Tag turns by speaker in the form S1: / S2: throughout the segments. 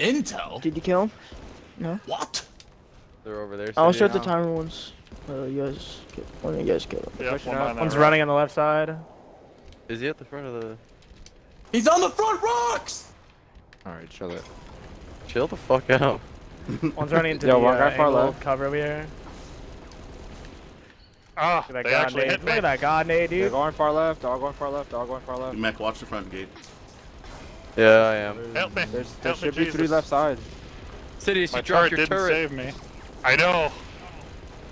S1: Intel?
S2: Did you kill him? No.
S1: What?
S3: They're over there.
S2: I'll
S3: sitting
S2: start the timer once. Uh, you guys, get, when you guys kill him.
S4: Yep, one
S5: up.
S4: behind that
S6: One's
S4: rock.
S6: running on the left side.
S3: Is he at the front of the?
S1: He's on the front rocks!
S5: Alright, chill it.
S3: Chill the fuck out.
S6: One's running into
S5: Yo,
S6: the
S5: one
S6: uh,
S5: far
S6: angle
S5: left.
S6: cover over here.
S4: Ah,
S6: Look at that
S4: they
S6: god
S4: actually
S6: nade.
S4: hit
S6: Look at that god nade,
S5: They're
S6: dude.
S5: going far left, all going far left, all going far left.
S7: Mech, watch the front gate.
S3: Yeah, I am.
S4: Help me.
S5: There's, there
S4: Help me,
S5: should be three left side.
S3: Sidious,
S4: My
S3: you dropped your
S4: didn't
S3: turret.
S4: save me. I know.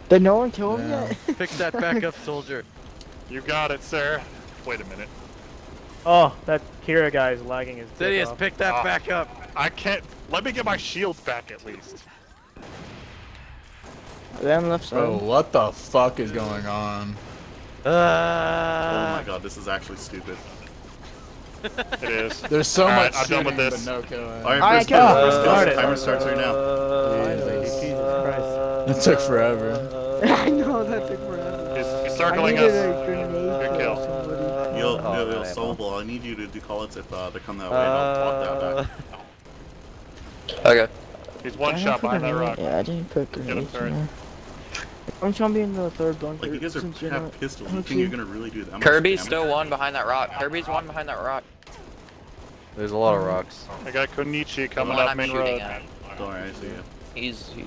S2: Did no one kill him
S1: Yeah.
S2: yet?
S3: Pick that back up, soldier.
S4: You got it, sir. Wait a minute.
S6: Oh, that Kira guy is lagging his dick
S3: Sidious,
S6: off.
S3: pick that
S4: Ah.
S3: back up.
S4: I can't. Let me get my shield back at least.
S2: Them left side.
S1: Bro, what the fuck is going on?
S7: Oh
S3: Uh,
S7: my god, this is actually stupid.
S4: It is.
S1: There's so
S4: Alright,
S1: much
S4: I'm done with this.
S1: no.
S7: Alright,
S2: Alright,
S7: first
S2: kill
S7: kill, first kill.
S6: Start it.
S7: Timer starts right now.
S6: Finally, Jesus Christ.
S1: It took forever.
S2: I know that took forever.
S4: He's, he's
S2: I
S4: circling us.
S2: a grenade
S4: Good kill.
S2: somebody.
S7: Yo,
S3: Oh,
S7: yo,
S3: man,
S7: yo,
S3: ammo.
S7: Soulball, I need you to do call it if uh, they come that way. and I'll walk that back.
S3: Okay.
S4: He's one shot
S2: put
S4: behind that rock.
S2: Yeah, I didn't put grenades
S4: turret.
S2: in there. I'm trying to be in the third bunker.
S7: Like, you guys are,
S2: since you're
S7: have pistols. You think you're gonna really do that much
S8: Kirby's still one behind that rock. Kirby's one behind that rock.
S3: There's a lot of rocks.
S4: I got Konichi coming up
S8: I'm
S4: main road.
S8: at.
S7: Don't worry, I see you.
S8: He's he's.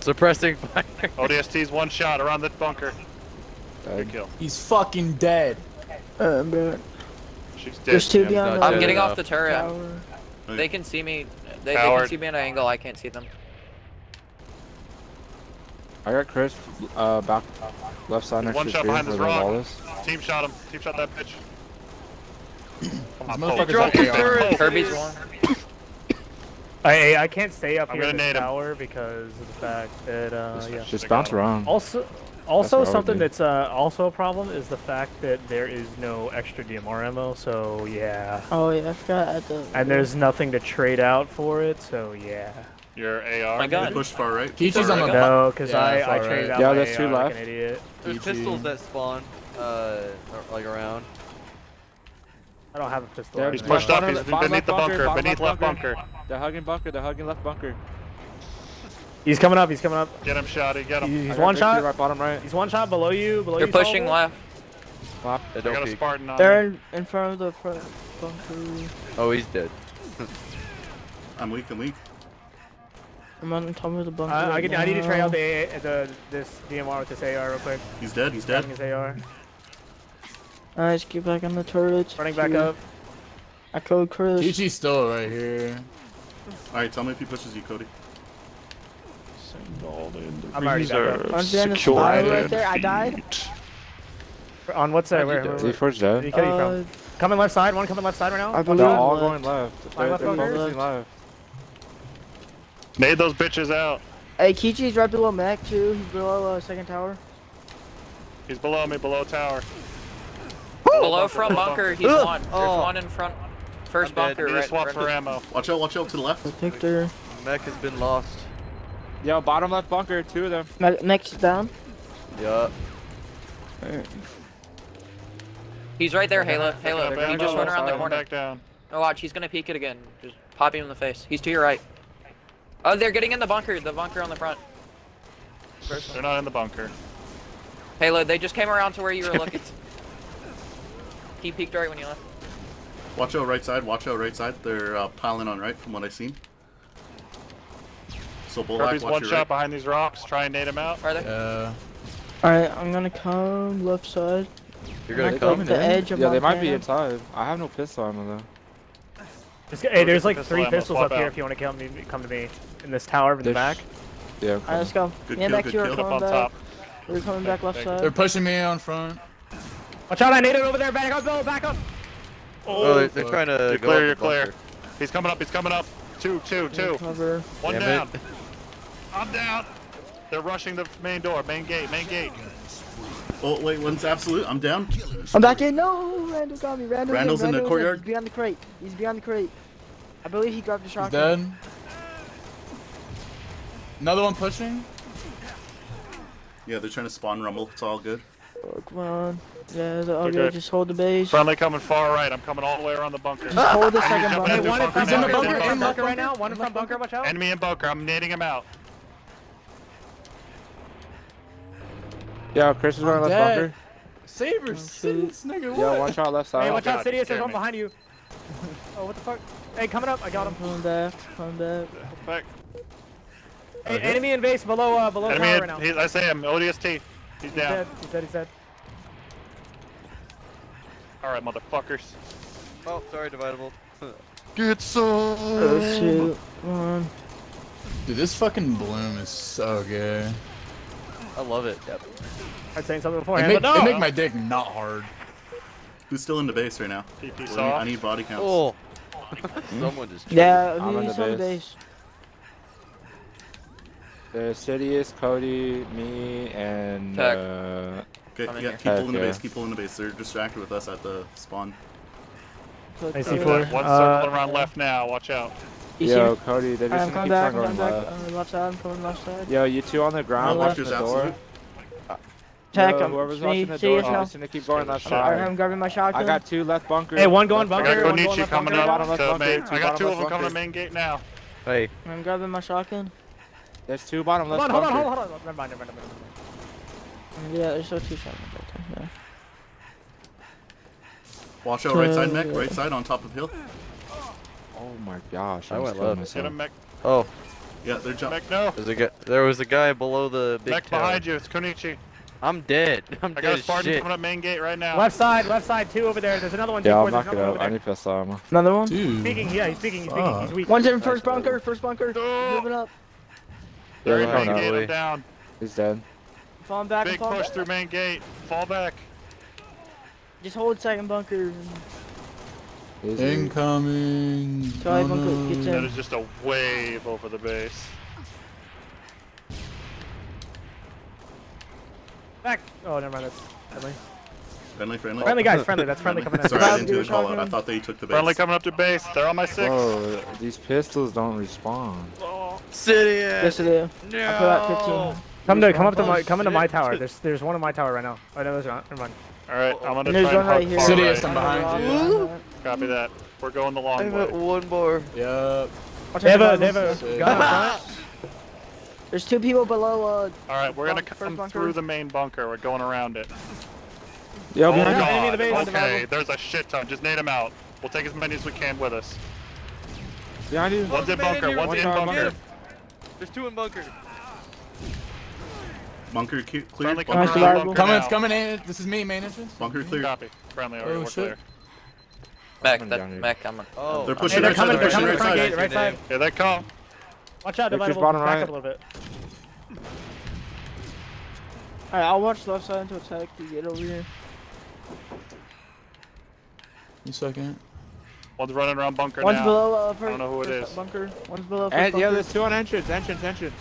S3: Suppressing fire.
S4: ODST's one shot around the bunker. Good kill.
S1: He's fucking dead.
S2: Uh, bro.
S4: She's dead.
S2: There's two
S3: Yeah,
S2: beyond
S8: I'm getting
S3: enough.
S8: off the turret.
S2: tower.
S8: They can see me. They, they can see me at an angle. I can't see them.
S5: I got Chris, uh, back left side next
S4: One
S5: to the
S4: shot behind this rock.
S5: wall.
S4: Team shot him. Team shot that bitch. Come on,
S1: These
S4: Pope.
S1: Motherfuckers
S3: dropped
S1: are
S3: your
S1: AR.
S3: turret.
S8: Kirby's one.
S6: I I can't stay up
S4: I'm
S6: here
S4: gonna
S6: in
S4: nade
S6: this
S4: him.
S6: because of the fact that uh yeah.
S5: Just bounce around.
S6: Also, also
S5: would
S6: something that's uh, also a problem is the fact that there is no extra DMR ammo. So yeah,
S2: Oh yeah, I forgot at the.
S6: and there's nothing to trade out for it. So yeah.
S4: Your AR.
S8: My
S7: They
S8: God.
S7: push far right.
S1: Kichi's on the
S6: No, because
S1: Yeah,
S6: I I
S1: alright.
S6: traded out
S5: Yeah,
S6: my
S5: there's two
S6: AR like
S5: left.
S6: an idiot.
S3: There's
S1: GG.
S3: pistols that spawn, uh, like around.
S6: I don't have a pistol.
S4: He's
S6: me.
S5: Bottom
S4: pushed up. He's
S5: bottom
S4: beneath the
S5: bunker,
S4: bunker. Beneath
S5: left
S4: left bunker.
S5: They're hugging bunker, they're hugging left bunker.
S6: He's coming up. He's coming up.
S4: Get him, shotty. Get him.
S6: He's one shot.
S5: Right bottom right.
S6: He's one shot below you. Below
S8: They're
S6: you.
S8: pushing
S6: Solvo.
S8: left.
S3: They
S4: I got
S3: don't
S4: a
S3: peek.
S4: Spartan on
S2: They're
S4: me.
S2: in, in front of the front bunker.
S3: Oh, he's dead.
S7: I'm weak, I'm weak.
S2: I'm on top of the bunker.
S6: I, I,
S2: right
S6: can, I need to try out the, the this DMR with this AR real quick.
S7: He's dead, he's dead.
S6: Grabbing his AR.
S2: Alright, get back on the turret.
S6: Running back up.
S2: I killed Chris.
S1: Kichi's still right here.
S7: Alright, tell me if he pushes you, Cody.
S6: I'm already back up.
S2: I'm behind the spire right there. I died.
S6: On what side? Where?
S3: How'd you
S6: where,
S3: die?
S6: where,
S5: D4's
S6: where did he
S5: dead.
S6: kill you
S2: Uh,
S6: from? Coming left side. One coming left side right now.
S2: I believe
S5: They're
S2: I'm
S5: all
S2: left.
S5: going left. They're,
S6: left
S5: they're
S6: bunker?
S5: focusing left.
S4: Nade those bitches out.
S2: Hey, Kichi's right below Mac too. He's below uh, second tower.
S4: He's below me, below tower.
S8: Below front bunker. He's one. There's
S3: Oh.
S8: one in front. First
S3: I'm
S8: bunker. Right.
S4: swap
S8: right
S4: for ammo.
S7: Watch out, watch out to the left.
S2: Victor.
S3: Mech has been lost.
S5: Yo, bottom left bunker, two of them.
S2: Mac, Mac's down.
S3: Yup.
S8: He's right there, Halo. Halo. He just went around the
S4: back
S8: corner.
S4: down.
S8: Oh, watch. He's gonna peek it again. Just pop him in the face. He's to your right. Oh, they're getting in the bunker. The bunker on the front. First
S4: They're
S8: one.
S4: not in the bunker.
S8: Halo. They just came around to where you were looking. he peeked right when you left.
S7: Watch out right side, watch out right side. They're uh, piling on right from what I've seen. So Bullock,
S4: Kirby's
S7: watch
S4: one
S7: your
S4: shot
S7: right.
S4: behind these rocks. Try and nade him out.
S8: Are they?
S1: Yeah.
S2: Alright, I'm gonna come left side.
S3: You're gonna
S2: like,
S3: come
S2: like the
S3: in?
S2: edge of
S5: Yeah, they might be
S2: Montana.
S5: inside. I have no pistol ammo though.
S6: Just, hey, there's like
S4: Pistol
S6: three pistols
S4: swap
S6: up here if you want to come, me, come to me in this tower in the back.
S5: Yeah. I'm
S2: Alright, let's go.
S7: Good
S2: Me and
S7: kill,
S2: Mac
S7: good
S2: two are
S7: kill.
S4: Up
S2: coming
S4: on
S2: back.
S4: top.
S2: We're coming back left side.
S1: They're pushing me on front.
S6: Watch out! I need it over there. Back up, Bill. Back up.
S3: Oh, oh they're,
S1: they're
S3: trying to
S4: You're clear,
S3: up
S4: you're clear.
S3: bunker.
S4: He's coming up, he's coming up. Two, two, two.
S2: Cover.
S4: One
S3: Damn
S4: down.
S3: it.
S4: I'm down. They're rushing the main door, main gate, main gate.
S7: Oh wait, one's absolute. I'm down.
S2: I'm back in. No, Randall got me. Randall
S7: Randall's in the courtyard?
S2: He's behind the crate. He's behind the crate. I believe he grabbed the
S1: He's
S2: shotgun.
S1: dead. Another one pushing.
S7: Yeah, they're trying to spawn rumble. It's all good.
S2: Oh, come on. Yeah, the,
S4: They're
S2: okay,
S4: good.
S2: just hold the base.
S4: Friendly coming far right. I'm coming all the way around the bunker.
S2: Just hold the second bunker.
S4: into
S6: Hey, one in
S4: bunker
S6: front
S4: now.
S6: bunker,
S4: He's in
S6: in
S4: bunker.
S6: bunker right now. One in front bunker, watch out.
S4: Enemy in bunker. I'm nading him out.
S5: Yo, Chris is running left
S1: dead.
S5: bunker.
S1: Saber,
S2: Oh,
S1: sit this nigga.
S5: Yo,
S1: what?
S5: watch out left side.
S6: Hey, watch out,
S4: God,
S6: Sidious, there's
S4: damn
S6: one behind you. Oh, what the fuck? Hey, coming up, I got him.
S2: Coming back, coming back.
S4: Back.
S6: Hey, enemy in base below, uh, below
S4: Enemy.
S6: tower
S4: in-
S6: right now.
S4: he's, I say him. ODST. He's
S6: He's
S4: down.
S6: dead, he's dead, he's dead.
S4: All right, motherfuckers.
S3: Oh, sorry, dividable.
S1: Get some.
S2: Oh shoot. Come on.
S1: Dude, this fucking bloom is so good.
S3: I love it. Yep.
S6: I was saying something
S1: It
S6: beforehand,
S1: make,
S6: but no!
S1: it make my dick not hard.
S7: Who's still in the base right now?
S4: PP
S7: I need,
S4: soft.
S7: I need body counts.
S3: Oh. Someone just.
S2: Yeah,
S5: I'm in the
S2: on the
S5: base.
S2: base.
S5: There's Sidious, Cody, me, and
S8: Tech.
S5: uh,
S7: Okay, yeah,
S8: here.
S7: keep pulling the base, keep pulling the base. They're distracted with us at the spawn.
S2: Click
S6: I see four.
S4: One
S6: Uh,
S4: circling around left now. Watch out.
S2: He's
S5: yo. Cody. They're just
S2: I'm
S5: gonna
S2: coming
S5: keep
S2: back,
S5: on
S2: I'm
S5: going
S2: coming back.
S5: left.
S2: On the left side, I'm coming left side.
S5: Yo, you two on the ground,
S7: No,
S5: watching
S7: Vector's
S5: the door.
S7: absolute.
S2: Tech,
S5: Yo, whoever's
S2: it's me,
S5: watching the
S2: see
S5: door,
S2: us
S5: I'm
S2: now.
S5: just gonna keep going left side.
S2: I'm grabbing my shotgun.
S5: I got two left bunkers.
S6: Hey, one going
S5: Left
S4: I
S6: bunker.
S4: got
S6: one going
S4: Konichi
S6: left
S4: coming
S6: bunker.
S4: up
S5: left
S4: to main. I got two of them coming to
S5: bunkers.
S4: main gate now.
S3: Hey.
S2: I'm grabbing my shotgun.
S5: There's two bottom left
S6: on, hold on, hold on, hold on. Never mind, never mind, never mind.
S2: Yeah, there's still two shotguns right there.
S7: Watch out, right side mech, right side on top of hill.
S5: Oh my gosh, oh,
S3: I
S5: I
S3: went
S5: was
S3: left.
S4: Get him, mech.
S3: Oh,
S7: Yeah, they're jumping.
S4: Mech, no.
S3: there's a guy. There was a guy below the big
S4: Mech
S3: tower.
S4: behind you. It's Konichi.
S3: I'm dead. I'm
S4: I
S3: dead
S4: got a Spartan
S3: shit.
S4: coming up main gate right now.
S6: Left side, left side, two over there. There's another one.
S5: Yeah, I'll knock it
S6: another
S5: out.
S6: one
S5: I need pistol ammo.
S2: Another one?
S6: there.
S1: Dude.
S6: Speaking, yeah, he's speaking, he's speaking, he's weak.
S2: One's in first bunker, first bunker.
S4: Oh.
S2: Moving up.
S5: Yeah,
S4: They're
S5: they're
S4: in main gate. I'm down.
S5: He's dead.
S2: Falling back,
S4: Big
S2: falling
S4: push
S2: back.
S4: through main gate. Fall back.
S2: Just hold second bunker.
S5: He's weak.
S1: Incoming.
S2: Sorry,
S1: Oh,
S2: bunker,
S1: no.
S2: get
S4: That
S2: in.
S4: is just a wave over the base.
S6: Back. Oh, never mind. That's friendly.
S7: Friendly, friendly.
S6: Friendly guys, friendly. That's friendly coming in.
S7: Sorry, I didn't do
S2: your
S7: the call out. I
S2: shotgun.
S7: thought they took the base.
S4: Friendly coming up to base. They're on my six.
S5: Bro, these pistols don't respawn.
S3: City.
S2: Yes, I do.
S3: No.
S2: I put out 15.
S6: Come to, come up to my, come into my tower. There's, there's one in my tower right now. Oh no, there's not. Never mind.
S4: All right, I'm gonna
S2: And there's
S4: try
S2: one
S4: and
S2: right here.
S4: far
S1: City
S4: right.
S1: is some behind
S2: you.
S4: Copy that. We're going the long
S3: I'm
S4: way.
S3: one more.
S1: Yup.
S2: Watch
S6: They have
S2: out,
S6: a, they have a
S1: Sick.
S6: gun up front.
S2: There's two people below. Uh,
S4: All right, we're gonna
S2: Bunk-
S4: come
S2: bunker.
S4: through the main bunker. We're going around it.
S5: Yo,
S4: Oh
S5: behind
S6: yeah.
S5: you.
S6: Enemy in the
S4: God.
S6: base,
S4: Okay, there's a shit ton. Just nade them out. We'll take as many as we can with us.
S5: Behind you.
S4: One's in
S3: man in
S4: bunker.
S3: here.
S4: One's in bunker.
S5: bunker.
S3: There's two in bunker.
S7: Bunker cu- cleared.
S4: Friendly
S7: Bunker,
S2: Nice
S4: coming
S7: cleared.
S4: around
S2: survival.
S4: bunker
S1: Coming, it's coming in. This is me, main entrance.
S7: Bunker cleared.
S4: Copy. Friendly. Already,
S1: Oh,
S4: we're
S1: shit.
S4: clear.
S8: Mech,
S5: Coming
S8: that
S5: down here.
S8: mech coming.
S3: Oh.
S7: They're
S6: Hey,
S7: pushing
S6: they're
S7: right
S6: coming,
S7: They're
S6: they're coming
S7: right
S6: front
S7: side.
S6: gate, right side.
S4: Here they come.
S6: Watch out,
S5: Victor's bottom
S6: Back
S5: right.
S6: up a little bit.
S2: Alright, I'll watch left side until attack you get over here.
S1: One second.
S4: One's running around bunker
S2: One's
S4: now.
S2: below uh, first,
S4: don't know who it
S2: first
S4: is.
S2: bunker. One's below first
S5: And
S2: bunker.
S5: yeah, there's two on entrance, entrance, entrance.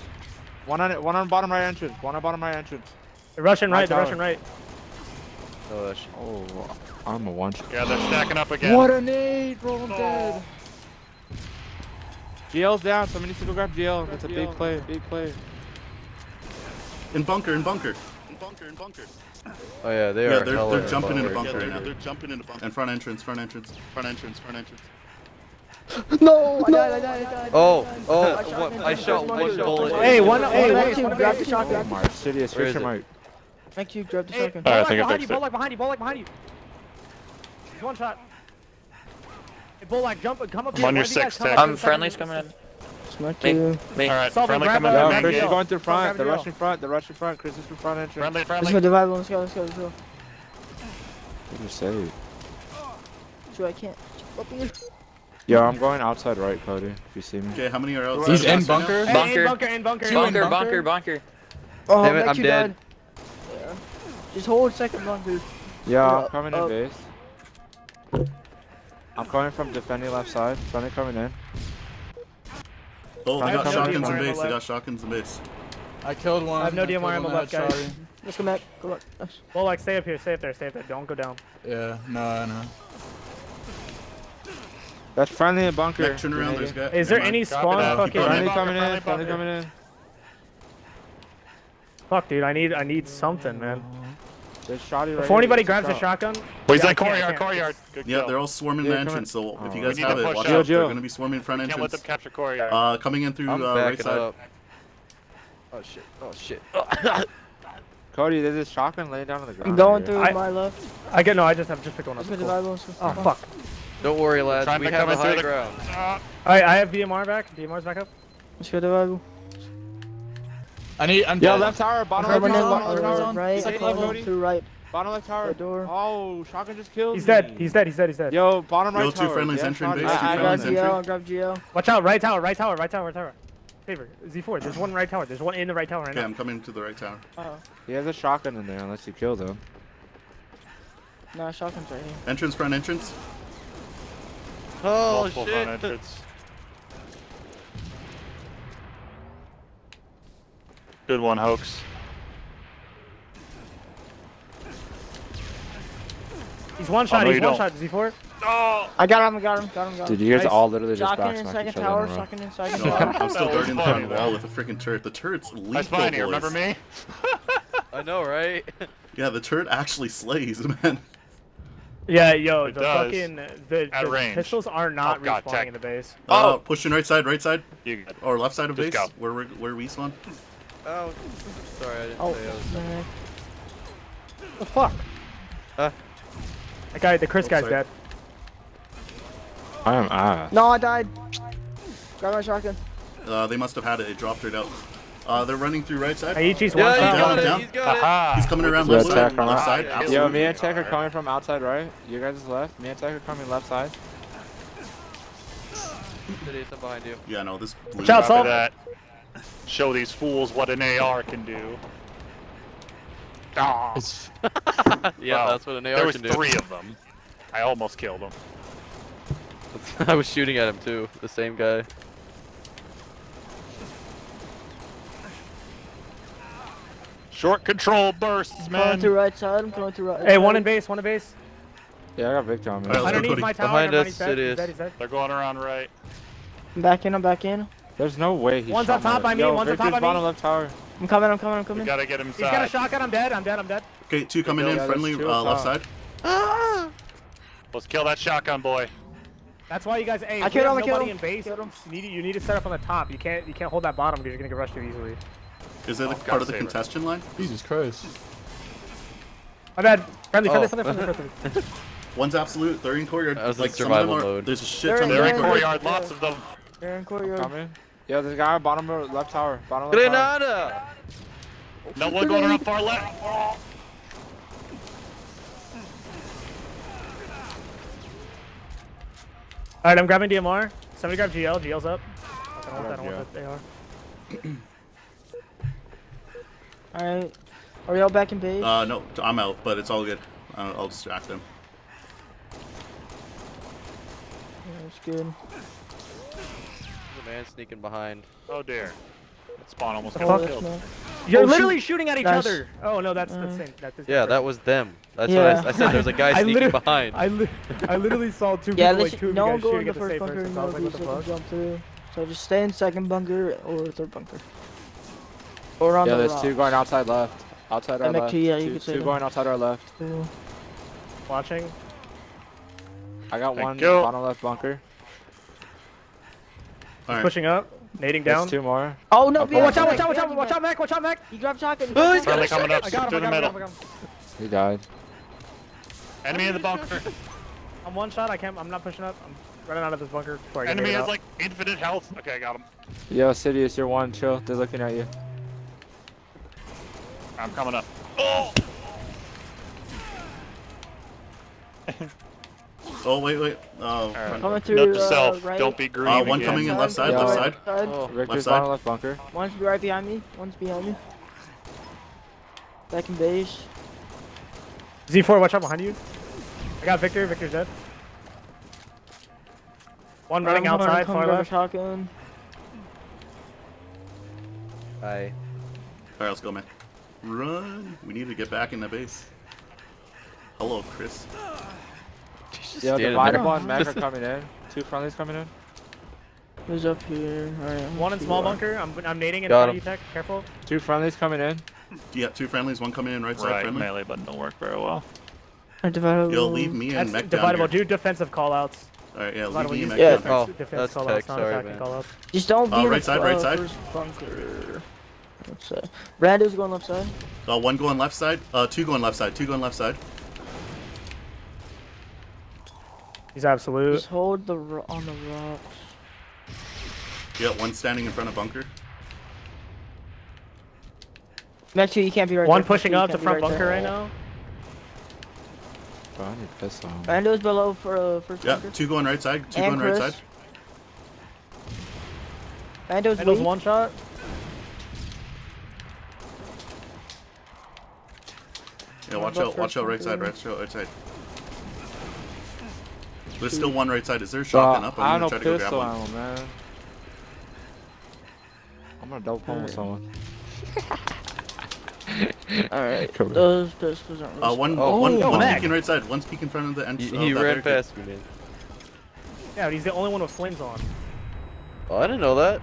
S5: One on it. one on bottom right entrance, one on bottom right entrance.
S6: They're rushing right, they're rushing right.
S3: Oh, that's
S5: Oh, I'm a one.
S4: Yeah, they're stacking up again.
S5: What a nade, bro! I'm
S4: Oh.
S5: dead. GL's down. Somebody needs to go grab GL. That's a big play, big play.
S7: In bunker, in bunker. In bunker, in bunker.
S3: Oh yeah, they
S7: Yeah,
S3: are.
S7: they're, they're jumping in the
S3: bunker.
S7: bunker right now. They're jumping in the bunker. And front entrance, front entrance, front entrance, front entrance.
S2: No, I died, I died, I died.
S3: Oh,
S2: I died.
S3: oh,
S2: I
S3: what-
S2: shot him
S3: I
S2: in the
S3: shot
S2: first
S3: one
S2: bunker.
S3: bullet.
S6: Hey, one,
S2: Hey,
S6: hey,
S2: one,
S6: one,
S2: two,
S6: one,
S2: grab
S6: one,
S2: the
S6: one,
S5: Oh
S2: shotgun.
S5: my, Sidious,
S3: Where
S5: fix
S3: is
S5: your
S3: it?
S5: mic.
S2: Thank you, grab the
S6: Hey,
S2: shotgun.
S6: ball
S4: Alright, I
S6: like
S4: think I
S6: behind you,
S4: fixed
S6: ball
S4: it.
S6: like behind you, ball like behind you. There's one shot. Hey, bull like jump, come up
S4: I'm
S6: here.
S4: on your
S6: One of you guys
S4: six,
S6: come
S4: Tech.
S6: up
S8: Um,
S6: here,
S8: friendly's
S6: second-
S8: coming in.
S2: Smack
S8: Me.
S2: you.
S8: Me.
S4: All right,
S6: Solve it,
S4: friendly
S6: grab
S4: coming
S6: it.
S4: up
S5: Yo,
S4: main
S5: Chris is
S4: gate.
S5: going through front.
S6: grab
S5: They're
S6: GL.
S5: rushing front. They're rushing front. Chris is from front entrance.
S4: Friendly,
S2: Let's
S4: friendly.
S2: go divide. Let's go. Let's go. Let's go.
S5: What did you say?
S2: Shoot, I can't. Up here.
S5: Yo, I'm going outside right, Cody. If you see me.
S7: Okay, how many are outside?
S1: He's in
S7: Us right
S1: bunker.
S6: Hey,
S8: Bunker.
S6: in bunker, in bunker.
S1: Two in
S8: Bunker,
S1: bunker?
S8: bunker, bunker.
S2: Oh,
S3: Damn it, I'm
S2: you
S3: dead.
S2: Yeah. Just hold second bunker.
S5: Yeah, I'm
S2: Uh,
S5: coming
S2: uh,
S5: in base. I'm coming from defending left side. Friendly coming in.
S7: Oh, they got shotguns in base. They got shotguns in base.
S1: I killed one.
S6: I have no
S1: killed
S6: DMR
S1: one
S6: ammo
S1: that
S6: left, guys.
S1: shotty.
S2: Let's come back. Go back. Nice.
S6: Bull like stay up here, stay up there, stay up there. Don't go down.
S1: Yeah, no, I know.
S5: That's friendly in bunker.
S7: Mech, turn around. There's guy.
S6: Is there any spawn fucking?
S5: Friendly
S4: Bunker,
S5: coming in.
S4: friendly
S5: Friendly coming in.
S6: Fuck, dude, I need, I need something, man.
S5: There's shoddy right
S6: Before
S5: here,
S6: anybody grabs a shotgun.
S4: Oh, he's
S6: Yeah, I
S4: in
S6: can't-
S4: courtyard, courtyard. Good
S7: Yeah,
S4: kill.
S7: they're all swarming
S5: Yeah,
S7: the entrance, so
S5: on.
S7: if you
S5: Oh.
S7: guys have it, watch
S4: out.
S7: out. They're gonna be swarming front entrance.
S4: Can't let
S7: entrance.
S4: them capture courtyard.
S7: Uh, coming in through
S3: I'm
S7: uh, right side.
S3: up. Oh shit. Oh shit.
S5: Cody, there's this shotgun laying down on the ground.
S2: I'm going
S5: here.
S2: through
S6: I-
S2: my left.
S6: I get no. I just have just picked one up. Cool. Oh fuck.
S3: Don't worry, lads. We have
S4: come
S3: the
S4: in through
S3: high
S4: the-
S3: ground.
S4: Uh,
S6: Alright, I have DMR back. DMR's back up.
S2: Let's go to
S1: I need. I'm
S5: Yo,
S1: dead.
S5: left tower, bottom left tower,
S1: on,
S5: left tower,
S2: right.
S5: Second
S2: Second
S5: level.
S2: to right.
S5: bottom left tower.
S2: Right door.
S5: Oh, shotgun just killed
S6: He's
S5: me.
S6: dead. He's dead. He's dead. He's dead.
S5: Yo, bottom right
S7: Yo, two
S5: tower.
S7: friendlies
S5: yeah,
S7: entering
S5: shoddy.
S7: base, two
S2: I, I
S7: friendlies
S2: got
S7: entry.
S2: GL. I grabbed GL.
S6: Watch out. Right tower. Right tower. Right tower. Right tower. Favor. Z4. There's one right tower. There's one in the right tower right
S7: Okay,
S6: now.
S7: Okay, I'm coming to the right tower.
S2: Oh,
S5: He has a shotgun in there unless you kill them.
S2: no, shotgun's right here.
S7: Entrance, front entrance.
S3: Oh
S4: multiple front
S3: shit.
S4: entrance. Good one, hoax.
S6: He's one oh, shot.
S4: no,
S6: He's one
S4: don't.
S6: shot. Z4.
S4: Oh!
S2: I got him. I got him. Got him. Got him.
S5: Dude, you guys
S6: Nice.
S5: all literally just
S2: Shotgun
S5: backsmacked
S2: in
S5: each other
S2: tower.
S5: in a row.
S2: In second
S7: No,
S2: tower.
S7: I'm, I'm still
S4: That was
S7: guarding the
S4: funny,
S7: wall with a freaking turret. The turret's lethal,
S4: That's fine here. Remember me?
S3: I know, right?
S7: Yeah, the turret actually slays, man.
S6: Yeah, yo,
S4: It
S6: the
S4: does.
S6: fucking the,
S4: At
S6: the
S4: range.
S6: pistols are not
S4: Oh, God,
S6: respawning
S4: tech.
S6: in the base.
S7: Uh,
S4: Oh.
S7: pushing right side, right side,
S4: You
S7: or left side of base,
S4: go.
S7: where where we spawn.
S3: oh, sorry, I didn't
S2: Oh,
S3: say I was.
S2: man.
S6: What the fuck?
S3: Huh?
S6: That guy, the Chris
S7: Oh,
S6: guy's
S7: sorry.
S6: dead.
S5: I am ass.
S2: No, I died. Grab my shotgun.
S7: Uh, they must have had it. It dropped right out. Uh, they're running through right side.
S6: Aichi's one
S3: Yeah,
S7: Down,
S3: he
S6: shot.
S7: down.
S3: He's got it.
S7: He's coming around left side.
S5: tech
S7: Left
S5: us.
S7: side.
S3: Yeah,
S5: Yo, me and Tech are coming from outside right. You guys is left. Me and Tech are coming left side.
S3: City, I'm behind you.
S7: Yeah, no, this blue.
S6: Watch out,
S4: that. Show these fools what an AR can do. Ah,
S3: Yeah,
S4: Wow.
S3: that's what an AR
S4: there was
S3: can do.
S4: three of them. I almost killed them.
S3: I was shooting at him too. The same guy.
S4: Short control bursts, man.
S2: Going
S4: man.
S2: through right side. I'm going through right.
S6: Hey, one in base, one in base.
S5: Yeah, I got Victor on me.
S7: Alright, let's go,
S6: Underneath my tower.
S3: Behind us,
S6: he's dead,
S3: it
S6: he's
S3: is.
S6: dead.
S4: They're going around right.
S2: I'm back in. I'm back in.
S5: There's no way he
S6: One's
S5: shot
S6: up top
S5: my-
S6: by me,
S5: Yo,
S6: one's up top
S5: Victor's
S6: by me.
S5: bottom left tower.
S2: I'm coming. I'm coming. I'm
S4: We
S2: coming.
S4: gotta get him
S6: He's got a shotgun. I'm dead. I'm dead. I'm dead.
S7: Okay, two coming
S5: Yeah,
S7: in,
S5: there's
S7: friendly, uh, left
S5: top.
S7: side.
S4: Let's kill that shotgun boy.
S6: That's why you guys. Hey,
S2: I
S6: if you
S2: killed
S6: have
S2: him, I killed him.
S6: in base. You need you need to set up on the top. You can't you can't hold that bottom because you're gonna get rushed too easily.
S7: Is it
S4: Oh,
S7: a part of the
S4: save it.
S7: line?
S1: Jesus Christ.
S6: My bad. Friendly, friendly,
S3: Oh.
S6: friendly, friendly, friendly.
S7: One's absolute. They're in courtyard.
S3: I was in
S7: like some of them
S3: survival
S7: are.
S3: mode.
S7: There's a shit
S2: They're
S7: ton
S2: in
S7: of
S4: They're in
S7: in courtyard.
S4: courtyard, lots of them.
S2: They're in courtyard.
S5: Coming. Yo, there's a guy bottom ro- left tower. Bottom left tower.
S3: Grenada!
S4: Oh, no one going around far left.
S6: All right, I'm grabbing DMR. Somebody grab GL. GL's up. I don't want that. I don't want that AR.
S2: All right. Are we all back in base?
S7: Uh, no, I'm out, but it's all good. I'll, I'll distract them.
S2: Yeah, That's good.
S3: There's a man sneaking behind.
S4: Oh dear. That spawn almost got killed.
S2: man.
S6: You're
S2: Oh, shoot.
S6: literally shooting at each
S2: Nice.
S6: other. Oh no, that's
S2: Uh,
S6: the same. That's the
S3: Yeah,
S6: same
S3: that was them. That's
S2: Yeah.
S3: what I, I said. There's a guy
S6: I
S3: sneaking
S6: literally-
S3: behind.
S6: I, li I literally saw two
S2: Yeah,
S6: people, like
S2: listen,
S6: two of
S2: no
S6: you guys shooting at the
S2: first
S6: same
S2: bunker
S6: person.
S2: and
S6: So I was
S2: nobody
S6: like,
S2: so
S6: what the fuck?
S2: jump through. So just stay in second bunker or third bunker. Or on
S5: Yeah,
S2: the
S5: there's
S2: rocks.
S5: two going outside left. Outside our
S2: MFT,
S5: left.
S2: yeah, you
S5: two two
S2: that.
S5: going outside our left.
S2: Cool.
S6: Watching.
S5: I got
S4: Thank
S5: one
S4: you.
S5: bottom left bunker.
S7: All right.
S6: Pushing up. Nading down.
S5: There's
S6: down.
S5: two more.
S2: Oh no! Behind
S6: watch out!
S2: you,
S6: Watch out! Watch out! Watch out,
S2: Mac.
S6: Mac! Watch out, Mac!
S2: You grab shotgun.
S3: Oh, he's got
S4: Friendly coming up
S6: I got him! I
S4: the
S6: got him! I
S4: middle.
S6: got him!
S5: He died.
S4: Enemy in the bunker.
S6: I'm one shot. I can't. I'm not pushing up. I'm running out of this bunker before I get
S4: Enemy has
S6: out.
S4: like infinite health. Okay, I got him.
S5: Yo, Sidious, you're one. Chill. They're looking at you.
S4: I'm coming up. Oh!
S7: Oh wait, wait. Oh,
S4: Alright.
S2: Coming through,
S4: Note to
S2: uh,
S4: self.
S2: right.
S4: Don't be green
S7: Uh, one
S4: again.
S7: coming in left side,
S5: Yeah.
S7: left
S2: Right
S7: side.
S3: Oh,
S5: Victor's
S7: side.
S5: bottom left bunker.
S2: One's right behind me. One's behind me. Back in base.
S6: Z4, watch out behind you. I got Victor. Victor's dead. One running
S2: I'm
S6: outside,
S2: come
S6: far
S2: a
S6: left.
S2: shotgun.
S3: Hi.
S7: All right, let's go, man. Run. We need to get back in the base. Hello, Chris.
S3: He's just
S5: Yeah, the
S3: standing
S5: Vital
S3: there.
S5: are coming in. Two friendlies coming in.
S2: Who's up here? Alright.
S6: One in small bunker. I'm, I'm nading in
S3: Got
S6: front of you, Tech. Careful.
S5: Two friendlies coming in.
S7: Yeah, two friendlies, one coming in right side
S4: Right,
S7: friendly.
S4: melee button don't work very well.
S2: I divided.
S7: Yo, leave me and
S6: That's
S7: Mech down
S6: dividable. Do defensive callouts.
S7: Alright, yeah, leave
S6: Dividable,
S7: me and
S6: use
S7: Mech
S2: Yeah.
S7: down here.
S3: Oh,
S6: defensive
S3: that's
S6: callouts,
S3: tech,
S6: not
S3: sorry,
S6: attacking
S3: man.
S6: callouts.
S2: Just don't be
S7: Uh,
S2: in
S7: right side, right side.
S2: First bunker. Let's say. Brando's going left side.
S7: Uh, one going left side, uh, two going left side, two going left side.
S6: He's absolute.
S2: Just hold the ro- on the rocks.
S7: Yeah, one standing in front of bunker.
S2: Mech two, you can't be right
S6: One
S2: there.
S6: pushing
S2: You
S6: up to front
S2: right
S6: bunker
S2: there.
S6: right now.
S5: Bro, I need pistol.
S2: Brando's below for uh, first
S7: Yeah,
S2: bunker.
S7: two going right side, two
S2: And
S7: going right side.
S2: Brando's
S6: Endo's one shot.
S7: Yeah, watch out, watch out right side, right side, right side. There's still one right side. Is there a
S5: Bro,
S7: shotgun up?
S5: I
S7: I'm gonna
S5: know
S7: try to go grab
S5: pistol
S7: one.
S5: ammo, man. I'm gonna double with someone.
S2: Alright,
S5: Cover.
S2: those pistols aren't
S7: Uh,
S2: really
S7: one,
S3: Oh,
S7: one,
S6: yo,
S7: one's peeking right side. One's peeking in front of the entrance.
S3: He, he ran past me, man.
S6: Yeah, but he's the only one with flames on.
S3: Oh, I didn't know that.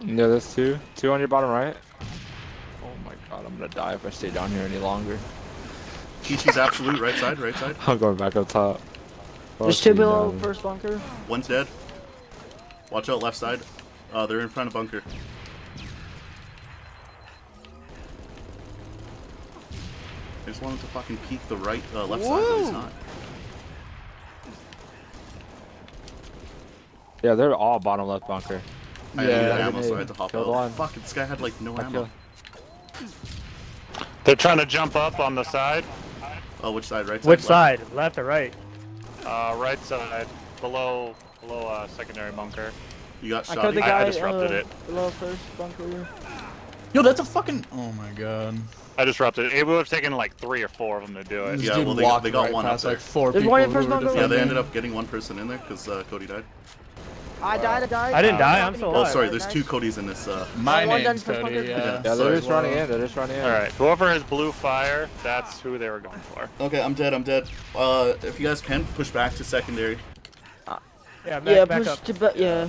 S5: Yeah, there's two. Two on your bottom right. Oh my god, I'm gonna die if I stay down here any longer.
S7: Kichi's absolute right side, right side.
S5: I'm going back up top.
S2: There's
S5: Fuck
S2: two below
S5: man.
S2: first bunker.
S7: One's dead. Watch out left side. Uh, they're in front of bunker. I just wanted to fucking peek the right, uh, left side, but he's not.
S5: Yeah, they're all bottom left bunker.
S7: I needed
S1: Yeah.
S7: ammo, so I had to hop
S5: Killed
S7: out.
S5: one.
S7: Fuck, this guy had like no
S5: I
S7: ammo.
S5: killed-
S4: They're trying to jump up on the side.
S7: Oh, which side? Right side?
S6: Which
S7: left?
S6: side? Left or right?
S4: Uh, right side, below, below uh, secondary bunker.
S7: You got shot.
S2: killed the
S4: I- I disrupted
S2: uh,
S4: it.
S2: below first bunker.
S1: Yo, that's a fucking. Oh my god.
S4: I disrupted it. It would have taken like three or four of them to do it.
S1: This
S7: Yeah, well, they got- they got
S1: right
S7: one up there.
S1: Like four
S2: There's
S1: people
S2: one in first bunker.
S7: Yeah, they ended up getting one person in there because uh, Cody died.
S2: I died, I died.
S6: I didn't die, I'm
S2: Balcony
S6: still
S7: Oh, sorry, there's two Codys in this. Uh,
S1: My
S2: Oh, one
S1: name's Cody. Yeah.
S5: Yeah, they're
S7: Sorry,
S5: just running in. They're just running in.
S4: All right, whoever has blue fire, that's who they were going for.
S7: okay, I'm dead. I'm dead. Uh, if you guys can push back to secondary.
S6: Yeah, back,
S2: Yeah,
S6: back
S2: push
S6: up.
S2: to ba- yeah.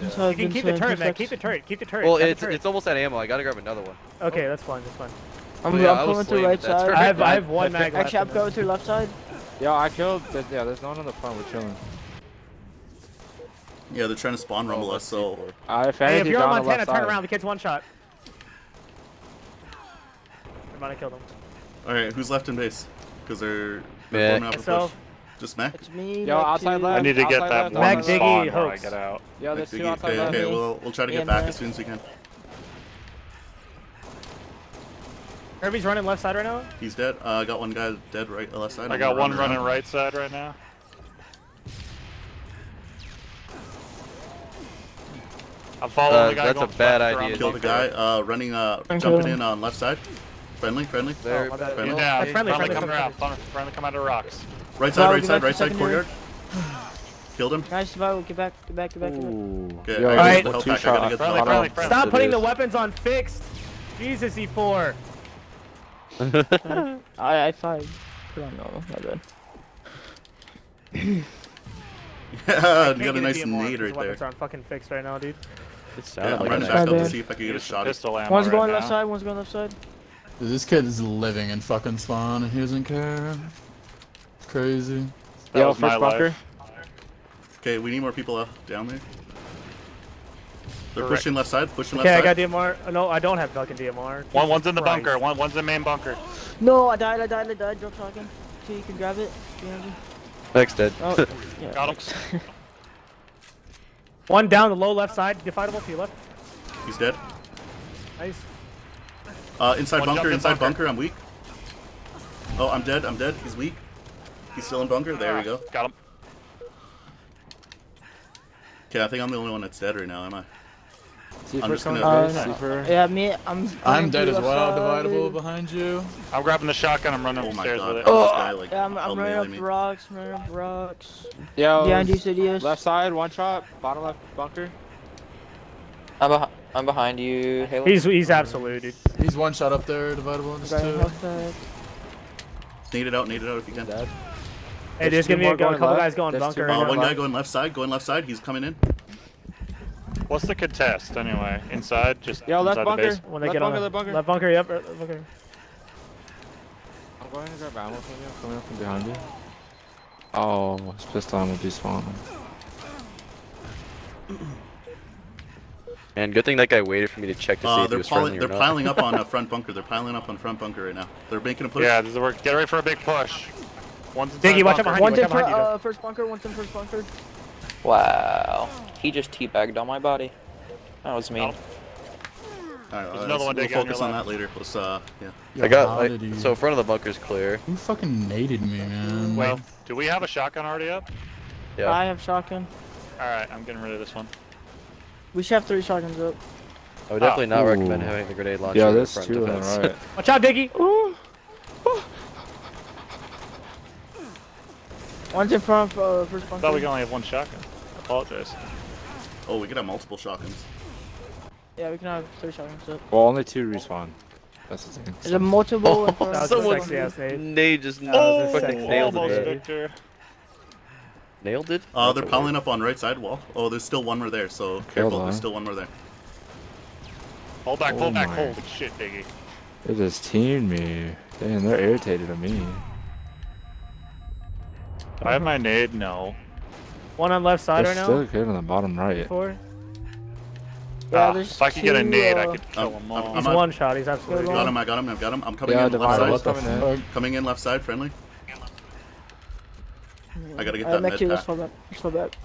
S2: That's
S6: You can keep the turret, man. Keep the turret. Keep the turret.
S3: Well,
S6: Keep the
S3: it's
S6: turret.
S3: it's almost at ammo. I gotta grab another one.
S6: Okay, that's fine. That's fine.
S2: I'm,
S3: But yeah,
S2: I'm
S3: I
S2: coming to right side.
S6: I have I have one mag left.
S2: Actually, I'm going to left side.
S5: Yeah, I killed. There's, yeah, there's no one on the front. We're chilling.
S7: Yeah, they're trying to spawn rumble
S3: Oh,
S7: us. So
S5: Uh, if
S6: Hey, if
S5: you
S6: you're on
S5: the
S6: Montana,
S5: left
S6: turn
S5: side.
S6: around. The kid's one shot. I'm might have killed him.
S7: all right, who's left in base? Because they're,
S3: Mech.
S7: they're forming up a push. Just Mech.
S2: It's me.
S5: Yo, outside
S2: two.
S5: left.
S4: I need to get that
S5: left,
S4: one
S6: Mac Diggy
S4: spawn
S5: left.
S4: where I get out.
S5: Yeah,
S7: Mech
S5: there's two outside
S7: Okay,
S5: left.
S7: okay, we'll we'll try to get
S2: Yeah,
S7: back
S2: Mech.
S7: as soon as we can.
S6: Kirby's running left side right now.
S7: He's dead. Uh, I got one guy dead right uh, left side.
S4: I got one running
S7: around.
S4: right side right now. I'm following
S3: Uh,
S4: the guy
S3: that's
S4: going
S3: a bad
S4: left
S3: idea.
S7: Kill the guy. Uh, running. Uh,
S2: I'm
S7: jumping
S2: killing
S7: in on left side. Friendly, friendly.
S3: There.
S6: Oh, my.
S7: Friendly.
S4: You're down.
S6: Friendly,
S4: friendly,
S6: friendly,
S4: coming
S6: friendly.
S4: around. Friendly, friendly come out of rocks.
S7: Right side, right side, right side, courtyard. Killed him.
S2: Nice survival. Get back, get back, get back, get back.
S5: Ooh.
S7: Okay,
S5: Yo,
S7: I
S6: gotta get
S7: the
S5: two
S7: pack, I gotta get the
S4: Friendly,
S7: health
S4: friendly, friendly.
S6: Stop putting the weapons on fixed. Jesus, E E4.
S2: I I five. Put on normal. My bad.
S7: Yeah, you got a nice
S6: DMR
S7: nade
S6: because
S7: right
S6: the weapons aren't fucking fixed right now, dude.
S3: It
S7: Yeah,
S3: sounded
S7: I'm
S3: like
S7: running
S3: an
S7: back up to see if I can get a shot.
S4: Pistol ammo
S2: One's
S4: right
S2: going
S4: now.
S2: left side. One's going left side.
S1: Dude, this kid is living in fucking spawn and he doesn't care. It's crazy.
S4: That
S5: Yo,
S4: was my
S5: first bunker.
S4: life.
S7: Okay, we need more people uh, down there. They're
S4: Correct.
S7: pushing left side, pushing
S6: Okay,
S7: left side.
S6: Okay, I got
S7: side.
S6: DMR. Oh, no, I don't have fucking DMR.
S4: One, one's in the
S6: Christ.
S4: bunker. One, one's in the main bunker.
S2: No, I died. I died. I died. Drop shotgun. So you can grab it. behind you.
S3: Next dead.
S2: Oh, yeah.
S4: Got him.
S2: thanks.
S6: One down the low left side. Dividable to your left.
S7: He's dead.
S6: Nice.
S7: Uh, inside
S4: One
S7: bunker,
S4: in
S7: inside
S4: bunker.
S7: bunker. I'm weak. Oh, I'm dead. I'm dead. He's weak. He's still in bunker. There we go.
S4: Got him.
S7: Okay, I think I'm the only one that's dead right now, am I?
S5: See
S7: I'm just
S5: coming
S7: gonna-
S2: Uh,
S5: See for.
S2: Yeah, me. I'm.
S1: I'm dead as well.
S2: side.
S1: Dividable behind you.
S4: I'm grabbing the shotgun. I'm running
S7: Oh my
S4: upstairs
S7: god.
S4: with
S7: This
S4: it.
S7: guy, like,
S2: Yeah, I'm, I'm running up
S7: me.
S2: rocks. I'm running up rocks.
S5: Yo,
S2: Behind you, Sidious.
S5: left side, one shot. Bottom left bunker.
S8: I'm, behi- I'm behind you, Halo.
S6: He's he's absolute, dude.
S1: He's one shot up there. Dividable just
S2: Got
S1: two.
S2: health pack.
S7: Nade it out, nade it out if you can.
S5: Dead.
S6: Hey,
S5: There's
S6: there's
S5: two
S6: gonna be a, go- a
S5: going
S6: couple
S5: left.
S6: guys going
S5: There's
S6: bunker.
S7: Uh,
S5: more
S6: now.
S7: one
S5: left.
S7: guy going left side, going left side. He's coming in.
S4: What's the contest anyway? Inside? Just
S5: Yo, left
S4: inside
S5: bunker.
S4: the base?
S6: When they
S5: left
S6: get
S5: bunker,
S6: on
S5: left bunker.
S6: left bunker, yep, left bunker.
S5: I'm going to grab ammo from you. Coming up from behind you. Oh, his pistol ammo despawned.
S3: And good thing that guy waited for me to check to see
S7: Uh,
S3: if he
S7: they're
S3: was
S7: piling,
S3: friendly
S7: they're
S3: not.
S7: piling up on a front bunker. They're piling up on front bunker right now. They're making a push.
S4: Yeah, this is, we're, get ready for a big push. One's inside
S6: Diggy, watch out
S4: bunker.
S6: behind
S2: One's in
S6: watch out
S2: fir-
S6: behind you.
S2: uh, first bunker, one's in first bunker.
S8: Wow. He just teabagged on my body. That was mean.
S4: Oh.
S7: Alright,
S4: There's another one
S7: we'll
S4: digging on
S7: focus on that later. Let's, uh, yeah.
S1: Yo,
S3: I got
S1: how
S3: like,
S1: did he-
S3: so front of the bunker's clear.
S1: Who fucking naded me, man?
S4: Wait, do we have a shotgun already up?
S3: Yeah.
S2: I have shotgun.
S4: Alright, I'm getting rid of this one.
S2: We should have three shotguns up.
S3: I would definitely not recommend
S5: Ooh.
S3: having the grenade launcher.
S5: Yeah,
S3: in
S5: there's
S3: front
S5: two on the
S3: defense.
S5: right.
S6: Watch out, Diggy.
S2: One's in front of uh, first
S4: I
S2: bunker.
S4: thought we could only have one shotgun. I apologize.
S7: Oh, we could have multiple shotguns.
S2: Yeah, we can have three shotguns up.
S5: Well, only two respawn. That's the thing.
S2: There's a multiple. in
S3: Oh,
S2: front
S6: That
S2: of
S6: was a
S3: someone
S6: sexy ass nade.
S3: Nade just
S6: That was a
S3: fucking nailed it.
S4: Victor.
S3: Nailed it?
S7: Uh, they're piling up on right side wall. Oh, there's still one more there, so careful.
S5: on.
S7: There's still one more there.
S4: Hold back,
S5: Oh
S4: pull back,
S5: my.
S4: holy shit, Diggy.
S5: They just teamed me. Damn, they're irritated at me.
S4: Do I have my nade? No.
S6: One on left side
S5: They're
S6: right
S5: still
S6: now.
S5: good on the bottom right.
S6: Four.
S2: Yeah,
S4: Ah, if I could get a
S2: two,
S4: nade, I
S2: uh,
S4: could kill
S7: Um,
S4: them
S7: I'm-
S4: all.
S7: I'm
S6: He's
S7: not-
S6: one shot. He's absolutely
S2: Good
S7: Got
S6: one.
S7: him, I got him, I've got him. I'm coming
S5: Yeah,
S7: in left
S5: Divide,
S7: side.
S5: what the?
S7: Coming in left side, friendly. I gotta get
S2: uh,
S7: that
S2: Mech
S7: med
S2: two, let's
S7: pack.
S2: fall back. Let's fall back.
S3: Fall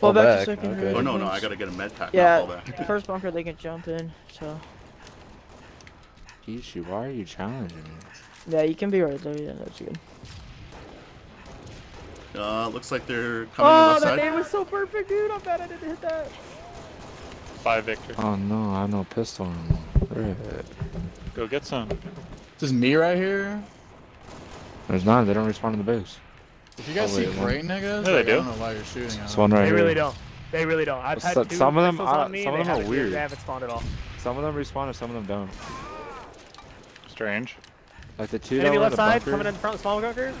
S2: Fall back,
S3: back,
S2: second.
S3: okay.
S7: Oh, no, no. I gotta get a med pack,
S2: Yeah,
S7: not fall
S2: first bunker they can jump in. So
S5: Ishu, why are you challenging me?
S2: yeah, you can be right there. Yeah, that's good.
S7: Uh, looks like they're coming
S2: Oh,
S7: left
S2: that
S7: side.
S2: nade was so perfect, dude. I'm bad I didn't hit that.
S4: Bye, Victor.
S5: Oh no, I have no pistol anymore. Red.
S4: Go get some.
S1: This is me right here.
S5: There's none, they don't respawn in the base.
S1: If you guys
S5: Oh,
S1: see
S5: wait, one.
S1: great niggas,
S4: they
S1: like,
S4: do.
S1: I don't know why you're shooting at
S5: This
S1: them.
S5: one right
S6: They
S5: here.
S6: really don't. They really don't. I've had
S5: Some-
S6: two
S5: some of them
S6: pistols
S5: are-
S6: on me.
S5: some of them are weird.
S6: They haven't spawned at all.
S5: Some of them respawn and some of them don't.
S4: Strange.
S5: Like the two that
S6: Enemy left
S5: the
S6: side
S5: bunker.
S6: coming in front. Small bunker.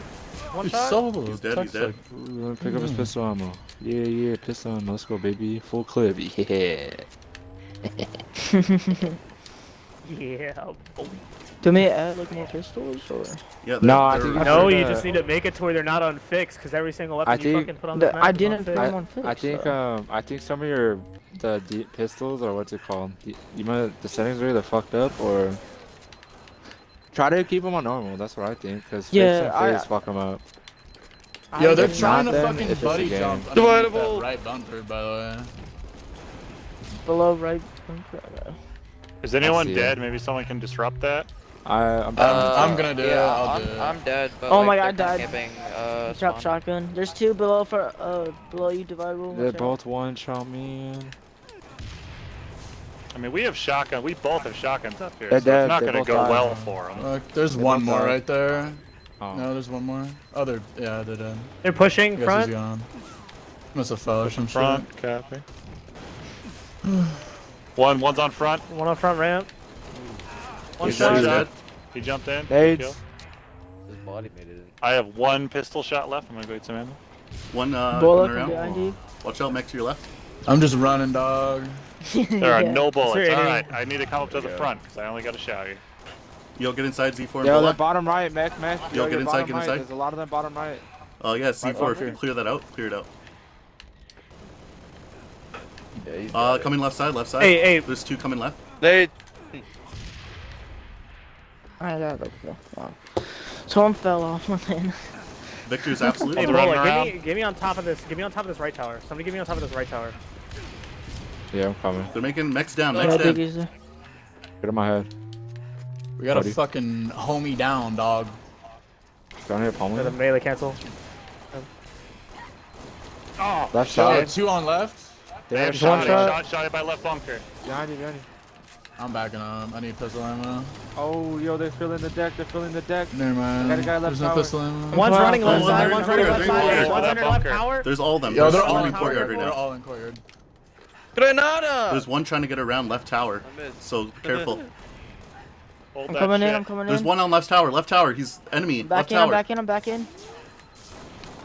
S6: One
S1: He's
S6: shot.
S1: solo.
S7: He's dead, he's dead.
S1: like-
S5: Ooh, let me pick up his
S1: Mm.
S5: pistol ammo. Yeah, yeah, pistol ammo. Let's go, baby. Full clip. Yeah.
S6: Yeah.
S2: Do me add like more pistols or?
S7: Yeah,
S5: No, I think
S6: No, you just need to make it to where they're not unfixed, because every single weapon
S5: I
S6: you fucking put on
S2: The-
S6: map
S2: I didn't
S6: unfixed.
S2: put
S5: I,
S2: them on fix.
S5: I think
S2: so.
S5: um I think some of your the pistols or what's it called? The, you might the settings are either fucked up or try to keep them on normal. That's what I think because
S2: Yeah,
S5: fix and
S2: I-
S5: phase fuck them up.
S2: I
S1: Yo, they're trying to
S5: them,
S1: fucking
S5: if it's a
S1: buddy jump underneath
S3: Dividable.
S1: right bumper, by the way.
S2: below right bunker. uh,
S4: Is anyone dead?
S5: it.
S4: Maybe someone can disrupt that?
S5: I I'm,
S1: Uh, I'm gonna do it, I'll
S8: I'm,
S1: do it.
S8: I'm dead. But
S2: Oh
S8: like,
S2: my God, I died.
S8: Camping, uh,
S2: Drop
S8: spawn.
S2: shotgun. There's two below for uh below you dividable.
S5: they're both one shot me.
S4: I mean, we have shotgun. We both have shotguns up here,
S5: They're
S4: so
S5: dead,
S4: it's not
S5: they
S4: gonna go
S5: died.
S4: well for them.
S1: Look, there's
S5: They
S1: one more
S5: died.
S1: right there.
S5: Oh.
S1: No, there's one more. Oh, they're, yeah, they're dead.
S6: They're pushing
S1: I guess
S6: front.
S1: he's gone. Must have fell or some shit.
S4: Front, copy. One, one's on front.
S6: One on front ramp. One
S5: He's
S6: shot.
S5: dead.
S4: Shot. He jumped in.
S5: Nades.
S3: His body made it in.
S4: I have one pistol shot left. I'm gonna go get some ammo.
S7: One uh,
S2: Bullet
S7: coming around.
S2: behind you.
S7: Watch out, mech to your left.
S1: I'm just running, dog.
S4: There are
S2: Yeah.
S4: no bullets.
S6: there
S4: All I need to come up to the front because I only got a shot here.
S7: Yo, get inside Z4 and
S5: Yo, the bottom right, mech, mech.
S7: Yo,
S5: Yo,
S7: get inside,
S5: bottom
S7: get
S5: right.
S7: inside.
S5: There's a lot of them bottom right.
S7: Oh yeah, C4.
S5: over.
S7: Clear that out. Clear it out.
S3: Yeah, he's
S7: Uh, coming left side. Left side.
S6: Hey, hey.
S7: There's two coming left.
S3: They.
S2: I got it. Wow. Someone fell off my thing.
S7: Victor's
S6: Hey,
S7: absolutely.
S4: They're
S6: Roller,
S4: running
S6: give me, give me on top of this. Give me on top of this right tower. Somebody give me on top of this right tower.
S5: Yeah, I'm coming.
S7: They're making mechs down.
S2: Yeah,
S7: Mechs down.
S5: Get in my head.
S1: We got a
S5: Buddy.
S1: fucking homie down, dog.
S5: Down here, palm
S6: For the melee cancel.
S4: Oh,
S5: Left
S1: Shot
S5: side.
S1: two on left.
S4: they have
S6: There's one
S4: shot,
S6: shot.
S4: shot, shot by left bunker.
S5: Behind you, behind you.
S1: I'm backing up. I need pistol ammo.
S5: Oh, yo, they're filling the deck. They're filling the deck.
S1: Never mind.
S5: got a guy left
S1: There's no pistol ammo.
S6: One's running left side. One's running left side. One's under left
S4: bunker.
S6: tower.
S7: There's all of them.
S1: Yo,
S7: There's
S1: they're all
S7: in
S1: in
S7: courtyard
S1: courtyard.
S7: right
S1: They're all in courtyard.
S3: Granada.
S7: There's one trying to get around left tower.
S3: I missed.
S7: So careful.
S4: Hold
S2: I'm
S4: that
S2: coming in. I'm coming
S7: There's
S2: in.
S7: There's one on left tower. Left tower. He's enemy.
S2: Back
S7: left
S2: in. I'm back in. I'm back in.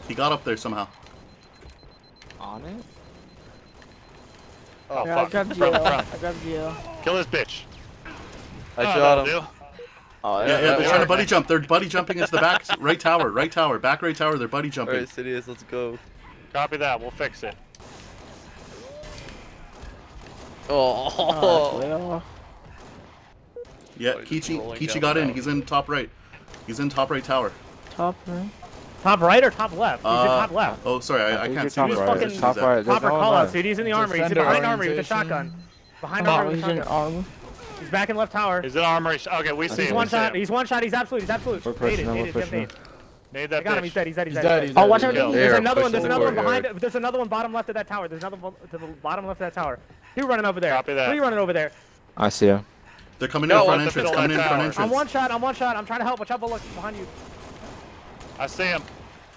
S7: He got up there somehow.
S5: On it?
S4: Oh,
S2: Yeah, I
S4: fuck.
S2: grabbed
S4: Front,
S2: I grabbed GL.
S4: Kill this bitch.
S3: I
S4: Oh,
S3: shot
S4: that'll
S3: him.
S4: do.
S2: Oh,
S7: Yeah,
S3: that
S7: yeah, they're trying to buddy jump. They're buddy jumping into the back right tower, right tower, back right tower. They're buddy jumping.
S3: Alright, Sidious, let's go.
S4: Copy that. We'll fix it.
S2: Oh,
S3: Oh,
S2: well.
S7: Yeah,
S3: Oh, he's
S7: Kichi, Kichi got in. He's in top right. He's in top right tower.
S2: Top right.
S6: Top right or top left? He's in
S7: Uh,
S6: top left.
S7: Oh, sorry, I, I can't see.
S5: top
S6: right.
S7: the
S6: Fucking
S5: Top
S7: he's at.
S5: right. There's
S6: Popper call out,
S5: left.
S6: dude. He's in the armory. He's in
S1: Defender
S6: behind armory with the shotgun. Behind
S2: Oh,
S6: armory with
S2: he's
S6: shotgun.
S2: armor.
S6: He's back in left tower.
S4: He's in armory. Okay, we see
S6: He's
S4: him.
S6: one shot.
S4: him.
S6: He's one shot. He's absolute. He's absolute.
S5: We're pushing him, we're pushing him.
S6: nade.
S4: Made
S6: I
S4: that
S6: got him. He's dead. He's dead. He's
S1: He's
S6: dead.
S1: dead,
S6: he's
S1: he's.
S2: Oh, watch out,
S1: dead.
S2: Diggy.
S3: They
S6: There's another one. There's another one
S3: courtyard.
S6: behind. There's another one bottom left of that tower. There's another one to the bottom left of that tower. Two running over there.
S4: Copy that.
S6: Three running over there.
S5: I see him.
S7: They're coming
S4: No,
S7: in front
S4: the
S7: entrance. Coming in front entrance.
S6: I'm one shot. I'm one shot. I'm trying to help. Watch out, Bullock behind you.
S4: I see him.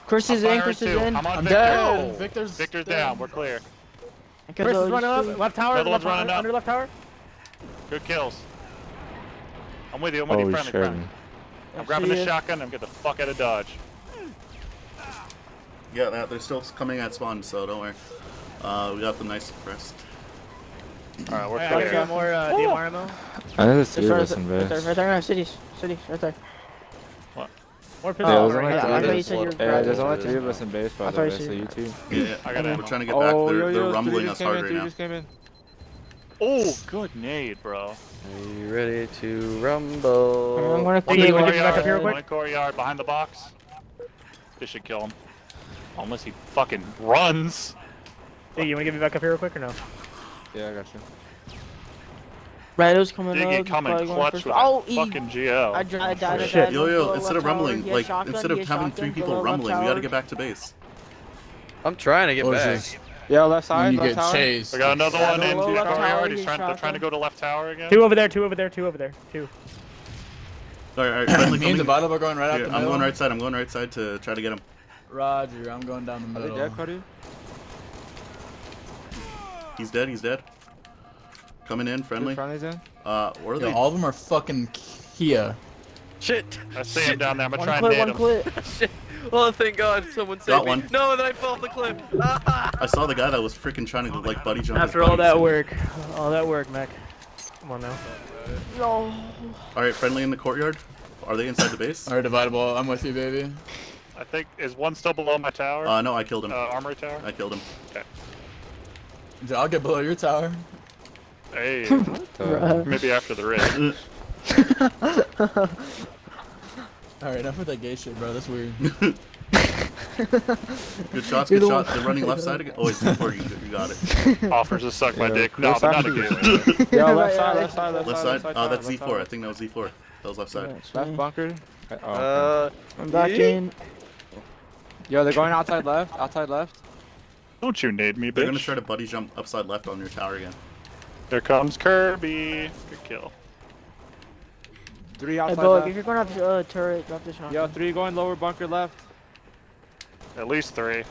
S2: Chris
S4: I'm
S2: is in.
S4: firing
S2: Chris is in.
S4: I'm on
S1: I'm
S4: Victor.
S1: dead. Victor's
S4: Victor's
S1: dead.
S4: down. We're clear.
S2: Because
S6: Chris
S2: of
S6: is running up. Left tower.
S4: Another
S6: Left
S4: one's running
S6: under,
S4: up.
S6: under left tower.
S4: Good kills. I'm with you. I'm with you,
S5: Holy
S4: friendly, friendly. I'm grabbing the shotgun. I'm getting the fuck out of dodge.
S7: Yeah, they're still coming at spawn, so don't worry. Uh, we got the nice pressed.
S4: All right, we're
S6: Alright, I gotta
S4: clear.
S6: get more uh, DMR ammo.
S5: I think there's
S2: It's
S5: three of us in
S2: there, right there, right there, no, cities, cities, right there. What?
S6: More
S5: Yeah,
S6: pistols.
S5: there's only.
S2: Yeah, I
S5: three
S2: thought you said you were
S5: Yeah, there's only three of us in base, by the way, so you two.
S7: Yeah,
S4: I got
S7: we're trying to get back.
S5: Oh,
S7: They're,
S5: yo,
S7: they're
S5: yo,
S7: rumbling us
S5: just
S7: hard
S5: in,
S7: right now.
S5: just came in.
S4: Oh, good nade, bro.
S3: Are you ready to rumble?
S2: I'm gonna
S4: One
S6: Hey, you wanna get back up here real quick?
S4: in courtyard behind the box. This should kill him. Unless he fucking runs.
S6: Hey, you wanna get me back up here real quick or no?
S5: Yeah, I got you.
S2: Rado's coming up.
S4: Diggy coming clutch with
S2: Oh,
S4: that
S2: he-
S4: fucking GL.
S2: I died, I died, I
S6: Shit.
S7: Yo, yo, instead of rumbling,
S2: he
S7: like,
S2: shotgun,
S7: instead of having three people
S2: below left
S7: rumbling, we gotta get back to base.
S3: I'm trying to get
S1: Or
S3: back.
S5: Yeah, left side,
S1: you
S5: left
S1: get
S5: tower.
S1: chased?
S4: We got another
S2: Yeah,
S4: one in
S2: low
S4: the
S2: left tower.
S4: He's
S2: he's
S4: trying, they're trying to go to left tower again.
S6: Two over there. Two over there. Two over there. Two.
S7: Alright, alright, friendly
S1: Me and the
S7: coming.
S1: bottom are going right out the
S7: I'm
S1: middle.
S7: going right side, I'm going right side to try to get him.
S1: Roger, I'm going down the
S5: Are they
S1: middle.
S5: dead, Cody?
S7: He's dead, he's dead. Coming in, friendly.
S5: friendlies in?
S7: Uh, where are
S1: Yo,
S7: they?
S1: all of them are fucking Kia.
S3: Shit!
S4: I see him down there. I'm gonna
S2: One
S4: try and
S2: clip,
S4: nade
S2: one
S4: him.
S2: clip.
S3: Shit! Oh, thank God, someone saved
S7: Got
S3: me.
S7: one.
S3: No, then I fell off the cliff. Ah!
S7: I saw the guy that was freaking trying to like buddy jump. his
S6: After all
S7: buddies.
S6: that work, all that work, Mac. Come on now.
S2: No.
S7: Alright, friendly in the courtyard. Are they inside the base?
S1: Alright, dividable. I'm with you, baby.
S4: I think is one still below my tower.
S7: Uh, no, I killed him.
S4: uh, armory tower.
S7: I killed him.
S1: I'll get below your tower.
S4: Hey,
S5: The-
S4: maybe after the raid.
S1: Alright, enough with that gay shit, bro. That's weird.
S7: Good shots,
S2: You're
S7: good
S2: the one-
S7: They're running left side again. Oh, it's before you, you got it.
S4: Offers to suck my dick. No, but not a
S5: actually- Yeah,
S2: Right,
S5: left side, left side, left
S7: Left
S5: side.
S7: side?
S5: left
S7: Uh, that's
S5: left
S7: Z4. I think that was Z4. That was left side.
S2: That's
S5: Left
S2: me.
S5: bunker. Oh.
S3: Uh,
S2: I'm back
S3: Yeah.
S2: in.
S5: Yo, they're going outside left. Outside left.
S4: Don't you nade me,
S7: They're gonna try to buddy jump upside left on your tower again.
S4: Here comes Kirby. Good kill.
S5: Three
S2: Hey,
S5: outside
S2: Bullock, if you're going up uh, turret, drop the shot.
S5: Yo, three going lower bunker left.
S4: At least three.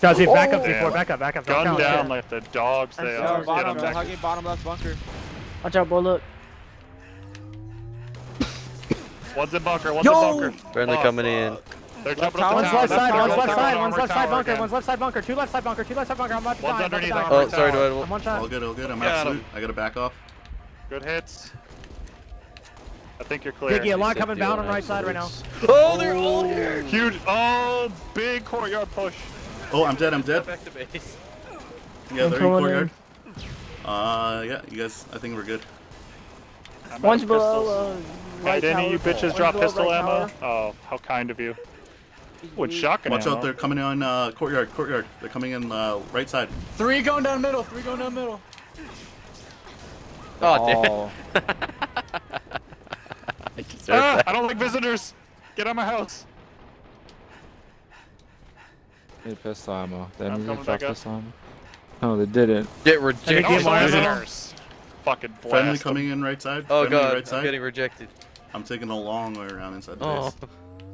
S6: Guys, hey, back up,
S4: Yeah.
S6: Z4. Back up. Back up.
S4: Gun
S6: Don't
S4: down like the dogs they
S2: Yo,
S4: are.
S5: Yo,
S4: Get
S5: bottom,
S4: them back.
S5: hugging bottom left bunker.
S2: Watch out, Bullock.
S4: One's in bunker. One's
S1: Yo!
S4: in bunker.
S3: friendly
S4: Oh,
S3: coming in.
S4: They're
S5: Left
S4: jumping up the
S6: One's left side.
S5: tower,
S6: One's
S5: left
S6: left side.
S4: armory
S6: One's left side bunker.
S4: again.
S6: One's left side bunker. Two left side bunker. Two left side bunker. I'm about to
S4: One's
S6: die. I'm about to
S4: underneath
S6: die.
S3: Oh, sorry,
S4: tower.
S3: do I?
S6: I'm one
S7: All
S6: shot.
S7: good, all good. I'm
S4: Got
S7: absolute.
S4: him.
S7: I gotta back off.
S4: Good hits. I think you're clear.
S6: Diggy, a lot coming down
S3: on
S6: on right side right now.
S3: Oh, they're all here.
S4: Huge. Oh, big courtyard push.
S7: Oh, I'm dead, I'm dead.
S3: Back to base.
S7: Yeah, they're in courtyard. Uh, yeah, you guys, I think we're good.
S4: I'm
S2: One's below,
S4: pistols.
S2: uh, right
S4: Hey, any of you bitches drop pistol
S2: right
S4: ammo?
S2: tower.
S4: Oh, how kind of you. Would shotgun
S7: Watch
S4: ammo.
S7: out, they're coming on uh, courtyard, courtyard. They're coming in uh, right side.
S1: Three going down middle. Three going down middle.
S3: Oh, damn.
S5: Oh,
S3: I
S4: Ah. I don't like visitors. Get out of my house.
S5: need pistol ammo. They
S4: I'm
S5: need to
S4: coming
S5: drop pistol ammo. No, they didn't.
S3: Get
S4: Don't
S3: rejected.
S6: Get more
S4: like
S6: ammo.
S4: visitors. Fucking blast.
S7: Friendly
S4: them.
S7: coming in right side.
S3: Oh
S7: Friendly
S3: god,
S7: right
S3: I'm
S7: side.
S3: getting rejected.
S7: I'm taking a long way around inside the
S3: Oh,
S7: base.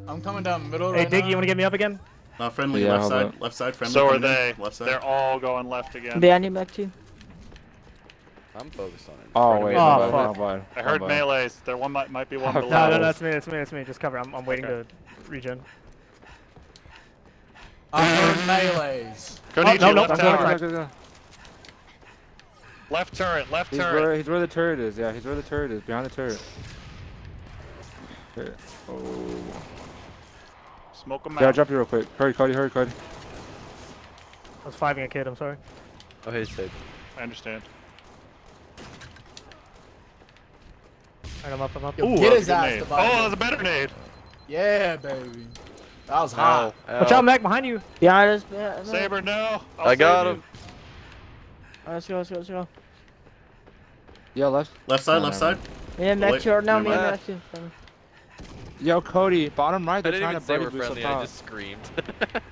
S1: I'm coming down middle
S6: Hey,
S1: right
S6: Diggy,
S1: now.
S6: you want to get me up again?
S7: Not friendly,
S5: Yeah,
S7: left side,
S5: up.
S7: left side, friendly.
S4: So are they.
S7: Left side.
S4: They're all going left again.
S2: Behind you, back too.
S3: I'm focused on it.
S5: Oh wait,
S6: Oh,
S5: my
S6: fuck.
S5: my bad,
S4: I
S5: my
S4: heard
S5: bad.
S4: melees. There one might, might be one below.
S6: No, no, no, that's me. That's me. That's me. Just cover. I'm, I'm waiting
S4: Okay.
S6: to regen.
S1: I heard in melees.
S4: Konichi, oh,
S6: no, no,
S4: left
S6: I'm
S4: tower.
S5: Go, go, go.
S4: Left turret, left
S5: He's
S4: turret.
S5: where, he's where the turret is. Yeah, he's where the turret is. Behind the turret. Okay. Oh.
S4: Smoke him
S5: Yeah,
S4: out.
S5: drop you real quick. Hurry, Cody, hurry, Cody.
S6: I was fiving a kid. I'm sorry.
S3: Oh, he's safe.
S4: I understand.
S6: Alright, I'm up. I'm up.
S4: Ooh,
S1: Get his
S4: was
S1: ass
S4: nade.
S1: to
S4: Oh,
S1: bottom.
S4: that was a better nade.
S1: Yeah, baby. That was
S3: Ow.
S1: hot.
S6: Watch
S3: ow.
S6: out, Mac, behind you.
S2: Behind us. Behind us.
S4: Saber, no. I'll
S3: I got him.
S2: Alright, let's go. Let's go. Let's go.
S5: Yeah, left.
S7: Left side,
S5: No,
S7: left oh,
S5: no, no.
S7: side.
S2: Me and
S7: Oh,
S2: Max
S7: wait,
S2: here now. Me and
S3: mind.
S2: Max here. Sorry.
S5: Yo, Cody, bottom right. They're
S3: didn't
S5: trying
S3: even
S5: to
S3: say
S5: buddy
S3: we're friendly. I just screamed.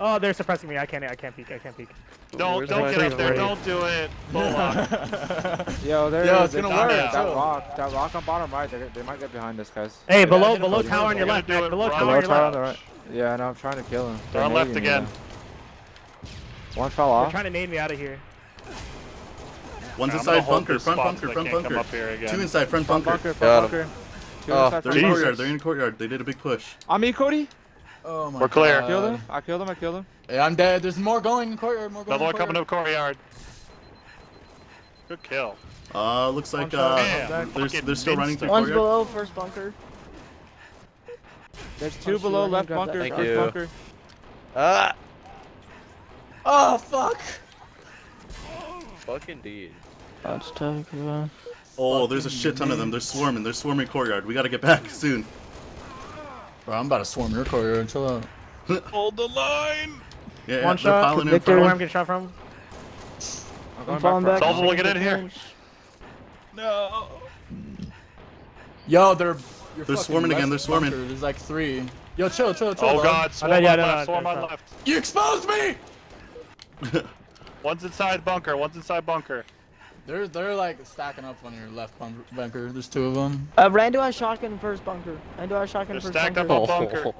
S6: Oh, they're suppressing me. I can't. I can't peek. I can't peek.
S4: Don't,
S3: Where's
S4: don't get up there. Don't do it. Bullock.
S5: Yo, they're,
S1: Yo, it's
S5: they're
S1: gonna
S5: down
S1: work,
S5: there. That
S4: too.
S5: rock, that rock on bottom right. They, they might get behind us, guys.
S6: Hey,
S1: Yeah,
S6: below, below tower on your left,
S4: gonna do
S6: Mac. Below tower on your left.
S5: the right. Yeah, and I'm trying to kill him.
S4: They're on left again.
S5: One fell off.
S6: They're trying to nade me out of here.
S7: One's
S4: I'm
S7: inside bunker, front bunker, front bunker.
S4: up here again.
S7: Two inside, front
S5: Front
S7: bunker.
S5: bunker, front bunker. Two
S3: Oh,
S5: inside,
S7: They're
S5: front
S7: in
S5: bunker.
S7: courtyard. They're in courtyard. They did a big push.
S5: On me, Cody.
S1: Oh my
S4: We're clear.
S1: God.
S5: Killed him. I killed him. I killed him.
S1: Hey, I'm dead. There's more going in courtyard. More going
S4: Another one coming to
S1: courtyard.
S4: courtyard. Good kill.
S7: Uh, looks like uh,
S4: Man,
S7: they're,
S4: fucking
S7: they're still running through
S2: One's
S7: courtyard.
S2: below first bunker.
S5: There's
S2: Oh,
S5: two
S2: shoot,
S5: below
S2: I didn't
S5: left bunker.
S3: Thank
S5: first
S3: you.
S5: bunker.
S3: ah!
S1: Oh fuck.
S3: Fucking dude.
S2: That's tough. Yeah.
S7: Oh, there's a shit ton of them. They're swarming. They're swarming courtyard. We gotta get back soon.
S1: Bro, I'm about to swarm your courtyard. Chill out.
S4: Hold the line.
S7: Yeah, yeah
S6: One
S7: they're
S6: shot.
S7: piling in
S2: Victor.
S6: Where I'm
S7: front.
S6: getting shot from?
S5: I'm
S2: I'm
S5: going
S2: falling
S5: back.
S2: back.
S5: front.
S4: Solve- Solvable, get in here.
S1: No. Yo, they're. You're
S7: They're swarming again, they're swarming.
S1: bunker. There's like three. Yo, chill, chill, chill.
S4: Oh
S1: dog.
S4: god, swarm
S6: no, yeah,
S4: on
S6: no,
S4: left,
S6: no,
S4: swarm
S6: no,
S4: on left.
S1: You exposed me.
S4: One's inside bunker, one's inside bunker.
S1: They're they're like stacking up on your left bunker. There's two of them.
S2: Uh, Rando has shotgun in first bunker. Rando has shotgun
S4: They're
S2: first
S4: stacked up
S2: bunker.
S4: on bunker.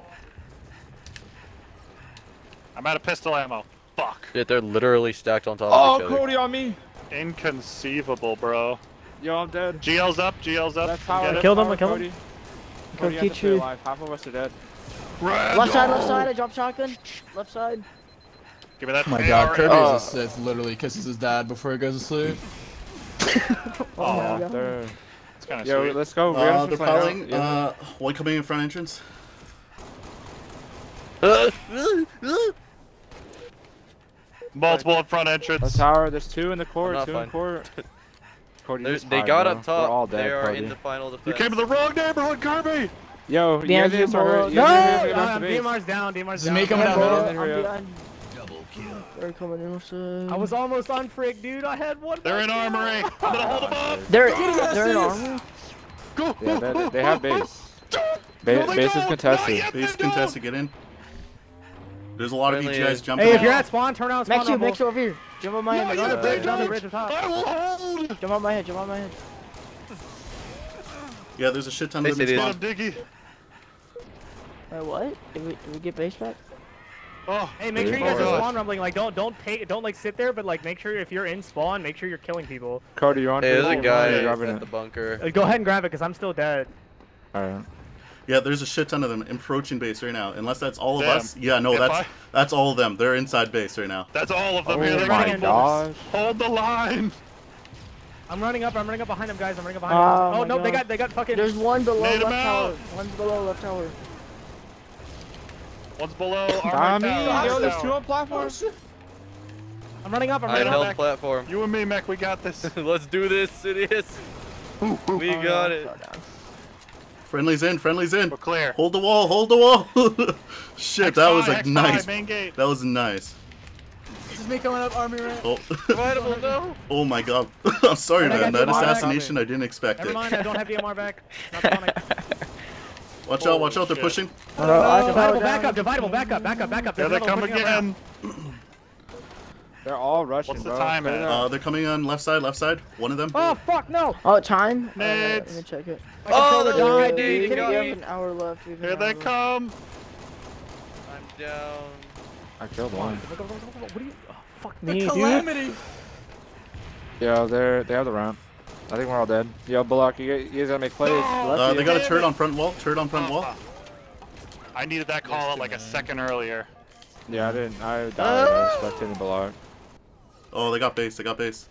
S4: I'm out of pistol ammo. Fuck.
S3: Shit, they're literally stacked on top
S5: Oh,
S3: of each other.
S5: Oh, Cody on me.
S4: Inconceivable, bro.
S5: Yo, I'm dead.
S4: GL's up, GL's up.
S5: Left
S4: You
S5: tower.
S4: get
S6: I
S4: it?
S6: killed him, I killed him.
S5: Cody.
S2: Go
S5: Cody has to
S2: get you.
S5: alive. Half of us are dead.
S2: Left side, left side. I drop shotgun. Left side.
S4: Give me that
S1: Oh my
S4: AR
S1: god, Kirby
S4: ammo.
S1: is a Sith. Literally kisses his dad before he goes to sleep.
S2: Oh,
S4: Aw.
S2: my God.
S5: They're...
S4: It's kind of
S5: Yo,
S4: sweet.
S5: let's go. We're
S7: Uh, they're piling.
S5: Yeah.
S7: Uh, one coming in front entrance.
S4: Multiple in front
S5: The
S4: entrance.
S5: tower. There's two in the court.
S3: not
S5: Two in
S3: fine.
S5: court. Cody,
S3: They're- they
S5: hide,
S3: got
S5: bro.
S3: up top.
S5: We're all dead,
S3: they are
S5: Cody.
S3: in the final defense.
S4: You came to the wrong neighborhood, Kirby!
S5: Yo, you
S2: Behind
S5: guys
S2: you,
S5: need to start-
S2: Bolo.
S5: you
S6: No!
S5: guys need to
S6: Uh,
S5: get to.
S6: DMR's down. DMR's
S1: Just
S6: down.
S1: make him
S6: I'm
S1: down,
S6: below.
S1: bro.
S2: I'm
S5: hurry up.
S2: behind. They're coming in. also.
S6: I was almost on frig, dude. I had one.
S4: They're in armory. I'm gonna hold them up.
S2: They're they're in
S1: ass.
S2: armor.
S4: Go.
S5: Yeah, they, they have base. Ba-
S4: they
S5: base is
S4: don't. Not
S5: contested.
S4: yet,
S7: Base
S4: they don't.
S7: contested. Get in. There's a lot of you guys jumping.
S6: Hey, if you're at spawn, turn out spawn
S2: Max, you,
S6: level.
S2: Max over here. Jump on my
S4: Not
S2: head.
S4: yet,
S2: Jump on the bridge, on the bridge on top.
S4: I will hold.
S2: Jump on my head. Jump on my head.
S7: Yeah, there's a shit ton of them
S3: say
S7: in spawn.
S4: Diggy.
S2: Wait, what? Did we, did we get base back?
S4: Oh,
S6: Hey, make sure you
S4: Oh,
S6: guys are spawn rumbling. Like, don't don't take don't like sit there, but like make sure if you're in spawn, make sure you're killing people.
S5: Cody, you're on.
S3: Hey, there's a guy
S5: You're grabbing
S3: at the bunker.
S6: Uh, go ahead and grab it, cause I'm still dead.
S5: Alright.
S7: Yeah, there's a shit ton of them approaching base right now. Unless that's all of us. Yeah, no,
S4: If
S7: that's
S4: I-
S7: that's all of them. They're inside base right now.
S4: That's all of them.
S5: Oh
S4: Here they
S5: my gosh.
S4: Hold the line.
S6: I'm running up. I'm running up behind them, guys. I'm running up behind
S2: Oh
S6: them. Oh
S2: my
S6: no, they got they got fucking.
S2: There's one below
S4: Nade 'em
S2: left tower.
S4: out.
S2: One's below left tower.
S4: One's below
S5: I
S4: armored
S5: mean, yo, there's two on platforms.
S6: I'm running up. I'm running I
S3: held
S6: up.
S3: platform.
S4: You and me, Mech, we got this.
S3: Let's do this, Sidious. We got it.
S7: Friendly's in. Friendly's in.
S4: We're clear.
S7: Hold the wall. Hold the wall. shit, that was like
S4: X5,
S7: nice.
S4: Main gate.
S7: That was nice.
S1: This is me coming up army right.
S7: Oh,
S3: Survivable, no.
S7: oh my god. I'm sorry, man. That
S6: DMR back.
S7: assassination, I didn't expect
S6: Never
S7: it.
S6: mind. I don't have DMR back. Not spawning.
S7: Watch out, watch out. They're
S4: shit.
S7: pushing.
S2: Oh, no, I
S6: Dividable
S2: tower
S6: back up. Dividable back up. Back up. Back up.
S4: Here they
S6: Dividable
S4: come
S6: pushing up
S4: again.
S5: They're all rushing,
S4: What's the
S5: bro.
S4: time
S5: Clear
S4: at?
S7: Uh, they're coming on left side, left side. One of them.
S6: Oh fuck no!
S2: Oh, time? Uh, let me check it.
S6: My controller
S3: Oh,
S6: died,
S3: dude,
S6: dude.
S3: he got
S2: have
S3: me.
S2: an hour left. we have
S4: Here they
S2: left.
S4: come.
S3: I'm down.
S5: I killed one.
S6: What are you? Oh, fuck
S1: The
S6: me, dude.
S1: calamity.
S5: Yeah, they're they have the ramp. I think we're all dead. Yo, Bullock, you, guys- you guys gotta make plays.
S7: Uh, they got a turret on front wall. Turret on front wall.
S4: I needed that call out like a second earlier.
S5: Yeah, I didn't. I died. I was spectating Bullock.
S7: Oh, they got base. They got base.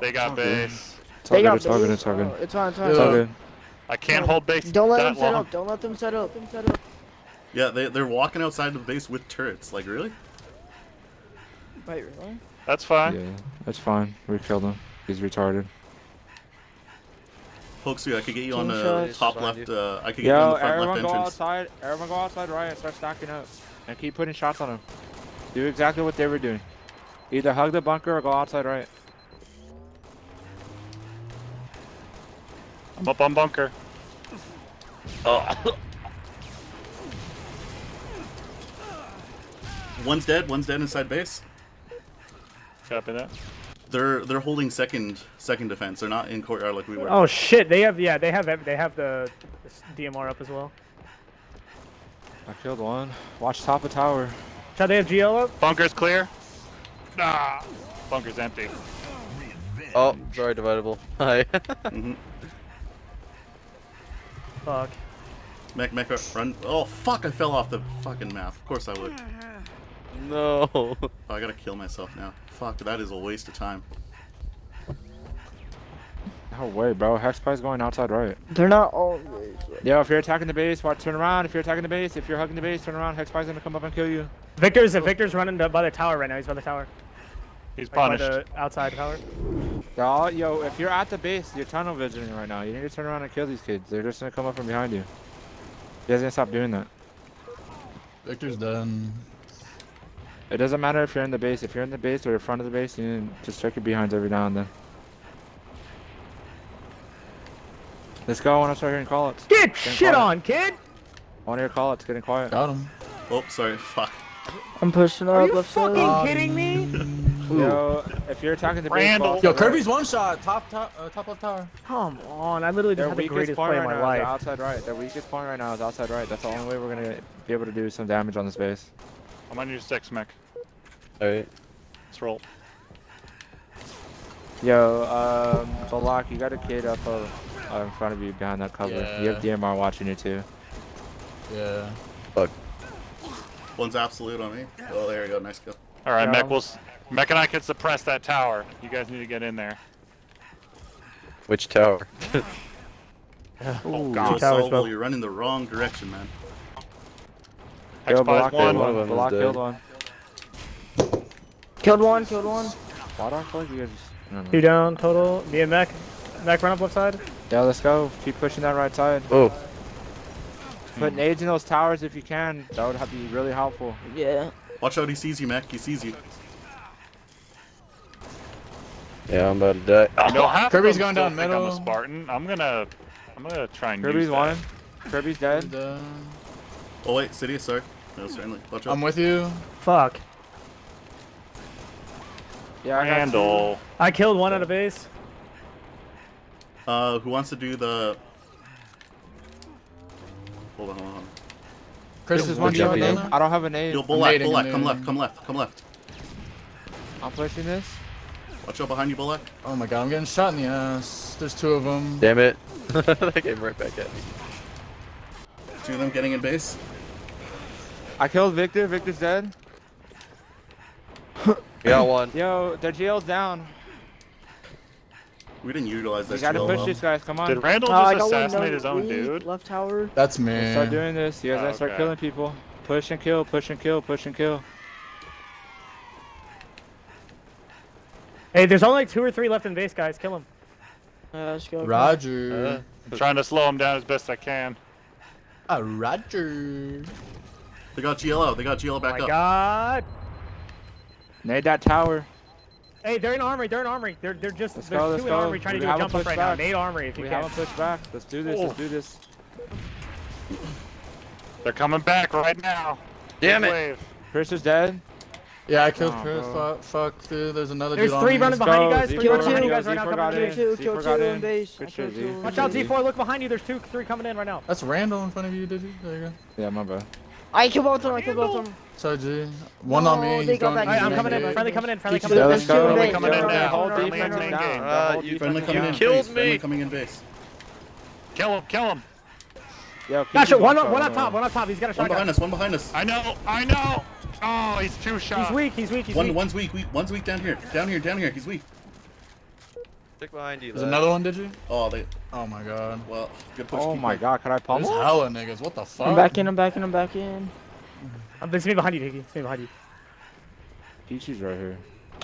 S4: They got base.
S5: It's all
S2: They
S5: good.
S2: got
S5: It's all good.
S2: base.
S5: It's all
S2: Oh,
S5: good.
S2: It's fine, it's fine.
S5: It's all good.
S4: I can't hold base
S2: Don't let
S4: that
S2: them set
S4: long.
S2: up. Don't let them set up. Them set up.
S7: Yeah, they they're walking outside the base with turrets. Like really?
S2: Wait, really?
S4: That's fine.
S5: Yeah, that's fine. We killed him. He's retarded.
S7: Hoaxu, I could get you on the
S2: shots.
S7: top left. Uh, I could get you on
S5: Yo,
S7: the front
S5: everyone
S7: left
S5: go
S7: entrance.
S5: outside. Everyone go outside right and start stacking up. And keep putting shots on them. Do exactly what they were doing. Either hug the bunker or go outside right.
S4: I'm up on bunker. Oh.
S7: One's dead. One's dead inside base.
S4: Copy that.
S7: They're they're holding second second defense. They're not in courtyard like we were.
S6: Oh shit! They have yeah. They have they have the, the DMR up as well.
S5: I killed one. Watch top of tower.
S6: Shall they have GL up?
S4: Bunker's clear. Nah. Bunker's empty.
S3: Oh, sorry, dividable. Hi.
S7: hmm
S6: Fuck.
S7: Mech, mech, run. Oh fuck! I fell off the fucking map. Of course I would.
S3: No.
S7: Oh, I gotta kill myself now. Fuck, that is a waste of time.
S5: No way, bro. Hexpie's going outside right.
S2: They're not always.
S5: Yo, if you're attacking the base, watch, turn around. If you're attacking the base, if you're hugging the base, turn around. Hexpie's gonna come up and kill you.
S6: Victor's Victor's running by the tower right now. He's by the tower.
S4: He's
S6: Like, by the outside tower.
S5: Yo, yo, if you're at the base, you're tunnel visioning right now. You need to turn around and kill these kids. They're just gonna come up from behind you. You guys gonna stop doing that.
S1: Victor's done.
S5: It doesn't matter if you're in the base. If you're in the base or in front of the base, you need to just check your behinds every now and then. Let's go. I want to start hearing call outs.
S6: Get
S5: Getting
S6: shit
S5: quiet.
S6: on, kid!
S5: I want to hear call outs. Getting quiet.
S1: Got him.
S7: Oh, sorry. Fuck.
S2: I'm pushing
S6: Are
S2: up
S6: you fucking
S2: side.
S6: kidding me?
S5: Yo, if you're attacking the base,
S4: Randall.
S5: call
S1: Yo. Kirby's one shot. Top, top, uh, top left tower.
S6: Come on! I literally just
S5: Their
S6: had the greatest play
S5: right
S6: of my
S5: now is
S6: life.
S5: outside right. Their weakest point right now is outside right. That's the only way we're gonna be able to do some damage on this base.
S4: I'm on your six, mech.
S3: Alright.
S4: Let's roll.
S5: Yo, um, Bullock, you got a kid up uh, uh, in front of you behind that cover. Yeah. You have DMR watching you too.
S1: Yeah. Fuck.
S7: One's absolute on me. Oh, there you go. Nice kill.
S4: All right,
S5: Yeah.
S4: mech. Will mech and I can suppress that tower. You guys need to get in there.
S3: Which tower?
S4: Oh
S7: Joe
S4: God.
S6: towers,
S7: Sobel,
S6: bro.
S7: you're running the wrong direction, man.
S5: Yo,
S4: Hexpies
S5: Bullock killed
S4: one.
S3: One of
S5: one.
S3: them is
S5: killed one.
S2: Killed one, killed one.
S5: Why do I feel like you guys just... I don't.
S6: Two down total. Me and Mac. Mac run up left side.
S5: Yeah, let's go. Keep pushing that right side.
S3: Oh,
S5: Put nades in those towers if you can. That would be really helpful.
S2: Yeah.
S7: Watch out, he sees you, Mech. He sees you.
S3: yeah, I'm about to die.
S4: I know half
S1: Kirby's going down
S4: think I'm a. Spartan. I'm gonna, I'm gonna try and
S5: Kirby's
S4: use that.
S5: one. Kirby's dead.
S1: And, uh,
S7: Oh wait, Sidious, sorry. That was. Watch.
S1: I'm with you.
S6: Fuck.
S5: Yeah, I got two.
S6: I killed one at a base.
S7: Uh, who wants to do the? Hold on, hold on.
S1: Chris
S5: is
S1: is
S5: one
S1: one shot
S3: jumping
S5: jumping
S3: in.
S5: I don't have a nade.
S7: Yo, Bullock,
S1: nading, I'm
S7: come left, come left, come left.
S5: I'm pushing this.
S7: Watch out behind you, Bullock.
S1: Oh my god, I'm getting shot in the ass. There's two of them.
S3: Damn it. that came right back at me.
S7: Two of them getting in base.
S5: I killed Victor. Victor's dead.
S3: Yeah, one.
S5: Yo, their GL's down.
S7: We didn't utilize that.
S5: You
S7: that
S5: gotta
S7: skill
S5: push
S7: well.
S5: these guys. Come on.
S4: Did Randall
S2: Uh,
S4: just
S2: got
S4: assassinate his own dude?
S2: Left tower.
S1: That's me.
S5: Let's start doing this. You guys gotta start
S4: Okay.
S5: killing people. Push and kill. Push and kill. Push and kill.
S6: Hey, there's only like two or three left in base, guys. Kill them.
S2: Uh, let's go.
S1: Roger.
S3: Uh,
S4: I'm trying to slow him down as best I can.
S1: Ah, Roger.
S7: They got GL out. They got GL
S6: Oh
S7: back
S6: my
S7: up.
S6: god.
S5: Nade that tower.
S6: Hey, they're in armory. They're in armory. They're they're just
S5: Let's
S6: there's
S5: go, let's
S6: two in armory trying to do a
S5: haven't
S6: jump up right
S5: back.
S6: now. Nade armory if you
S5: We
S6: can.
S5: haven't pushed back. Let's do this. Let's
S4: Oh.
S5: do this.
S4: They're coming back right now.
S3: Damn
S4: Big
S3: it.
S4: wave.
S5: Chris is dead.
S1: Yeah, I killed
S5: Oh,
S1: Chris. Fuck, fuck, dude. There's another
S6: There's
S1: dude
S6: three
S1: on
S6: running
S1: me.
S6: behind you guys. Three
S5: Z4
S6: running behind you guys right now.
S5: Z4
S6: Coming
S5: got
S6: in.
S5: in.
S2: Kill two, kill two in
S5: in.
S2: base.
S5: Good shit, Z.
S6: Watch out. Z4. Look behind you. There's two, three coming in right now.
S1: That's Randall in front of you, did you? There you go.
S5: Yeah, my bad.
S2: I killed both of them. I killed both of them.
S1: Sorry, G. One on me.
S2: they
S1: going
S2: back
S6: Alright, I'm coming in. Friendly coming in. Friendly coming in.
S5: Yeah, let's
S2: There's two
S5: go.
S2: in
S4: Friendly coming in
S2: They're
S4: now.
S2: on
S5: Whole
S2: our-
S5: defense
S2: our-
S5: is
S4: main
S5: down.
S4: game.
S5: The
S3: Uh,
S5: whole
S3: you
S5: defense
S7: Friendly coming in
S3: Kills
S7: base. Friendly
S3: me.
S7: coming in base.
S4: Kill him, kill him.
S5: Yo, keep
S6: Gotcha. One,
S5: shot,
S6: up, one up
S5: uh,
S6: top. One up top. He's got a shot.
S7: One behind us. One behind us.
S4: I know, I know. Oh, he's two shot.
S6: He's weak. He's weak. He's
S7: One,
S6: weak.
S7: one's weak, weak. One's weak down here. Down here, down here. He's weak.
S3: Stick behind you.
S1: There's
S3: lad.
S1: another one, did you?
S7: Oh, they.
S1: Oh my god.
S7: Well, good push.
S5: Oh
S7: keep
S5: my
S7: going.
S5: god, could I
S1: There's
S5: pummel?
S1: hella niggas. What the fuck?
S2: I'm back in, I'm back in, I'm back in.
S6: Um, It's me behind you, Diggy. It's me behind you.
S5: Peachy's right here.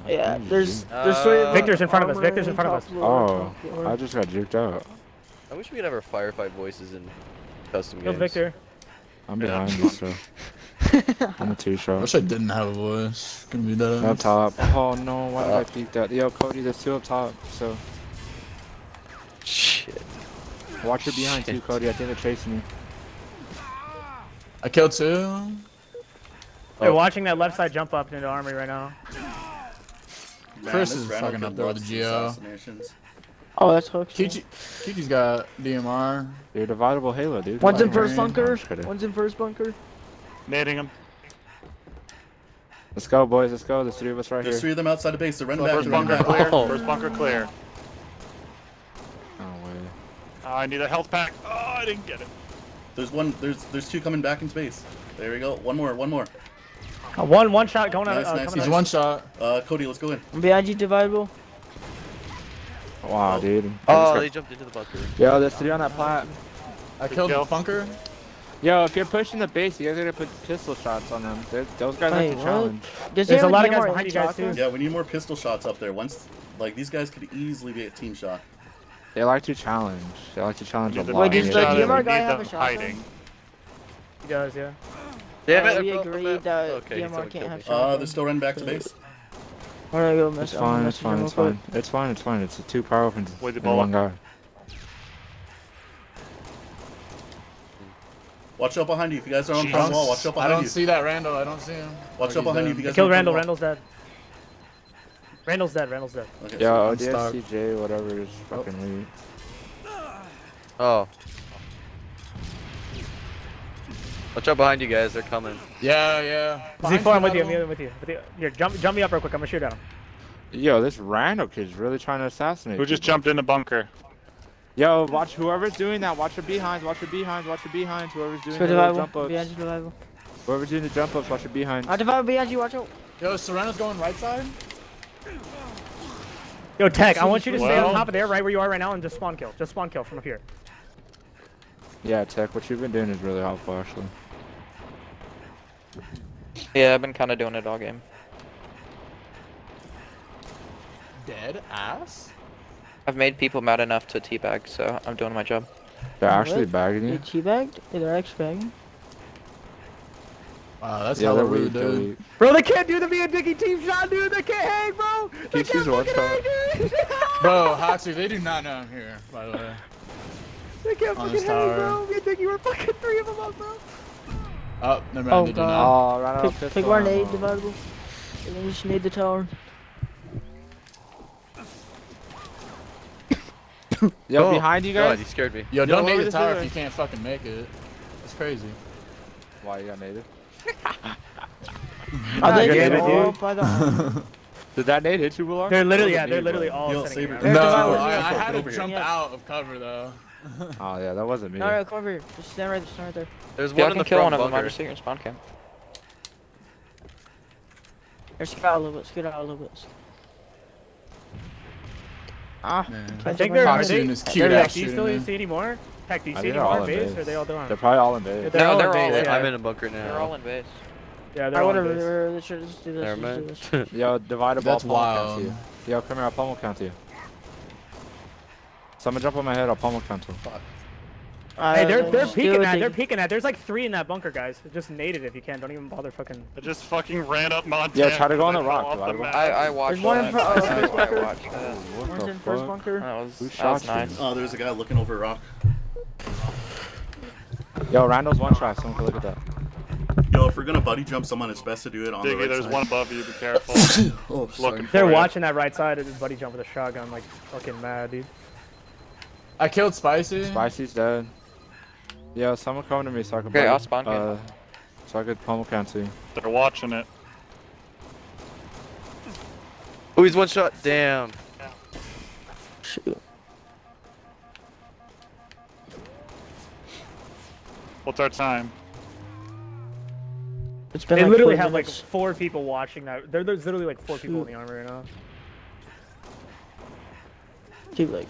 S2: Yeah,
S5: Jeez,
S2: there's there's
S3: Uh,
S2: them.
S6: Victor's in front of us, Victor's in front of us.
S5: Oh. I just got juked out.
S3: I wish we could have our firefight voices in custom
S6: Kills
S3: games.
S6: Victor.
S5: I'm behind you, so. I'm a two
S1: I wish I didn't have a voice. Gonna be that.
S5: Up top. Oh no, why did I peek that? Yo, Cody, there's two up top, so.
S3: Shit.
S5: Watch your behind too, Cody. I think they're chasing me.
S1: I killed two.
S6: They're
S5: Oh.
S6: watching that left side jump up into armory right now.
S7: Man,
S1: Chris is fucking up there with the Geo.
S2: Oh, that's hooked.
S1: Kichi, Kichi's got DMR.
S5: You're a dividable Halo, dude.
S2: One's in first bunker.
S5: I'm just kidding.
S2: One's in first bunker.
S4: Nading him.
S5: Let's go, boys. Let's go. There's three of us right
S7: There's
S5: here.
S7: three of them outside the base. They're running back.
S4: First bunker
S7: back.
S4: clear.
S3: Oh.
S4: First bunker clear.
S5: Oh, wait.
S4: Oh, I need a health pack. Oh, I didn't get it.
S7: There's one. There's there's two coming back in space. There we go. One more. One more.
S6: Uh, one one shot going out.
S7: Nice,
S6: uh,
S7: nice,
S1: He's one shot.
S7: Uh, Cody, let's go in.
S2: I'm behind you, dividable.
S5: Wow, dude.
S3: Oh,
S5: got-
S3: they jumped into the bunker.
S5: Yo, there's three on that plat.
S1: I killed
S4: kill.
S1: the bunker.
S5: Yo, if you're pushing the base, you guys gotta put pistol shots on them. They're, those guys
S2: Wait,
S5: like to challenge.
S2: Does
S6: There's a lot of guys behind you guys, too.
S7: Yeah, we need more pistol shots up there. Once, like these guys could easily be a team shot.
S5: They like to challenge. They like to challenge a lot.
S2: Wait, does
S4: team
S2: the
S4: shot and
S2: DMR guy have a shotgun?
S4: hiding.
S6: He does, yeah.
S3: Damn
S2: Uh,
S3: it!
S2: We
S3: broke the
S2: agree
S3: map.
S2: that
S3: okay,
S2: DMR can't have
S3: me.
S2: shotgun.
S7: Uh, they're still running back to base.
S2: I'm gonna go.
S5: It's fine, it's fine, it's fine. It's fine, it's fine. It's a two power weapons
S4: With the
S5: and one guy.
S7: Watch out behind you. If you guys are on
S1: I
S7: front wall, watch out behind you.
S1: I don't
S7: you.
S1: see that Randall. I don't see him.
S7: Watch
S1: Oh,
S7: out behind you if you guys
S6: Kill
S7: are on
S6: Randall.
S7: front
S6: Randall's dead. Randall's dead. Randall's dead.
S7: Okay,
S5: Yeah,
S7: so-
S5: ODS,
S1: stuck.
S5: CJ, whatever is fucking weak.
S3: Oh. Watch out behind you guys, they're coming.
S1: Yeah, yeah.
S6: Z4, I'm with you. I'm with you, I'm with you. With you. Here, jump, jump me up real quick. I'm gonna shoot at him.
S5: Yo, this Randall kid's really trying to assassinate.
S4: Who just
S5: people.
S4: jumped in the bunker?
S5: Yo, watch whoever's doing that. Watch your behinds. Watch your behinds. Watch your behinds. Whoever's doing the little
S2: dividable.
S5: jump
S2: Behind
S5: ups.
S2: you, dividable.
S5: Whoever's doing the jump ups. Watch your behinds.
S2: Uh, dividable behind you. Watch out.
S1: Yo, Sereno's going right side.
S6: Yo, Tech, I want you to stay on top of there, right where you are right now, and just spawn kill. Just spawn kill from up here.
S5: Yeah, Tech, what you've been doing is really helpful, actually.
S8: Yeah, I've been kind of doing it all game.
S1: Dead ass.
S8: I've made people mad enough to teabag, so I'm doing my job.
S5: They're
S2: What?
S5: actually bagging
S2: They
S5: you.
S2: teabagged? Yeah, they're actually bagging.
S1: Wow, that's
S5: Yeah,
S1: hella
S5: they're
S1: rude, dude.
S5: weak.
S6: Bro, they can't do the me and Dicky team shot, dude. They can't hang, bro. They
S5: Keep
S6: can't fucking hang, dude.
S1: Bro, Hoxie, they do not know I'm here, by the way.
S6: They can't
S1: On
S6: fucking hang, bro. Me and Dicky were fucking three of them up, bro.
S1: Oh, never oh, mind,
S2: Oh,
S1: they do
S2: God.
S1: not.
S5: Oh, right out of
S2: Pick,
S5: pistol
S2: pick one
S5: ammo.
S2: aid, dividable. And then just need the tower.
S5: Yo,
S3: Oh,
S5: behind you
S3: God,
S5: guys.
S3: you scared me.
S1: Yo,
S5: Yo,
S1: don't
S5: what
S1: nade the tower if you can't fucking make it. That's crazy.
S5: Why you got native?
S2: Are they
S6: good
S2: just all
S6: dude.
S2: by the
S5: Did that nade hit you, Willard?
S6: They're literally, yeah, they're
S7: me,
S6: literally
S7: bro.
S6: all
S7: Yo,
S6: sitting
S7: Saber.
S6: here.
S1: No, I, I had to jump
S2: Yeah.
S1: out of cover though.
S5: Oh yeah, that wasn't me.
S2: No, no, come over here. Just stand right there. Stand right there.
S3: There's
S8: Yeah, I
S3: one in
S8: can
S3: the
S8: kill
S3: front
S8: one of them. I
S3: bunker.
S8: just see your spawn cam.
S2: Here, scoot out a little bit. Scoot out a little bit. Ah,
S1: Man.
S6: I think they're,
S2: on
S6: are
S1: Hoxie
S6: they,
S1: and his cute
S6: do
S1: ass
S6: you
S1: shooting
S6: still
S1: me.
S6: see any more? Tech, do you
S5: I
S6: see
S5: think
S6: any
S5: all
S6: more
S5: in
S6: base,
S5: base.
S6: or are they all done?
S5: They're probably all in
S6: Yeah,
S5: base.
S6: they're
S8: No,
S6: in
S8: they're all
S6: base,
S8: in.
S6: yeah.
S3: I'm in a bunker
S8: They're all in base.
S6: Yeah, they're
S2: Alright,
S6: all in
S2: whatever.
S6: base.
S2: Let's, let's just do this.
S3: Never mind.
S2: do this.
S5: Yo, Dividable.
S1: That's
S5: pummel count
S1: wild.
S5: Yo, come here. I'll pummel count you. Someone jump on my head. I'll pummel count you.
S2: Uh,
S6: Hey, they're they're peeking at. They're peeking at. There's like three in that bunker, guys. Just nade it if you can. Don't even bother fucking.
S4: I just fucking ran up Montana.
S5: Yeah, try to go on the rock,
S4: fell off
S8: I I watched
S2: There's one in
S8: that.
S2: front-
S8: I
S2: oh, first
S8: it, I watched that.
S5: What
S2: One's
S5: the
S2: in first
S5: fuck?
S2: bunker.
S8: That was
S5: Who
S8: that was nice.
S7: Oh, there's a guy looking over a rock.
S5: Yo, Randall's one shot. Someone can look at that.
S7: Yo, if we're gonna buddy jump someone, it's best to do it on the
S4: Diggy,
S7: right
S4: there's
S7: side.
S4: one above you. Be careful.
S7: oh,
S4: Looking
S6: They're
S4: for ya.
S6: watching that right side of buddy jump with a shotgun, like fucking mad, dude.
S1: I killed Spicy.
S5: Spicy's dead. Yo, someone come to me so I can.
S8: Okay, I'll spawn cam.
S5: Uh, so I could pummel count.
S4: They're watching it.
S3: Oh, he's one shot. Damn.
S2: Shoot.
S4: What's our time?
S2: It's been
S6: They
S2: like
S6: literally
S2: 40
S6: have like four people watching that. There, there's literally like four people in the armor right now.
S2: Keep like.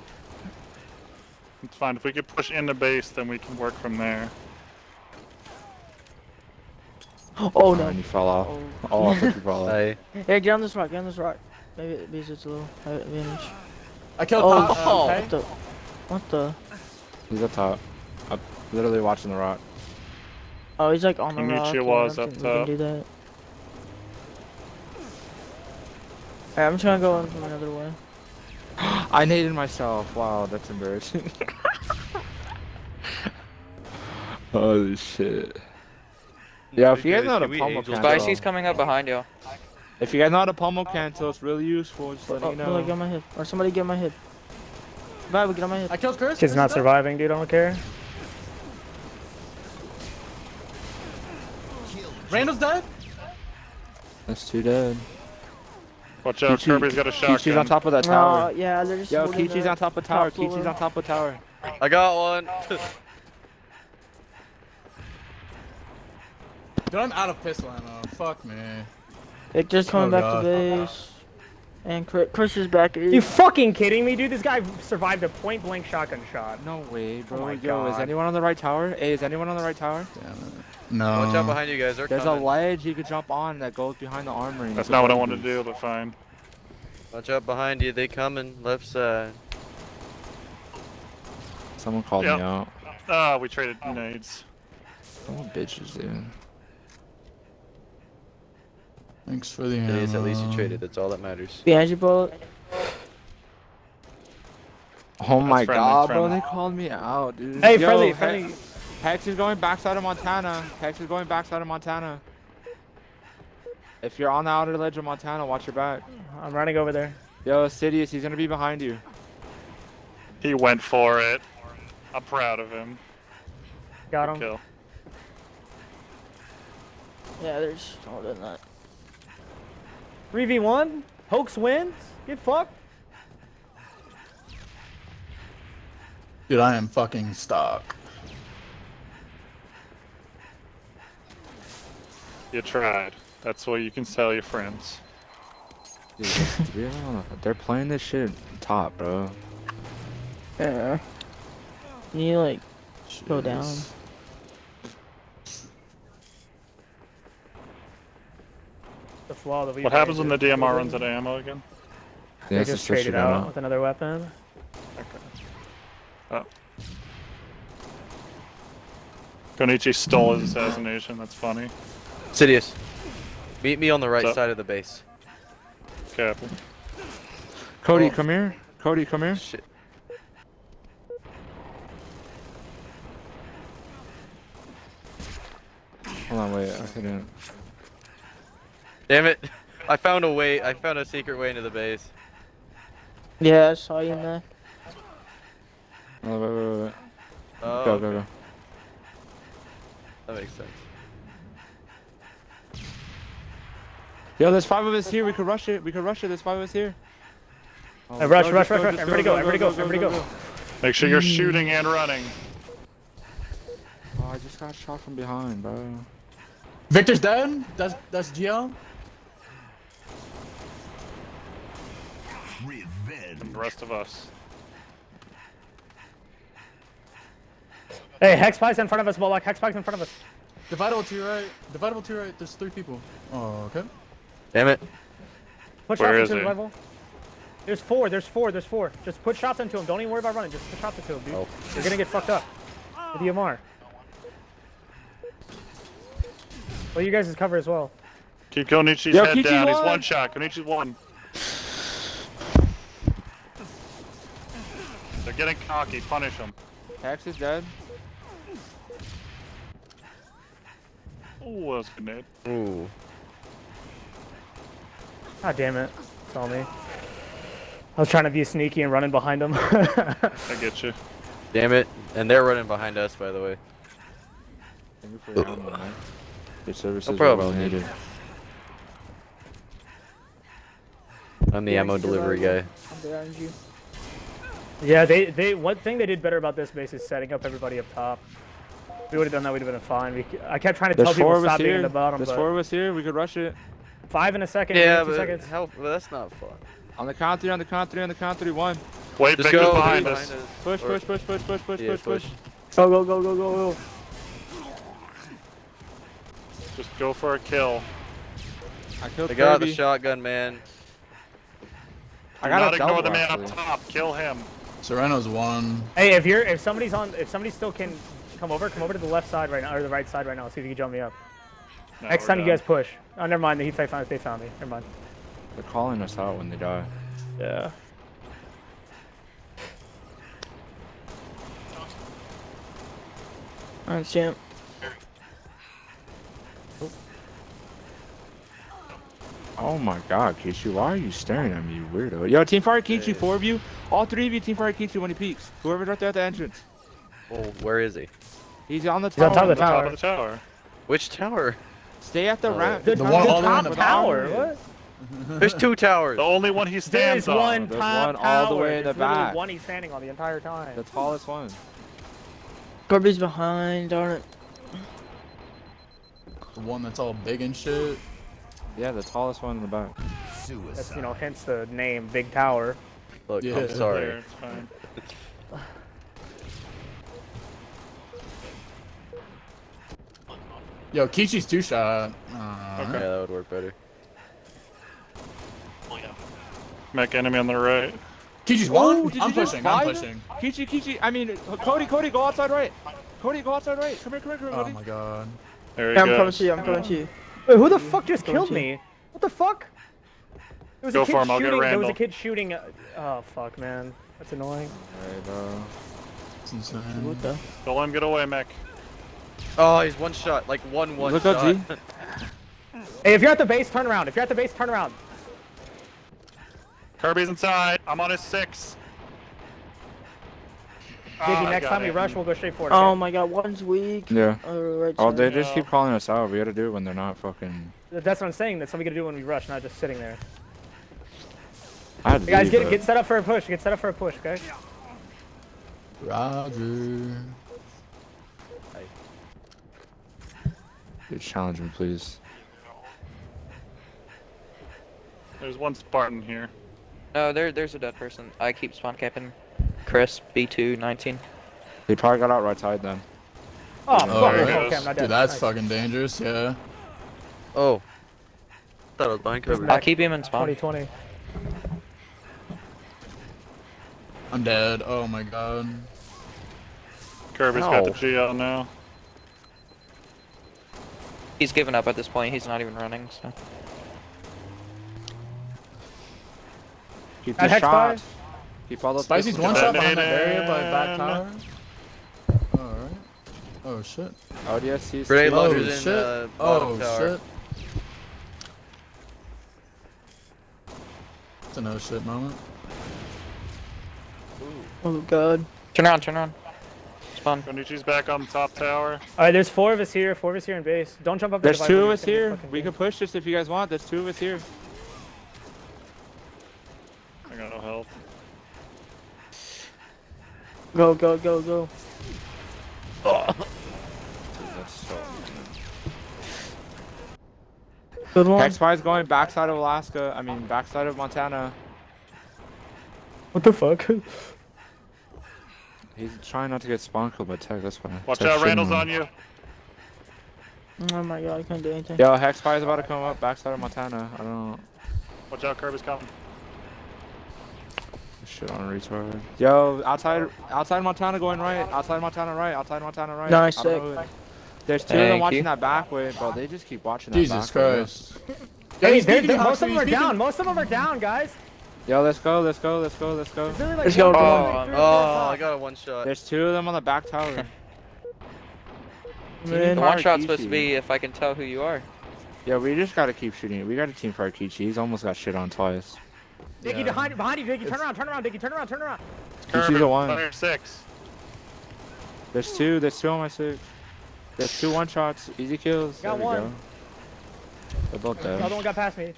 S4: It's fine. If we could push into base, then we can work from there.
S2: Oh no.
S5: And you fell off.
S2: Oh.
S5: Oh, I thought you fell off.
S3: I
S2: Hey, get on this rock. Get on this rock. Maybe it because it's a little advantage.
S1: I killed
S2: Oh,
S1: Top.
S8: Um, oh.
S1: okay.
S2: What the? What the?
S5: He's up top. I'm literally watching the rock.
S2: Oh, he's like on the rock.
S4: Konnichiwa was up
S2: think we can
S4: top.
S2: do that. Alright, I'm just gonna go in from another way.
S5: I naded myself. Wow, that's embarrassing. Holy shit. Yeah, if you guys know how to pummel cancel,
S8: Spicy's coming up behind you.
S5: if you guys know how to pummel cancel, it's really useful. Just letting
S2: Oh,
S5: you
S2: no,
S5: know.
S2: get my head. Or somebody get my head. Vibe, get on my head.
S1: I killed Chris.
S6: Kid's not surviving, dude. I don't care.
S1: Randall's dead.
S5: That's two dead.
S4: Watch out,
S5: Kichi-
S4: Kirby's got a
S5: Kichi's on top of that
S2: No,
S5: tower.
S2: Oh, yeah, they're just.
S5: Yo,
S2: holding
S5: Kichi's on top of tower.
S2: top.
S5: Kichi's on top of tower.
S3: I got one.
S1: Dude, I'm out of pistol ammo. Fuck me.
S2: Victor's coming
S1: Oh,
S2: back
S1: God.
S2: to base. And Chris, Chris is back.
S6: You fucking kidding me, dude? This guy survived a point blank shotgun shot.
S5: No way, bro.
S6: Oh my
S5: Yo, is anyone on the right tower? Hey, is anyone on the right tower?
S1: Damn it. No.
S3: Watch out behind you guys. They're
S5: There's
S3: coming.
S5: a ledge you could jump on that goes behind the armory.
S4: That's not what I want to do, but fine.
S3: Watch out behind you. They coming. Left side.
S5: Someone called
S4: Yep.
S5: me out.
S4: Ah, we traded nades.
S5: Oh, bitches, dude.
S1: Thanks for the
S3: It
S1: ammo.
S3: is at least you traded. That's all that matters.
S2: Behind you, bullet.
S5: Oh my
S4: friendly,
S5: god, bro, they called me out, dude.
S6: Hey,
S5: Yo,
S6: friendly,
S5: He-
S6: friendly.
S5: Hex is going backside of Montana. Hex is going backside of Montana. If you're on the outer ledge of Montana, watch your back.
S6: I'm running over there.
S5: Yo, Sidious, he's gonna be behind you.
S4: He went for it. I'm proud of him.
S6: Got
S4: Good
S6: him.
S4: kill.
S2: Yeah, there's more than that.
S6: 3v1? Hoax wins? Get fucked.
S1: Dude, I am fucking stuck.
S4: You tried. That's what you can tell your friends.
S5: Dude, there's three of them. they're playing this shit top, bro.
S2: Yeah. Can you like go down?
S6: The flaw that we
S4: What happens when the
S6: raised is-
S4: DMR runs out of ammo again?
S6: They
S5: That's
S6: just
S5: the switch
S6: traded
S5: you
S6: out
S5: got.
S6: with another weapon. Oh.
S4: Konichi stole his assassination. That's funny.
S3: Sidious. Meet me on the right side of the base.
S4: Copy.
S5: Cody,
S3: Oh.
S5: come here. Cody, come here.
S3: Shit.
S5: Hold on, wait. I couldn't.
S3: Damn it. I found a way. I found a secret way into the base.
S2: Yeah, I saw you in there.
S5: Oh, wait, wait, wait, wait.
S3: Oh,
S5: Go, go, go.
S3: that makes sense.
S5: Yo, there's five of us here. We could rush it. We could rush it. There's five of us here. Oh,
S6: Hey, rush,
S5: go,
S6: rush,
S5: just
S6: rush,
S5: go,
S6: rush.
S5: just
S6: Everybody go, everybody go, everybody go.
S4: Make sure you're hmm. shooting and running.
S5: Oh, I just got shot from behind, bro.
S1: Victor's down. That's that's GL.
S4: And the rest of us.
S6: Hey, Hex Pie's in front of us, Moloch. Hex Pie's in front of us.
S1: Dividable to your right. Dividable to your right. There's three people. Oh, okay.
S3: Damn it.
S6: Put
S4: Where
S6: shots
S4: is
S6: into
S4: he?
S6: the level. There's four, there's four, there's four. Just put shots into him. Don't even worry about running. Just put shots into him, dude.
S3: Oh.
S6: You're gonna get fucked up. With EMR. Well, you guys is cover as well.
S4: Keep Konichi's
S5: Yo,
S4: head
S5: Kichi's
S4: down. He's
S5: one.
S4: one shot. Konichi's one. They're getting cocky. Punish them.
S5: Hex is dead.
S4: Ooh, that was a good nade.
S3: Ooh.
S6: God damn it. It's all me. I was trying to be sneaky and running behind them.
S4: I get you.
S3: Damn it. And they're running behind us, by the way.
S5: Thank you for your ammo, man. Your services
S3: No
S5: are
S3: problem,
S5: well needed.
S3: I'm the ammo delivery guy.
S2: I'm behind you.
S6: Yeah, they, they, one thing they did better about this base is setting up everybody up top. we would have done that, we'd have been fine. We, I kept trying to
S5: There's
S6: tell people to
S5: of us
S6: stop being in the bottom,
S5: There's
S6: but
S5: four of us here. We could rush it.
S6: five in a second.
S3: Yeah,
S6: two
S3: but
S6: seconds.
S3: how, but that's not fun.
S5: On the count three, on the count three, on the count three. One.
S4: Wait,
S3: Just go
S4: behind
S3: behind
S4: us.
S3: us.
S5: Push, push, push, push, push, push,
S3: Yeah,
S5: push, push.
S2: Go, go, go, go, go, go.
S4: Just go for a kill.
S5: I killed
S3: They got
S5: Kirby.
S3: the shotgun, man.
S5: I
S4: Do
S5: got
S4: not ignore the man
S5: actually.
S4: up top. Kill him.
S1: Sereno's one.
S6: Hey, if you're if somebody's on if somebody still can come over, come over to the left side right now or the right side right now. See if you can jump me up.
S4: No,
S6: Next
S4: we're
S6: time you guys push. Oh, never mind. The heat found they found me. Never mind.
S5: They're calling us out when they die.
S6: Yeah.
S2: Alright, champ.
S5: Oh my god, Kichi, why are you staring at me, you weirdo? Yo, Team Fire Kichi, four of you. All three of you, Team Fire Kichi when he peeks. Whoever's right there at the entrance.
S3: Oh, where is he?
S5: He's on the
S6: He's on top of the
S4: Top
S6: tower.
S4: of the tower.
S3: Which tower?
S5: Stay at the
S3: Oh,
S5: ramp.
S6: The,
S1: The
S6: the
S1: one the way
S6: top
S1: in the
S6: tower. What?
S3: There's two towers.
S4: The only one he stands
S6: There's
S4: on.
S6: one
S5: There's
S6: top
S5: one all the way in the
S6: There's literally
S5: back.
S6: One he's standing on the entire time.
S5: The tallest one.
S2: Kirby's behind, darn it.
S1: The one that's all big and shit.
S5: Yeah, the tallest one in the back.
S6: That's you know hence the name Big Tower.
S3: Look,
S1: Yeah.
S3: I'm
S4: There,
S3: sorry.
S4: it's fine.
S1: Yo, Kichi's two shot. Uh,
S3: Yeah, that would work better. Oh yeah.
S4: Mech enemy on the right.
S1: Kichi's one.
S5: did
S1: I'm
S5: you
S1: pushing. I'm pushing.
S5: Kichi, Kichi, I mean, Cody, Cody, go outside right. Cody, go outside right. Come here, come here, come here,
S1: Oh
S5: Cody.
S1: my god.
S4: There he
S2: Yeah, I'm coming to you, I'm coming to you.
S6: Wait, who the fuck just killed
S2: to-
S6: me? What the fuck? There was
S4: Go
S6: a kid
S4: for him, I'll get
S6: shooting. There was a kid shooting. Oh fuck, man, that's annoying.
S5: Hey, bro.
S2: What the?
S4: Don't let him get away, Mech.
S3: Oh, he's one shot. Like one one
S5: Look up,
S3: shot.
S5: G.
S6: Hey, if you're at the base, turn around. If you're at the base, turn around.
S4: Kirby's inside. I'm on his six.
S6: Maybe
S4: Ah, I
S6: next
S4: got
S6: time we
S4: it.
S6: rush, we'll go straight forward.
S2: Oh
S6: okay?
S2: my god, one's weak.
S5: Yeah.
S2: Oh, right
S5: Oh, they just keep calling us out. We gotta do it when they're not fucking.
S6: That's what I'm saying. That's what we gotta do when we rush, not just sitting there.
S5: I had to
S6: Hey, guys,
S5: leave,
S6: get
S5: but-
S6: get set up for a push. Get set up for a push, okay?
S1: Roger.
S5: Dude, challenge me, please.
S4: There's one Spartan here.
S8: No, there, there's a dead person. I keep spawn capping. Chris, B2, 19.
S5: He probably got out right side then.
S6: Oh,
S1: Oh,
S6: fuck.
S1: right.
S6: Okay, I'm not dead.
S1: Dude, that's
S6: Nice.
S1: fucking dangerous. Yeah.
S3: Oh. Thought it was behind cover.
S8: I'll keep him in spawn.
S6: 2020.
S1: I'm dead. Oh my god.
S4: Kirby's got the G out now.
S8: He's given up at this point. He's not even running. So
S5: Keep the shot.
S6: five?
S5: Keep all those
S1: Spicy's
S5: pistols
S1: one shot behind that barrier by back
S4: Detonating.
S1: tower. Alright. Oh shit.
S5: ODST.
S3: Grenade
S1: Oh
S3: launchers in
S1: shit.
S3: uh,
S1: Oh
S3: tower.
S1: shit. It's a no shit moment.
S2: Oh god.
S8: turn around, turn around. Spawn.
S4: Konichi's back on top tower.
S6: All right, there's four of us here. Four of us here in base. Don't jump up. the
S5: There's
S6: divide
S5: two of us here. We
S6: game.
S5: can push this if you guys want. There's two of us here.
S4: I got no help.
S2: Go, go, go, go.
S5: Dude, that's so...
S2: Good one.
S5: Hex Spy's going backside of Alaska. I mean, backside of Montana.
S6: What the fuck?
S5: He's trying not to get spawn killed by Tech. That's why.
S4: Watch
S5: Tech's
S4: out, Randall's on you.
S2: Oh my god, I can't do anything.
S5: Yo, Hex Spy is about to come up backside of Montana. I don't know.
S4: Watch out, Kirby's coming.
S5: Shit on a retard. Yo, outside, outside Montana going right. Outside Montana right. Outside Montana right.
S2: Nice,
S5: I don't
S2: sick.
S5: know There's two of them watching
S8: you.
S5: that back way, bro. They just keep watching that
S1: Jesus
S5: back way.
S1: Christ.
S6: Hey, they're- they're- most of them are down. Most of them are down, guys.
S5: Yo, let's go, let's go, let's go, let's go.
S6: There's literally like
S2: Let's go,
S6: one,
S2: come
S6: two,
S2: on.
S6: three,
S3: Oh,
S6: four,
S3: oh,
S6: five.
S3: I got a one shot.
S5: There's two of them on the back tower.
S2: Man.
S8: The
S5: Fire
S8: one shot's supposed to be if I can tell who you are.
S5: Yeah, we just gotta keep shooting. We gotta team fire Kichi. He's almost got shit on twice.
S6: Diggy
S1: Yeah.
S6: behind, behind you, Diggy. Turn around, turn around, Diggy. Turn around, turn around.
S5: Kichi's
S4: Kirby,
S5: a one.
S4: fire six.
S5: There's two. There's two on my six. There's two one shots. Easy kills.
S6: Got
S5: there
S6: one.
S5: go. They're both
S6: The other one got past me.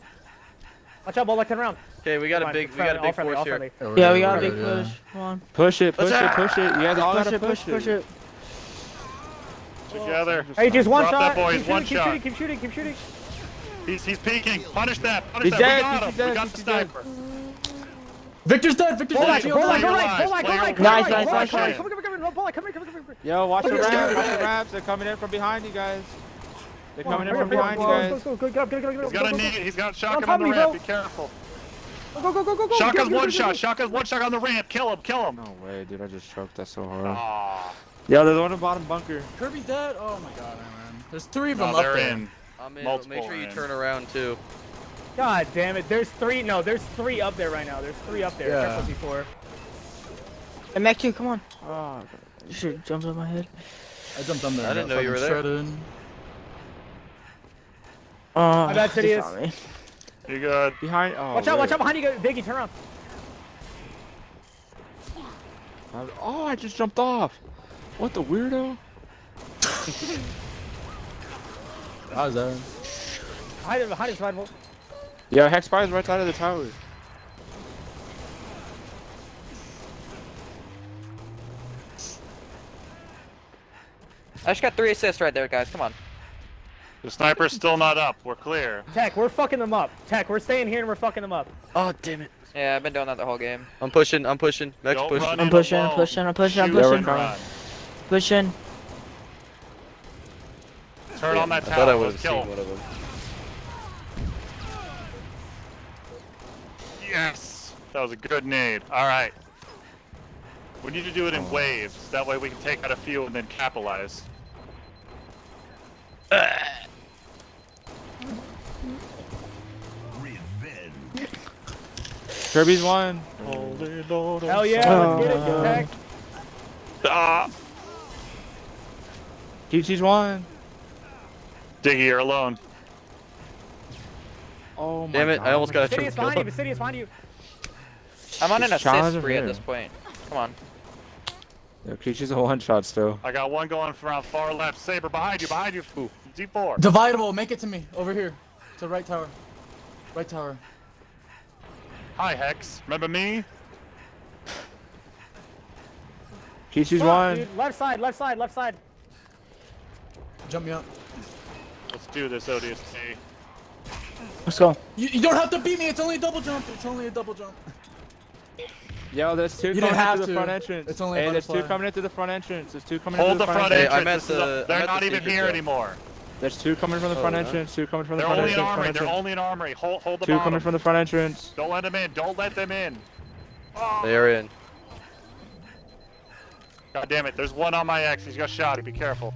S6: Watch out, ball. Like turn around.
S3: Okay, we got a
S6: Fine,
S3: big, we got a big
S6: friendly,
S3: force
S6: all
S3: here.
S1: Yeah, we're
S2: Yeah,
S1: good,
S2: we got a big
S1: yeah.
S2: push. Come on.
S5: Push it, push
S3: Let's-
S5: it, push it. You guys all
S2: Push
S5: gotta
S2: it, push,
S5: push
S2: push
S5: it.
S2: it.
S4: Together.
S6: Hey, just one
S4: Drop
S6: shot.
S4: that boy,
S6: keep
S4: he's one
S6: shooting,
S4: shot.
S6: keep shooting, keep shooting, keep shooting.
S4: He's he's peeking. Punish that. Punish
S5: He's
S4: that.
S5: dead,
S4: we got
S5: he's
S4: him.
S5: dead,
S4: we got the
S5: he's dead.
S4: sniper.
S1: Dead. Victor's dead.
S6: back,
S1: Shield
S6: pull back,
S1: dead.
S6: go
S4: Stay
S6: right, pull go
S4: alive,
S6: right,
S4: stay
S6: go
S2: Nice,
S6: right,
S2: nice, nice, nice.
S6: Come on, come on, come on, pull come here, come here, come here.
S5: Yo, watch the
S1: Victor's
S5: ramps, watch the ramps. They're coming in from behind you guys. They're coming in from behind you guys.
S4: He's
S6: go,
S4: got a
S6: go, go,
S4: need. He's got
S6: on
S4: shotgun on the ramp. Be careful.
S6: Go, go, go, go, go.
S4: Shotgun's
S6: Get him, get
S4: one
S6: him, get him.
S4: shot. Shotgun's one shot on the ramp. Kill him. Kill him.
S5: No way, dude. I just choked that so hard.
S4: Aw.
S5: Yo, there's one in the bottom bunker.
S1: Kirby's dead. Oh my god, man. There's three of them
S4: No,
S1: up
S4: they're
S1: there.
S4: in.
S3: I'm in.
S4: Multiple
S3: Make sure you turn around too.
S6: God damn it. There's three. No, there's three up there right now. There's three up there.
S1: Yeah.
S6: Careful before.
S2: Hey, Mac 2, come on.
S5: Oh,
S2: You should have jumped on my head.
S1: I jumped on there.
S3: I
S1: and
S3: didn't know you were
S1: fucking
S3: there.
S1: shredded.
S2: Oh, uh,
S6: My bad,
S2: he
S6: Sidious.
S2: found me.
S4: You good?
S5: behind. Oh,
S6: Watch out, watch out behind you. Biggie, turn around.
S5: Oh, I just jumped off. What the weirdo?
S1: How's that?
S6: Hide him, hide him, slide. Well,
S5: Yeah, Hex Spire's right side of the tower.
S8: I just got three assists right there, guys. Come on.
S4: The sniper's still not up. We're clear.
S6: Tech, we're fucking them up. Tech, we're staying here and we're fucking them up.
S3: Oh damn it.
S8: Yeah, I've been doing that the whole game.
S3: I'm pushing. I'm pushing. Next
S4: Don't
S3: push.
S2: I'm pushing, I'm pushing, I'm pushing, I'm
S4: Shoot
S2: pushing.
S4: and run.
S2: Pushing.
S4: Turn on
S3: I
S4: that
S3: thought I
S4: tower.
S3: would
S4: Let's
S3: have
S4: kill
S3: seen one of them.
S4: Yes. That was a good nade. All right. We need to do it in waves. That way we can take out a few and then capitalize.
S5: Kirby's one.
S6: Hell yeah, let's get it,
S2: Oh.
S6: Tech.
S4: Ah.
S5: Chi-Chi's one.
S4: Diggy, you're alone.
S5: Oh my
S3: Damn it!
S5: God.
S3: I almost got a
S6: Sidious
S3: triple
S6: behind you,
S3: kill.
S6: Sidious behind you.
S8: I'm on an
S5: Just
S8: assist spree at this point. Come on.
S5: Yo, Chi-Chi's a one shot still.
S4: I got one going from far left. Saber behind you, behind you. D4.
S1: Dividable. Make it to me. Over here. To right tower. Right tower.
S4: Hi, Hex. Remember me?
S5: Chi-Chi's one.
S6: dude. Left side, left side, left side.
S1: Jump me up.
S4: Let's do this, ODST.
S2: Let's go.
S1: You, you don't have to beat me. It's only a double jump. It's only a double jump.
S5: Yo, there's two
S1: You
S5: coming
S1: didn't have
S5: into the
S1: to.
S5: front entrance.
S1: It's only a
S5: hey, there's two
S1: butterfly.
S5: coming into the front entrance. There's two coming
S4: Hold
S5: into
S4: the
S5: the
S4: front
S3: Hey,
S4: entrance.
S3: I'm at
S4: This is a-
S3: the-
S4: they're
S3: I'm
S4: not
S3: the
S4: even here
S3: zone.
S4: anymore.
S5: There's two coming from the
S3: Oh,
S5: front
S3: no?
S5: entrance. Two coming from the
S4: They're
S5: front
S4: only in
S5: entrance.
S4: armory. They're only an armory. Hold, hold the
S5: Two
S4: bottom.
S5: coming from the front entrance.
S4: Don't let them in. Don't let them in. Oh,
S3: They're in.
S4: God damn it. There's one on my X. He's got shot. Be careful.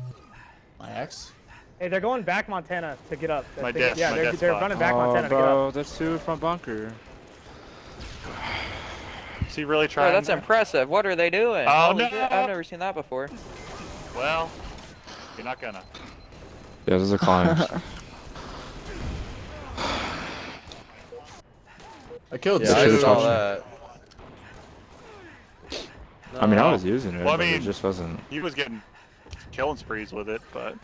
S1: My ex.
S6: Hey, they're going back Montana to get up.
S4: My
S6: They-
S4: death,
S6: yeah,
S4: my
S6: they're,
S4: death
S6: they're
S4: spot.
S6: running back
S5: oh,
S6: Montana to get up.
S5: bro, there's two from bunker.
S4: Is he really
S8: Oh,
S4: trying?
S8: that's impressive. What are they doing?
S4: Oh,
S8: Holy
S4: no.
S8: shit, I've never seen that before.
S4: Well, you're not gonna.
S5: Yeah, there's a climb.
S1: I killed
S5: Yeah,
S3: Yeah, I saw
S5: touched
S3: that.
S5: I mean, I was using it,
S4: Well, I
S5: but it
S4: mean-
S5: just wasn't.
S4: He was getting killing sprees with it, but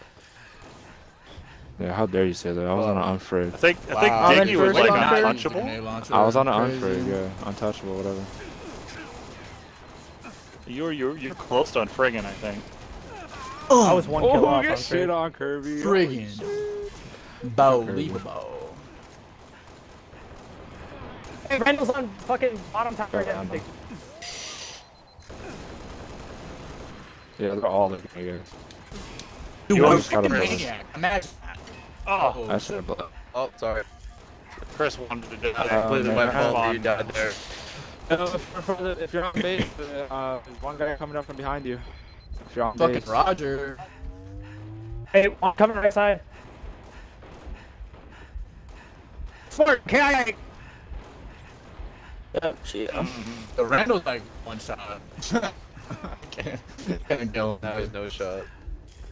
S5: Yeah, how dare you say that? I was on an
S4: unfree.
S5: I
S4: think I think
S1: Wow.
S2: I'm
S4: Diggy was like
S2: bunker.
S4: untouchable.
S5: I was on an
S1: Crazy.
S5: unfrig, yeah, untouchable, whatever.
S4: You're you're you're close to unfriggin', I think.
S6: Oh, I was one kill oh, off.
S5: get
S6: on
S5: shit on Kirby.
S1: Friggin' believable.
S6: Hey, Randall's on fucking bottom tower
S5: Oh,
S6: again.
S5: Yeah, they're all looking, I guess.
S1: Dude,
S4: You
S1: what a fucking maniac. Imagine that.
S4: Oh,
S5: I should have. blown.
S3: Oh, sorry.
S4: Chris wanted to do
S3: That's
S4: that.
S3: completely
S5: man,
S3: my
S5: I
S3: fault that you died there.
S5: if, for the, if you're on base, uh, there's one guy coming up from behind you. If you're on
S1: Fucking
S5: base.
S1: Roger.
S6: Hey, I'm coming right side. Smart, KIA.
S2: Oh, shit.
S1: The Randall's like one shot. I can't, can't kill him.
S3: Now he's no shot.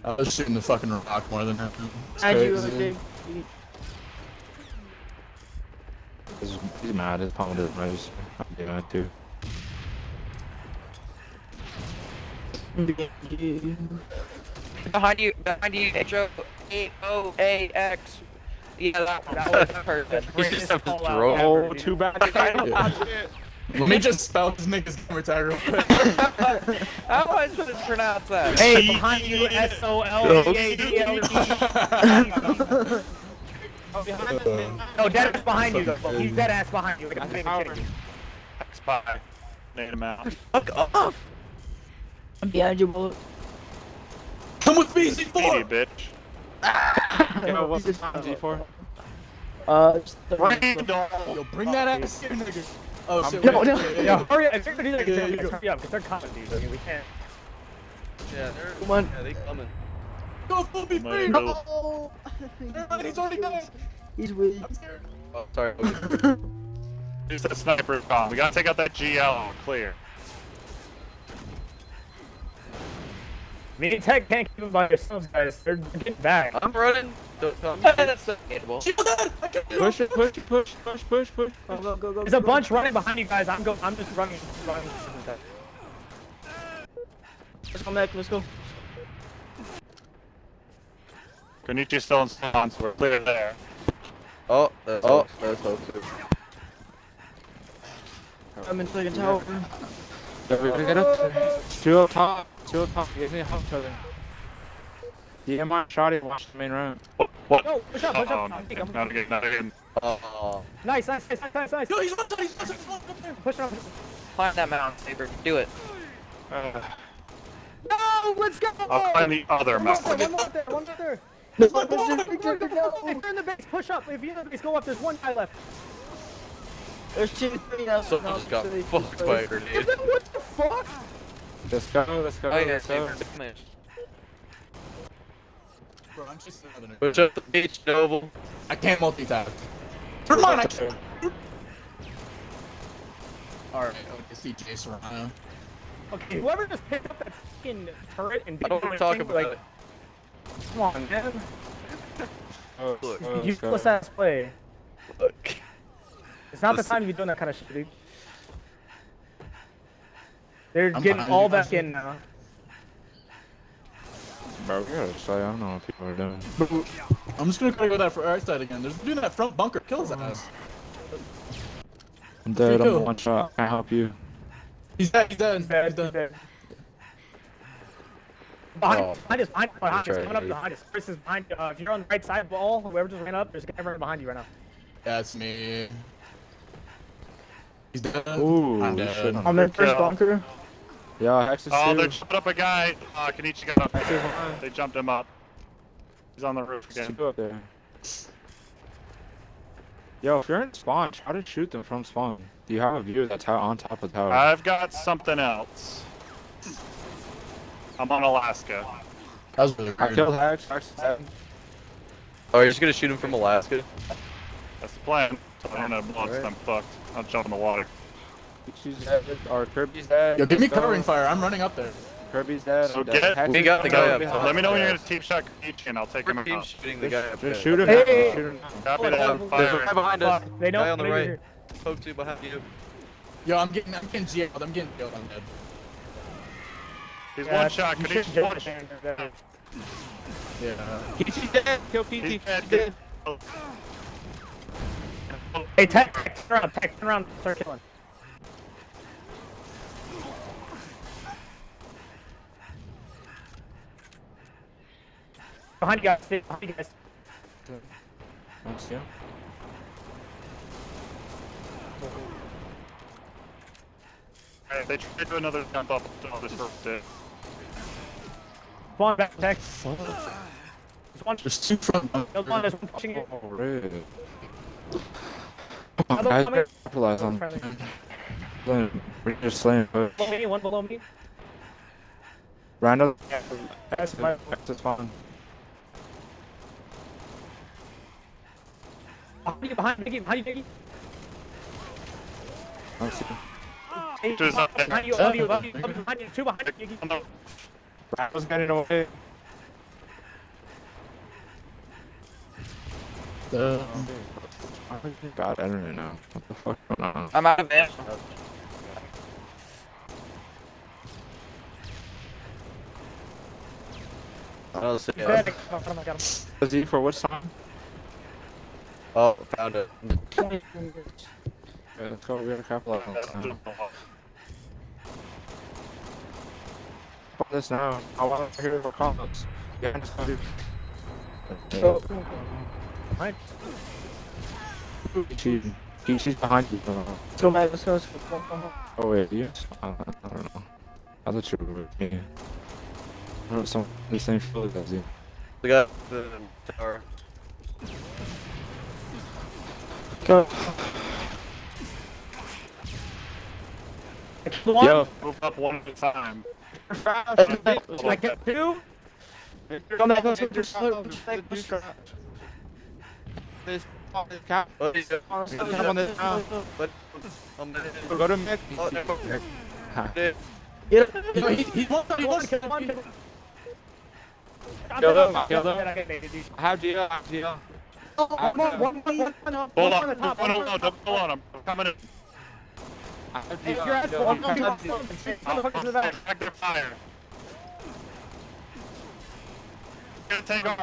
S1: I was shooting the fucking rock more than him. It's
S2: Behind you,
S1: crazy.
S2: big.
S5: He's, he's mad. His opponent is raised. I'm doing it too.
S8: Behind you, behind you, H O E O A X. Yeah, that one.
S6: That was
S8: Perfect.
S6: the
S3: He just
S6: greatest
S3: have his
S6: call out
S3: drone.
S6: Ever,
S5: Oh,
S6: dude.
S5: too bad.
S1: Yeah. Let me just spell this nigga's gamer tag real quick.
S8: How am I supposed to pronounce that?
S6: Hey, behind you, S O L E A D L E. No, dead ass behind you. though. He's dead ass behind you. I'm not even kidding you.
S4: Spy. Nade him out.
S3: Fuck off!
S2: I'm behind you, bullet.
S1: Come with me,
S4: Speedy,
S1: C4!
S4: bitch.
S5: Yo, what's the time, G4?
S2: Uh, it's the-
S4: Randall.
S1: Yo, bring that ass here, nigga. Oh shit,
S2: No,
S1: wait,
S2: no.
S1: Oh, yeah, yeah,
S6: Yo,
S1: yeah.
S6: hurry up. If you're gonna do that,
S1: Yeah,
S6: get
S1: yeah,
S6: there- hurry up, because they're coming, dude. I mean, we can't.
S3: Yeah, they're,
S2: Come on.
S3: yeah, they coming.
S1: Go full be free!
S4: Oh
S1: no! Never he's already dead!
S2: He's weak.
S1: I'm scared.
S3: Oh, sorry.
S4: Use that sniper bomb. We gotta take out that GL. Clear.
S6: Me and Tech can't keep it by yourselves, guys. They're getting back.
S3: I'm running. Don't tell me.
S8: That's debatable.
S1: Shield dead! I can't
S5: Push it, push it, push, push, push, push.
S2: Go, go, go, go.
S6: There's a
S2: go.
S6: bunch running behind you guys. I'm go. I'm just running. running.
S2: Let's go, Mac. Let's go.
S4: Konichi's still in spawn, so we're clear there.
S3: Oh, that's oh, that's hope too.
S2: I'm in second tower.
S5: Yo, we gotta get up. Two up top, two up top. You guys need to help each other. Yeah, my shotty watch the main room.
S4: What?
S6: No, push up, push
S4: Oh,
S6: up.
S4: no,
S6: I'm thinking, I'm
S4: not again, not again.
S3: Oh,
S6: Nice, nice, nice, nice, nice, nice.
S1: Yo, he's on top, he's on top, he's on top.
S6: Push up.
S8: Climb that mountain, Saber. Do it. Uh.
S6: No, let's go.
S4: I'll climb the other
S6: One more
S4: mountain.
S6: there, one more there, one more there.
S2: No, no, no, no.
S6: If you're in the base, push up. If you're in the base, go up. There's one guy left.
S2: There's two, three now.
S3: someone
S2: no,
S3: just got fucked by a grenade.
S6: What the fuck?
S5: Let's go, let's go,
S8: Oh yeah,
S5: let's go.
S8: Saber. Come here.
S1: Bro, I'm chasing another nigga.
S3: Push up the beach, Noble.
S1: I can't multitask. Turn mine, I can't. Alright, okay, see Jay Serrano.
S6: Okay, whoever just picked up that fucking turret and
S3: I
S6: did
S3: don't want to talk about
S6: like,
S3: it.
S6: Come on, man.
S5: Oh,
S3: Look,
S5: oh.
S6: Useless ass play.
S3: Look.
S6: It's not the
S3: Listen.
S6: time to be doing that kind of shit, dude. They're
S1: I'm
S6: getting all
S1: you
S6: back in now.
S5: Bro, we gotta say, I don't know what people are doing.
S1: I'm just gonna go that for our side again. There's a dude in that front bunker. Kill his ass.
S5: I'm dead,
S1: Pretty
S5: I'm
S1: cool.
S5: one shot. Can I help you?
S1: He's dead, he's dead.
S6: He's dead,
S1: He's
S6: he's
S1: dead.
S6: dead. Behind,
S3: Oh,
S6: behind us, behind us, behind us, coming up behind us. Chris is behind you. Uh, if you're on the right side of the wall, whoever just ran up, there's a guy right behind you right now.
S1: That's me. He's dead.
S5: Ooh,
S1: I'm dead.
S5: shouldn't.
S2: I'm in first
S4: Yeah.
S2: bunker.
S5: Yeah, Hex is
S4: Oh,
S5: two.
S4: they jumped up a guy. Uh, Kenichi got up.
S5: Hex.
S4: They jumped him up. He's on the roof
S5: There's
S4: again.
S5: two up there. Yo, if you're in spawn, try to shoot them from spawn. Do you have a view that's on top of the tower?
S4: I've got something else. I'm on Alaska.
S1: That was really
S5: I killed Hex. Hex is dead.
S3: Oh, you're just gonna shoot him from Alaska?
S4: That's the plan. I don't know blocks,
S5: Alright.
S4: I'm fucked. I'll jump in the water.
S5: She's dead. Or Kirby's dead.
S1: Yo, give me covering fire. I'm running up there.
S5: Kirby's dead.
S4: So
S5: I'm dead.
S4: get-
S5: Hex
S3: We got the guy up
S5: behind
S3: top.
S4: Let me know when you're
S5: us.
S4: gonna team shot Kenichi and I'll take
S3: We're
S4: him
S3: team
S4: out.
S3: shooting the guy up there.
S5: Just shoot him.
S6: Hey,
S5: now.
S6: hey,
S5: Shoot him.
S4: Copy that.
S6: on,
S4: I'm
S3: There's a guy behind us.
S6: They know.
S3: Guy on the right.
S6: you're
S3: Poke two behind you.
S1: Yo, I'm getting, I'm getting GA'd. I'm getting killed. I'm dead.
S4: He's
S6: here.
S4: one shot.
S6: you
S4: Kenichi's
S6: should
S4: one shot.
S1: Yeah.
S5: He's dead. Kill PT.
S4: He's dead.
S5: He's dead.
S6: Hey, tech, tech, turn around, tech, turn around, start killing. Behind you guys, behind you guys.
S5: Nice, yeah.
S4: Alright, They tried to do another jump up. Oh, this rope did.
S6: Spawn back, tech. There's one,
S1: There's two front
S6: there's one, there's one pushing it.
S5: Oh, really? Come on,
S6: Another
S5: guys.
S6: coming.
S5: Capitalize on
S6: Friendly.
S5: Slaying. We're just slaying. But
S6: Below me, one below me.
S5: Randall,
S6: Yeah, that's my.
S5: back to
S6: Behind you, behind Biggie, behind you, Biggie.
S5: Let's see.
S6: Hey,
S4: There's not-
S6: behind you, above you, above you, above you, behind you, two behind you, Biggie.
S4: On the-
S5: Randall's getting away.
S1: Uh,
S5: I think bad internet now. What the fuck going on?
S8: I'm out of ammo.
S3: Oh, so,
S6: He's
S3: yeah.
S6: dead. Oh, I got him.
S5: Z for what song?
S3: Oh, found it.
S5: Yeah, let's go. We got a couple of them. Hold this now. I want to hear the comments. Yeah, just go.
S2: Oh,
S6: Right.
S5: She's, she, she's behind you.
S2: Let's go back. Let's go. Let's go. Come on, come on.
S5: oh wait, yes. Uh, I don't know. I thought you were with me. I wrote some the same feelings as you.
S3: We got the tower.
S2: Go.
S6: One.
S5: Yo,
S4: Move up one at a time.
S6: I get two.
S2: Come back. Let's go. Just look. Just back. Just go.
S5: this this cap.
S3: Oh, he's
S2: Come on, let's go.
S5: Come on, this now.
S3: What?
S5: Go to mid.
S3: No.
S5: Ha.
S3: dude.
S2: Get it.
S6: No, he, he's one. He one. Kill one.
S5: Kill them, kill them. I have GL, I have GL.
S4: Hold on,
S6: on
S4: one on,
S6: on the
S4: don't on. I'm coming in.
S6: Hey, you're at one,
S5: them.
S6: one, one, one, one, motherfuckers in the back.
S4: To fire. Gonna take off.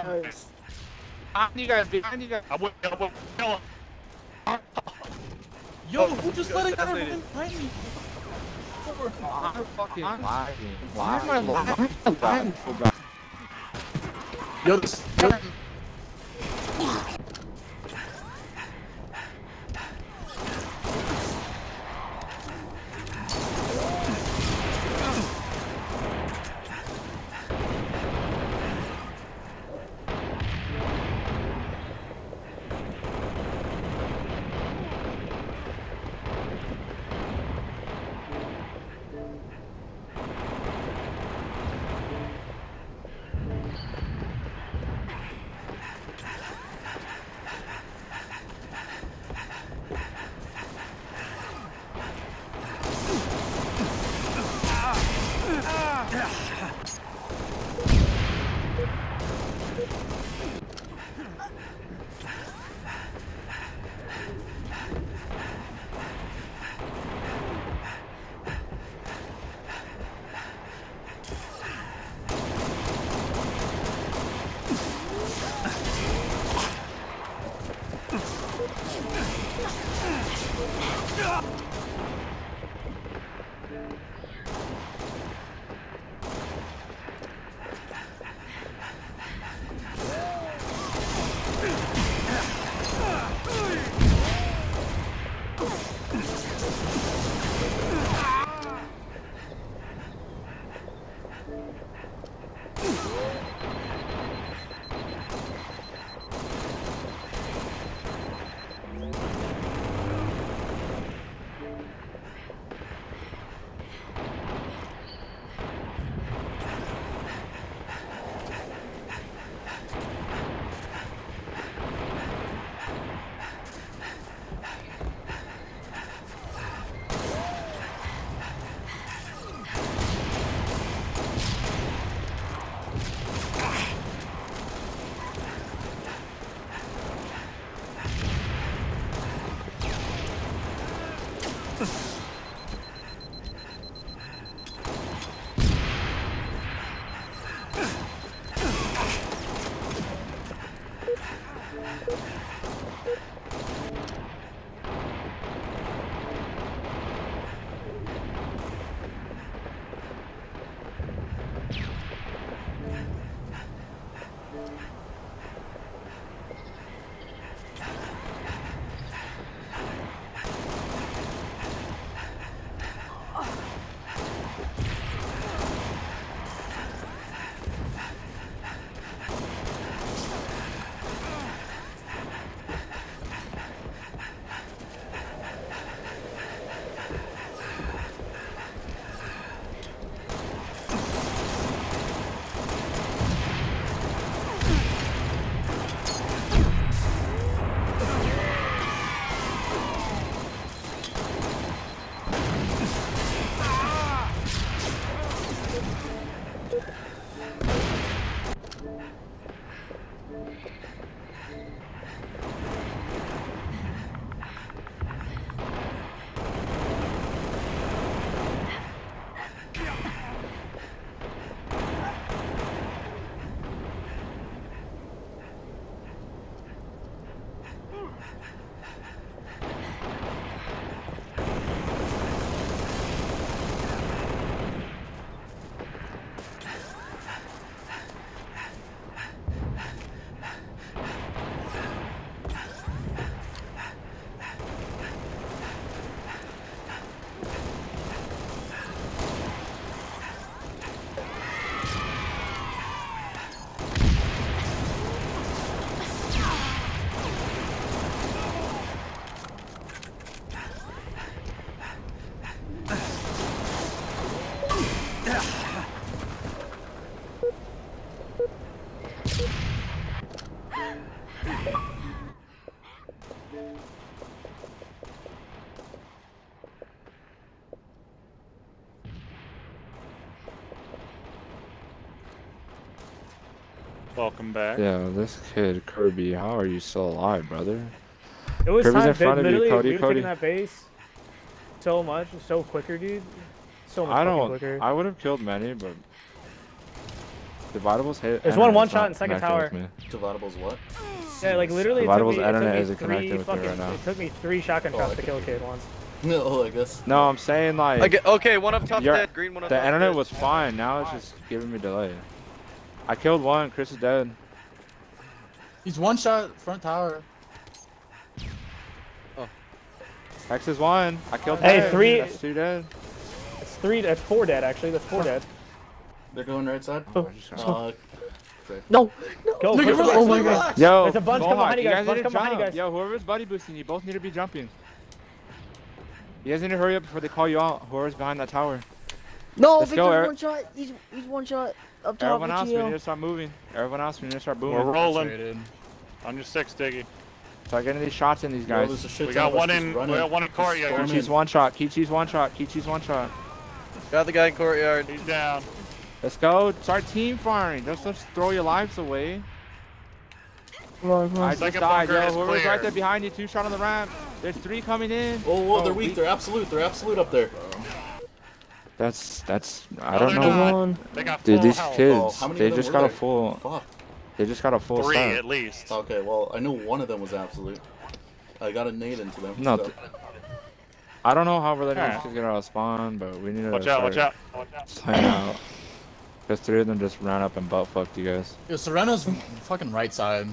S5: Behind you guys, behind you guys.
S4: I will, I will kill him.
S1: Yo, who just let go
S3: Assassinated.
S1: behind me?
S5: I'm fucking lying. Why am I lying?
S1: Yo, this.
S4: Welcome back.
S5: Yeah, this kid Kirby, how are you still alive, brother?
S6: It was
S5: Kirby's
S6: time,
S5: in front of you, Cody,
S6: we were
S5: Cody.
S6: taking that base so much, so quicker, dude. So much
S5: I don't.
S6: quicker.
S5: I would have killed many, but Dividable's hit.
S6: There's one one shot in second
S5: connecting
S6: tower.
S5: with me.
S7: Dividables what?
S6: Yeah, like literally, it
S5: Dividable's
S6: took me, it took
S5: internet
S6: me
S5: isn't
S6: three
S5: connected with me
S6: fucking,
S5: right now.
S6: It took me three shotgun
S7: Oh,
S6: shots
S7: I
S6: to kill a kid once.
S7: No, I guess.
S5: No, I'm saying like
S3: I okay, one up top dead, green one up
S5: the
S3: top
S5: internet
S3: dead.
S5: was fine. Now it's just giving me delay. I killed one. Chris is dead.
S1: He's one shot front tower. Oh.
S5: Hex is one. I killed.
S6: Hey,
S5: dead.
S6: three-
S5: That's two dead.
S6: It's three. That's four dead actually. That's four dead.
S7: They're going right side.
S5: Oh,
S7: Uh,
S2: No,
S6: Go.
S1: Look at relax, oh my
S6: push the base.
S1: god.
S5: Yo,
S6: There's a bunch coming behind you
S5: you
S6: guys,
S5: guys
S6: bunch
S5: need
S6: behind you guys.
S5: Yo, whoever's buddy boosting you, both need to be jumping. You guys need to hurry up before they call you out. Whoever's behind that tower.
S2: no,
S5: Let's go,
S2: Victor's
S5: Eric.
S2: one shot. He's he's one shot up top
S5: Everyone
S2: with
S5: else, we need
S2: Geo.
S5: to start moving. Everyone else, we need to start booming.
S4: We're rolling.
S1: Traded.
S4: On your six, Diggy.
S5: Start getting these shots in these guys.
S7: there's a shit
S4: We got one
S7: just
S4: in. We got one in courtyard.
S7: storming.
S5: Kichi's one shot. Kichi's one shot. Kichi's one shot.
S3: Got the guy in courtyard.
S4: He's down.
S5: Let's go. Start team firing. Don't just throw your lives away.
S2: Come on, come
S5: I just
S4: Second
S5: died,
S4: bunker
S5: yo. Whoever's right there behind you, two shot on the ramp. There's three coming in.
S7: Oh, whoa, they're
S5: Oh,
S7: weak. They're absolute. They're absolute up there.
S5: That's that's. I
S4: No,
S5: don't know.
S4: not. They got
S5: Dude,
S4: full
S5: these
S4: health.
S5: kids,
S7: Oh,
S5: they just
S7: were
S5: got a full.
S7: Fuck.
S5: They just got a full
S4: Three
S5: set.
S4: at least.
S7: Okay, well, I knew one of them was absolute. I got a nade into them.
S5: No,
S7: so-
S5: I don't know how we're letting
S4: Alright.
S5: these get out of spawn, but we need to
S4: Watch out, watch out. Watch out.
S5: playing out. Because three of them just ran up and butt fucked you guys.
S1: Yo, Sereno's fucking right side.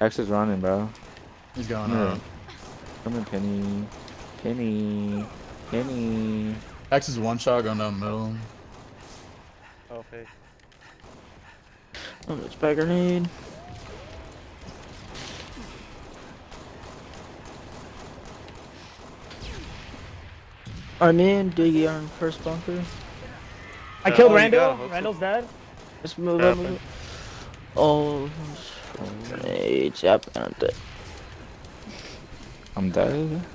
S5: X is running, bro.
S1: He's going
S5: Yeah.
S1: up.
S5: Come in, Penny. Penny. Penny.
S1: X is one shot going down the middle.
S3: Okay.
S2: Oh, it's oh, back grenade. I'm in. Diggy on first bunker.
S6: I killed
S3: Oh,
S6: Randall.
S3: got him,
S6: Randall's dead.
S2: Let's move
S4: Yeah,
S2: up. move up. Oh, grenades. Yep, I'm dead.
S5: I'm dead.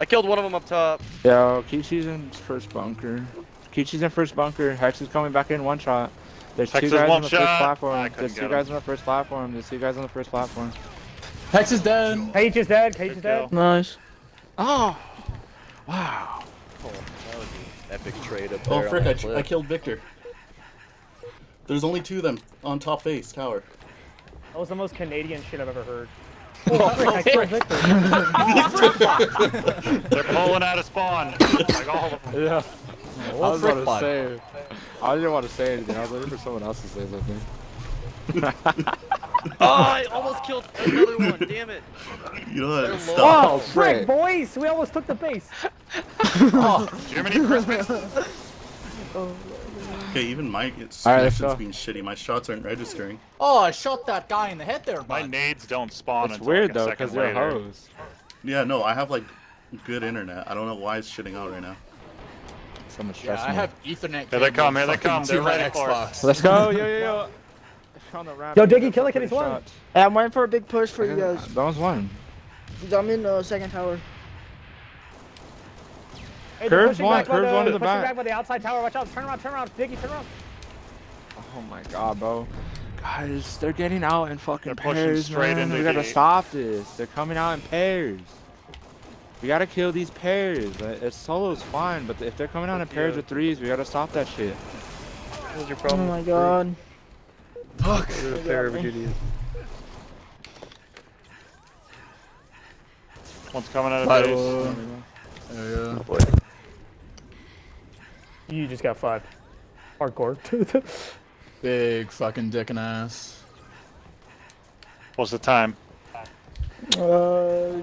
S3: I killed one of them up top.
S5: Yo, Kichi's in first bunker. Kichi's in first bunker. Hex is coming back in one shot. There's
S4: Hex
S5: two guys on the
S4: shot.
S5: first platform.
S4: couldn't
S5: There's two guys
S4: him.
S5: on the first platform. There's two guys on the first platform.
S1: Hex is dead.
S6: Cage is dead. Cage is dead.
S2: Nice.
S5: Oh! Wow.
S3: That was an Epic trade up
S7: Oh, frick,
S3: on
S7: I,
S3: that
S7: ch- I killed Victor. There's only two of them on top base tower.
S6: That was the most Canadian shit I've ever heard. Oh, frick, I Victor.
S4: They're pulling out of spawn. Like all of them.
S5: Yeah. I was
S1: frick
S5: about to
S1: bot.
S5: say. I didn't want to say anything. I was waiting for someone else to say something.
S3: Oh, I almost killed another one. Damn it.
S7: You know
S3: They're
S7: what? Stop.
S6: Oh, oh frick, boys! We almost took the base.
S4: Oh. Germany Christmas.
S7: Okay, even my it's
S5: Alright, let's
S7: connection's
S5: go.
S7: being shitty. My shots aren't registering.
S1: Oh, I shot that guy in the head there,
S4: My
S1: bud.
S4: nades don't spawn
S5: It's
S4: until
S5: weird
S4: like
S5: though, because they're
S4: later.
S7: Yeah, no, I have like good internet. I don't know why it's shitting out right now.
S5: Someone
S1: Yeah,
S5: stressed
S1: I
S5: me.
S1: have Ethernet.
S4: Here they come, here they come,
S1: to
S4: they're
S1: my
S4: ready for us.
S1: Xbox.
S5: Let's go, yo, yo, yo. On the ramp,
S6: Yo,
S5: get
S6: Diggy, kill it,
S5: fucking
S6: kill it, he's
S5: shot.
S2: Hey, I'm waiting for a big push for you guys.
S5: That was one.
S2: I'm in uh, second tower.
S6: Hey,
S5: Curve's one,
S6: back by
S5: curve's one to the
S6: pushing
S5: back.
S6: back by the outside tower. Watch out! Turn around! Turn around! Diggy, turn around!
S5: Oh my god, bro. Guys, they're getting out in fucking
S4: They're
S5: pairs,
S4: straight
S5: man.
S4: into
S5: We gotta
S4: the-
S5: stop this. They're coming out in pairs. We gotta kill these pairs. Like, It's solo's fine, but if they're coming out in pairs with threes, we gotta stop that shit.
S3: What's your problem?
S2: Oh my god.
S1: Fuck.
S3: Player of duty.
S4: One's coming out of
S1: Vital.
S4: base.
S1: Yeah, yeah.
S6: You just got five. Hardcore.
S1: Big fucking dick and ass.
S4: What's the time?
S2: Uh,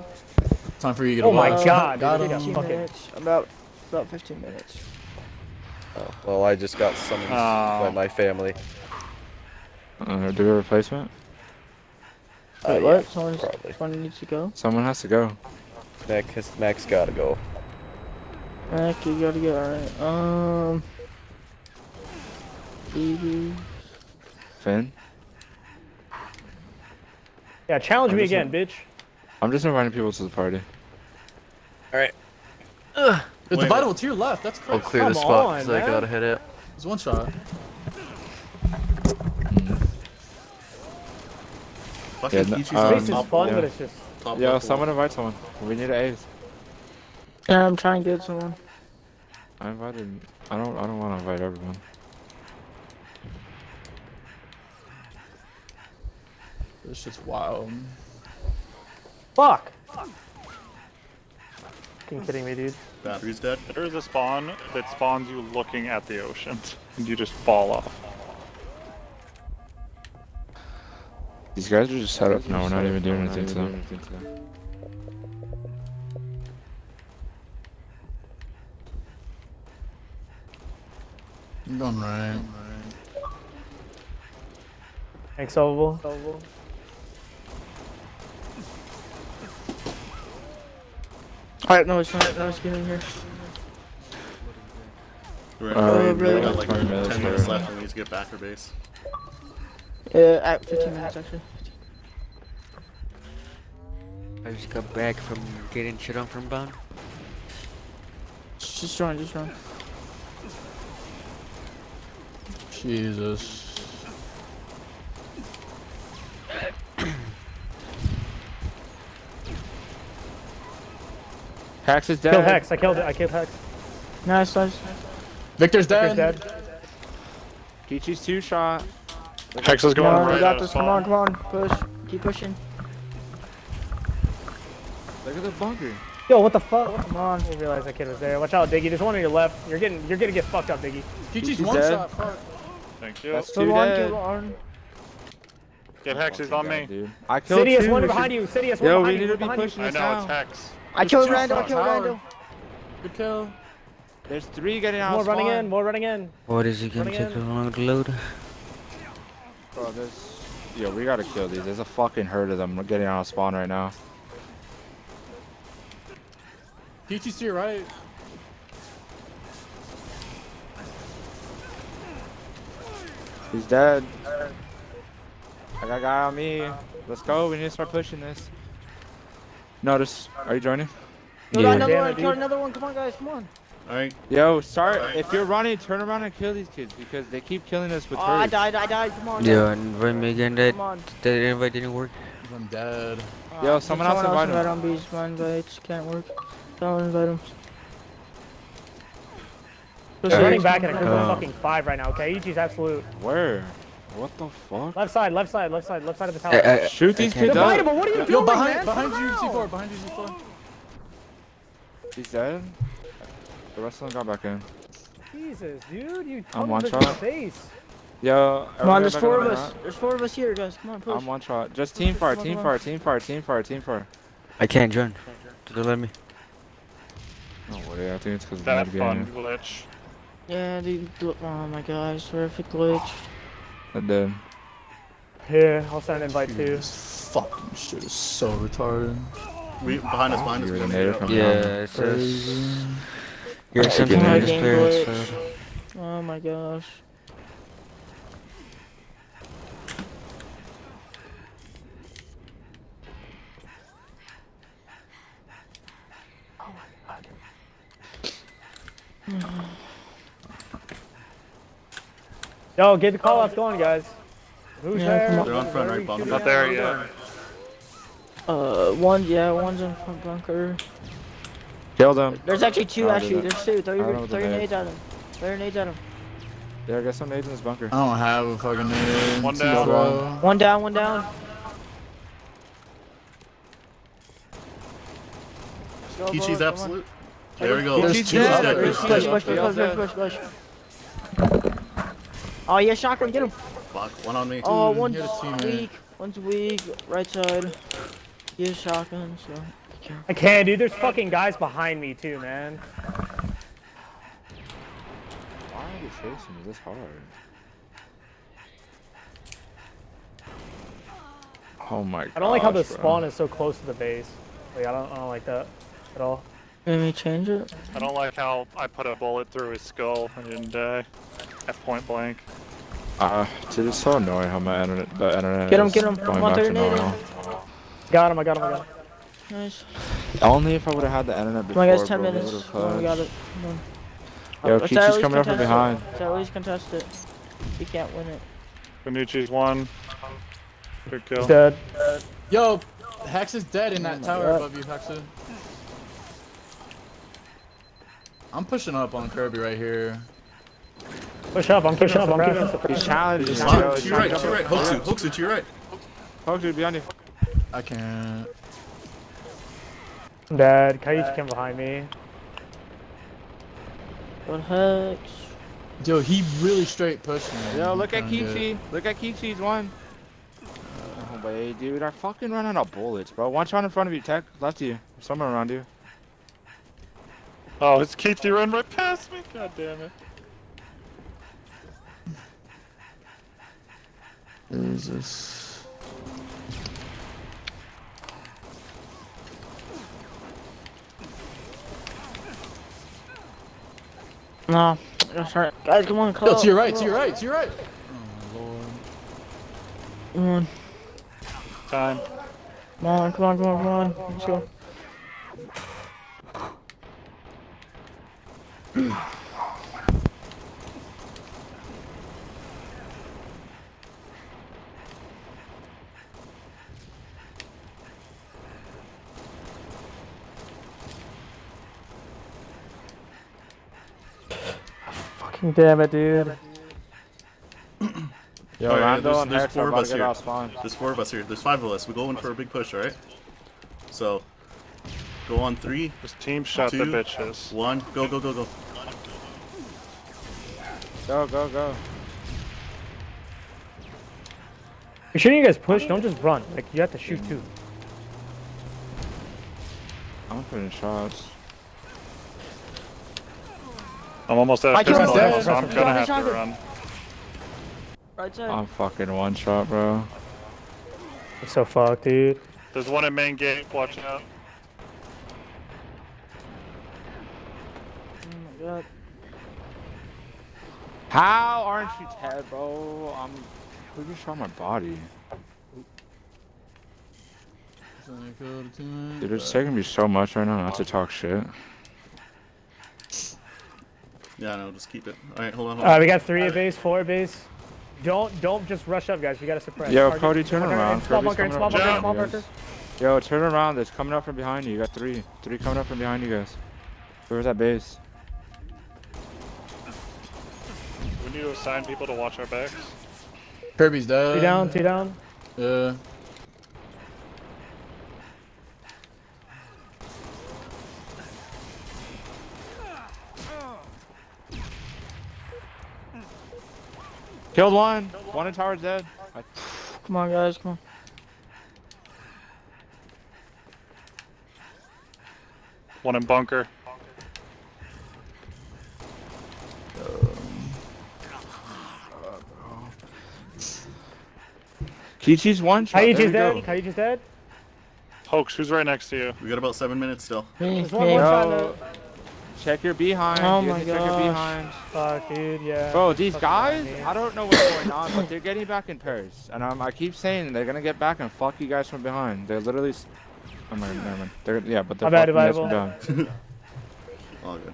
S1: Time for you to get
S6: Oh
S1: a
S6: my god,
S1: Got
S6: dude,
S1: him.
S6: got fucking-
S2: minutes. About about 15 minutes.
S3: Oh, well, I just got summoned
S4: Oh.
S3: by my family.
S5: Uh, do we have a replacement?
S3: Uh,
S2: Wait,
S3: yeah,
S2: what? Someone,
S3: probably.
S2: someone needs to go.
S5: Someone has to go.
S3: Mac has, Mac's gotta go.
S2: Okay, you gotta get alright. Um.
S5: Finn?
S6: Yeah, challenge
S5: I'm
S6: me again, bitch.
S5: I'm just inviting people to the party.
S3: Alright.
S1: It's
S7: There's
S1: a vital to your left, that's crazy.
S3: I'll clear
S6: Come
S3: the spot because I gotta hit it.
S1: It's one shot.
S7: Fucking
S5: yeah, no, um,
S6: fun,
S7: yeah.
S6: but it's just...
S7: Yeah,
S5: someone invite someone. We need an ace.
S2: Yeah, I'm trying to get someone.
S5: I invited. I don't. I don't want to invite everyone.
S1: It's just wild.
S6: fuck. Fucking kidding me, dude.
S7: Battery's dead.
S4: There is a spawn that spawns you looking at the ocean, and you just fall off.
S5: These guys are just set up now. We're not even doing anything to them.
S1: I'm going right.
S6: Thanks, Solvable.
S2: Alright, no, it's not. No, it's getting here.
S7: We're in
S5: Uh,
S7: hurry.
S2: really?
S7: We got like 10
S5: minutes
S7: minutes left and we need to get back our base.
S2: Yeah, at 15 minutes actually.
S9: I just got back from getting shit on from Bond.
S2: Just just run, just run.
S1: Jesus.
S5: Hex is dead.
S6: Killed Hex. I killed it. I killed Hex.
S2: Nice, nice.
S1: Victor's
S6: Victor's
S1: dead.
S6: dead.
S5: Peachy's two shot.
S4: Hex is going
S2: on,
S4: right
S2: we got this. Come on, come on. Push. Keep pushing.
S5: Look at the bunker.
S6: Yo, what the fuck?
S2: Come on.
S6: I didn't realize that kid was there. Watch out, Diggy. There's one on your left. You're getting, you're gonna get fucked up, Diggy.
S1: Peachy's
S5: Peachy's
S1: one
S5: dead.
S1: shot. Fuck.
S4: Thank you.
S5: That's two
S2: one,
S5: dead.
S2: good.
S4: Get Hex, he's on me.
S5: Dude. I killed
S6: Sidious,
S5: two.
S6: one
S5: we
S6: behind you. Sidious, one
S5: Yo,
S6: behind
S5: need
S6: you.
S5: to
S6: one
S5: be
S6: behind you.
S5: pushing
S4: I
S5: this
S4: know, it's
S5: now.
S4: Hex.
S2: I killed
S1: two
S2: Randall, I killed
S1: Tower.
S2: Randall.
S1: Good kill.
S5: There's three getting out.
S6: More
S5: of
S6: running
S5: spawn.
S6: in. More running in.
S9: What is it gonna take so
S6: in.
S9: long to load?
S5: Bro, there's... Yo, we gotta kill these. There's a fucking herd of them getting out of spawn right now.
S1: Peachy's to your right.
S5: He's dead. I got a guy on me. Let's go. We need to start pushing this. Notice. Are you joining?
S2: Killed
S9: Yeah.
S2: another one,
S6: it,
S2: killed
S6: dude.
S2: another one. Come on, guys, come on.
S7: Alright,
S5: Yo, start. If you're running, turn around and kill these kids because they keep killing us with
S2: Oh, I died, I died. Come on.
S9: Yeah, invite me again. That
S2: Come on.
S9: that invite didn't work.
S1: I'm dead.
S5: Yo,
S2: Uh,
S5: someone else invite him.
S2: invite on bees. My invites can't work. Someone invite him.
S6: He's
S9: Alright.
S6: running back at a group of
S9: Uh,
S6: fucking five right now. Okay, EG's absolute.
S5: Where? What the fuck?
S6: Left side, left side, left side, left side of the tower.
S9: I, I,
S5: Shoot these
S9: I can't
S5: kids
S9: do
S5: up.
S6: what are you
S1: Yo,
S6: doing,
S1: behind,
S6: man?
S1: behind you,
S6: around.
S1: C4, behind you, C4.
S5: He's dead. The rest of them got back in.
S6: Jesus, dude, you
S5: I'm one shot.
S6: face.
S5: Yo,
S2: Come on, there's four of us.
S5: map.
S2: There's four of us here, guys. Come on, push.
S5: I'm one shot. Just team fire,
S2: Come
S5: team
S2: come
S5: fire,
S2: on.
S5: team fire, team fire, team fire.
S9: I can't join. Don't let me.
S5: No way, I think it's because of
S4: That
S5: the
S4: fun
S5: game.
S4: glitch.
S2: Yeah, dude. Oh my gosh, terrific glitch.
S5: I did.
S6: Here, I'll send an invite too.
S1: This fucking shit is so retarded.
S7: we behind us, behind us.
S5: You're
S7: we
S5: the
S7: gotta
S5: native
S7: get out.
S5: from-
S9: Yeah, it says you're something
S2: my
S9: like this
S2: game
S9: player.
S2: glitch. Oh my gosh.
S6: Yo, get the call outs going, guys. Who's
S2: Yeah,
S6: there?
S7: They're on front, right, bottom.
S4: Not there yet.
S2: Uh, one, yeah, one's in front bunker.
S5: Kill them.
S2: There's actually two, actually. There's two. Throw
S5: I don't know
S2: your, throw your
S5: nades.
S2: nades at him. Throw your nades at him.
S5: Yeah, get some nades in this bunker.
S1: I don't have a fucking name.
S4: One down.
S1: C4.
S2: One down, one down. Let's
S7: Peachy's
S2: boys, come on.
S7: absolute. There we go.
S1: There's two
S7: dead.
S1: others.
S7: Peachy's
S2: Push, push, push, push, push, push, push. Oh yeah, shotgun, get him.
S7: Fuck, one on me.
S2: Oh,
S1: Dude,
S2: one's
S1: you had a teammate.
S2: weak. One's weak. Right side. He has shotgun, so.
S6: I can't, dude. There's fucking guys behind me too, man.
S5: Why are they chasing me this hard? Oh my god.
S6: I don't like how the spawn is so close to the base. Like, I don't, I don't like that at all.
S2: Let me change it.
S4: I don't like how I put a bullet through his skull and didn't die. At point blank.
S5: Uh, dude, it's so annoying how my internet, the internet
S2: Get him,
S5: is
S2: get him.
S5: going
S2: One
S5: back to
S2: thirty
S5: normal.
S6: Got him, I got him, I got him.
S2: Nice.
S5: Only if I would have had the internet
S2: Come
S5: before,
S2: on, guys. Ten
S5: bro,
S2: minutes.
S5: would've
S2: Come we got it. Come on.
S5: Yo,
S2: Let's
S5: Keechi's
S2: at least
S5: coming up from
S2: contest it.
S5: behind.
S2: Let's at least contest it. We can't win it.
S4: Benucci's one. Good kill.
S6: He's dead.
S1: Yo, Hex is dead in that
S2: my
S1: tower
S2: God.
S1: above you, Hexa. I'm pushing up on Kirby right here.
S6: Push up, I'm pushing up, I'm keeping
S5: He's challenged. He's
S7: Wow,
S5: challenged.
S7: to your right, to your right. Hokusu, Hokusu, to your right.
S5: Hook, dude, behind you.
S1: I can't.
S6: I'm dead. Kaiichi came behind me.
S2: What hex?
S1: Yo, he really straight pushed me.
S5: Yo, look at
S1: kinda.
S5: Kichi. Look at Kichi's one. Oh, wait, dude. I fucking run out of bullets, bro. One shot in front of you, tech. Left you. Somewhere around you.
S4: Oh, it's Kichi run right past me. God damn it.
S1: Jesus.
S2: No. That's right. Guys, come on, call
S1: Yo, to your right, to your right, to your right. Oh, Lord.
S2: Come on.
S4: Time.
S2: Come on, come on, come on, come on. Let's go.
S6: Damn it, dude.
S5: Yo,
S7: yeah,
S5: Randall
S7: there's- there's four of us here. There's four of us here. There's five of us. We go in for a big push, alright? So, go on three,
S4: Just team shot the bitches.
S7: one, go, go, go, go.
S5: Go, go, go.
S6: Make sure you guys push, don't just run. Like, you have to shoot too.
S5: I'm putting shots.
S4: I'm almost out of
S1: can't
S4: pistol ammo, so I'm gonna have
S2: Shotgun.
S4: to run.
S2: Right side.
S5: I'm fucking one shot, bro.
S6: I'm so fucked, dude.
S4: There's one at main gate. Watch out.
S2: Oh my god.
S5: How aren't you dead, bro? I'm. Who just shot my body? Dude, it's taking me so much right now not to talk shit.
S7: Yeah, no, just keep it. Alright, hold on, hold on.
S6: Uh, we got three at base, four at base. Don't don't just rush up, guys. We gotta suppress.
S5: Yo,
S6: Target-
S5: Cody, turn
S6: bunker,
S5: around.
S6: Small
S5: Kirby's
S6: bunker, small
S5: up
S6: bunker, small
S5: you
S6: bunker.
S5: Yo, turn around. There's coming up from behind you. You got three. Three coming up from behind you guys. Where's that base?
S4: We need to assign people to watch our backs.
S1: Kirby's dead.
S6: Two down, two down.
S1: Yeah.
S5: Killed one. One in tower's dead. I-
S2: Come on, guys, come on.
S4: One in bunker.
S5: Kichi's one shot.
S6: Kaiichi's
S5: There we
S6: dead.
S5: go.
S6: Kaiichi's dead.
S4: Hoax, who's right next to you?
S7: We got about seven minutes still.
S2: Me,
S6: There's one
S2: me.
S6: more shot.
S5: check your behind.
S2: Oh
S5: You
S2: my
S5: need to Check your behind.
S6: Fuck, dude. Yeah.
S5: Bro, these
S6: Fucking
S5: guys,
S6: behind.
S5: I don't know what's going on, but they're getting back in pairs. And um, I keep saying they're gonna get back and fuck you guys from behind. They're literally. s- Oh my, never mind. They're, yeah, but they're
S6: My bad,
S5: fucking you guys from behind.
S7: All good.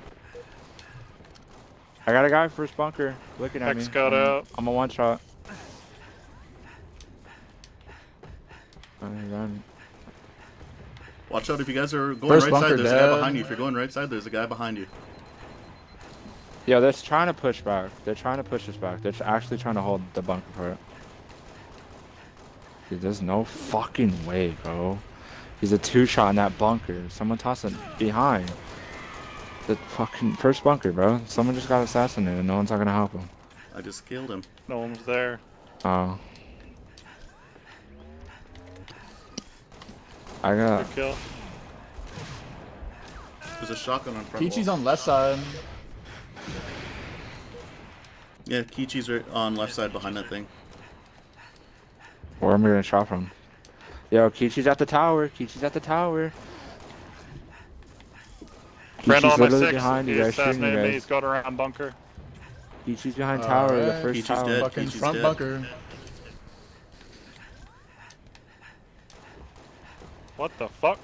S5: I got a guy first bunker looking at
S4: Tech
S5: me.
S4: scout
S5: I'm-
S4: out.
S5: I'm a one shot. He's on.
S7: Watch out if you guys are going
S1: First
S7: right side, there's a guy behind you. If you're going right side, there's a guy behind you.
S5: Yeah, they're trying to push back. They're trying to push us back. They're actually trying to hold the bunker for it. Dude, there's no fucking way, bro. He's a two shot in that bunker. Someone tossed him behind. The fucking first bunker, bro. Someone just got assassinated. No one's not gonna help him.
S7: I just killed him.
S4: No one was there.
S5: Oh. I got.
S4: Good kill.
S7: There's a shotgun on front
S1: Kichi's
S7: wall.
S1: on left side.
S7: Yeah, Kichi's right on left side behind that thing.
S5: Where am I gonna shot from? Yo, Kichi's at the tower. Kichi's at the tower.
S4: Brandon
S5: Kichi's
S4: on my
S5: literally
S4: six.
S5: behind
S4: He
S5: you guys, shooting
S4: me. He's got around bunker.
S5: Kichi's behind tower, the first
S7: Kichi's
S5: tower.
S7: dead.
S1: Fucking
S7: Kichi's
S1: front
S7: dead.
S1: bunker.
S4: What the fuck?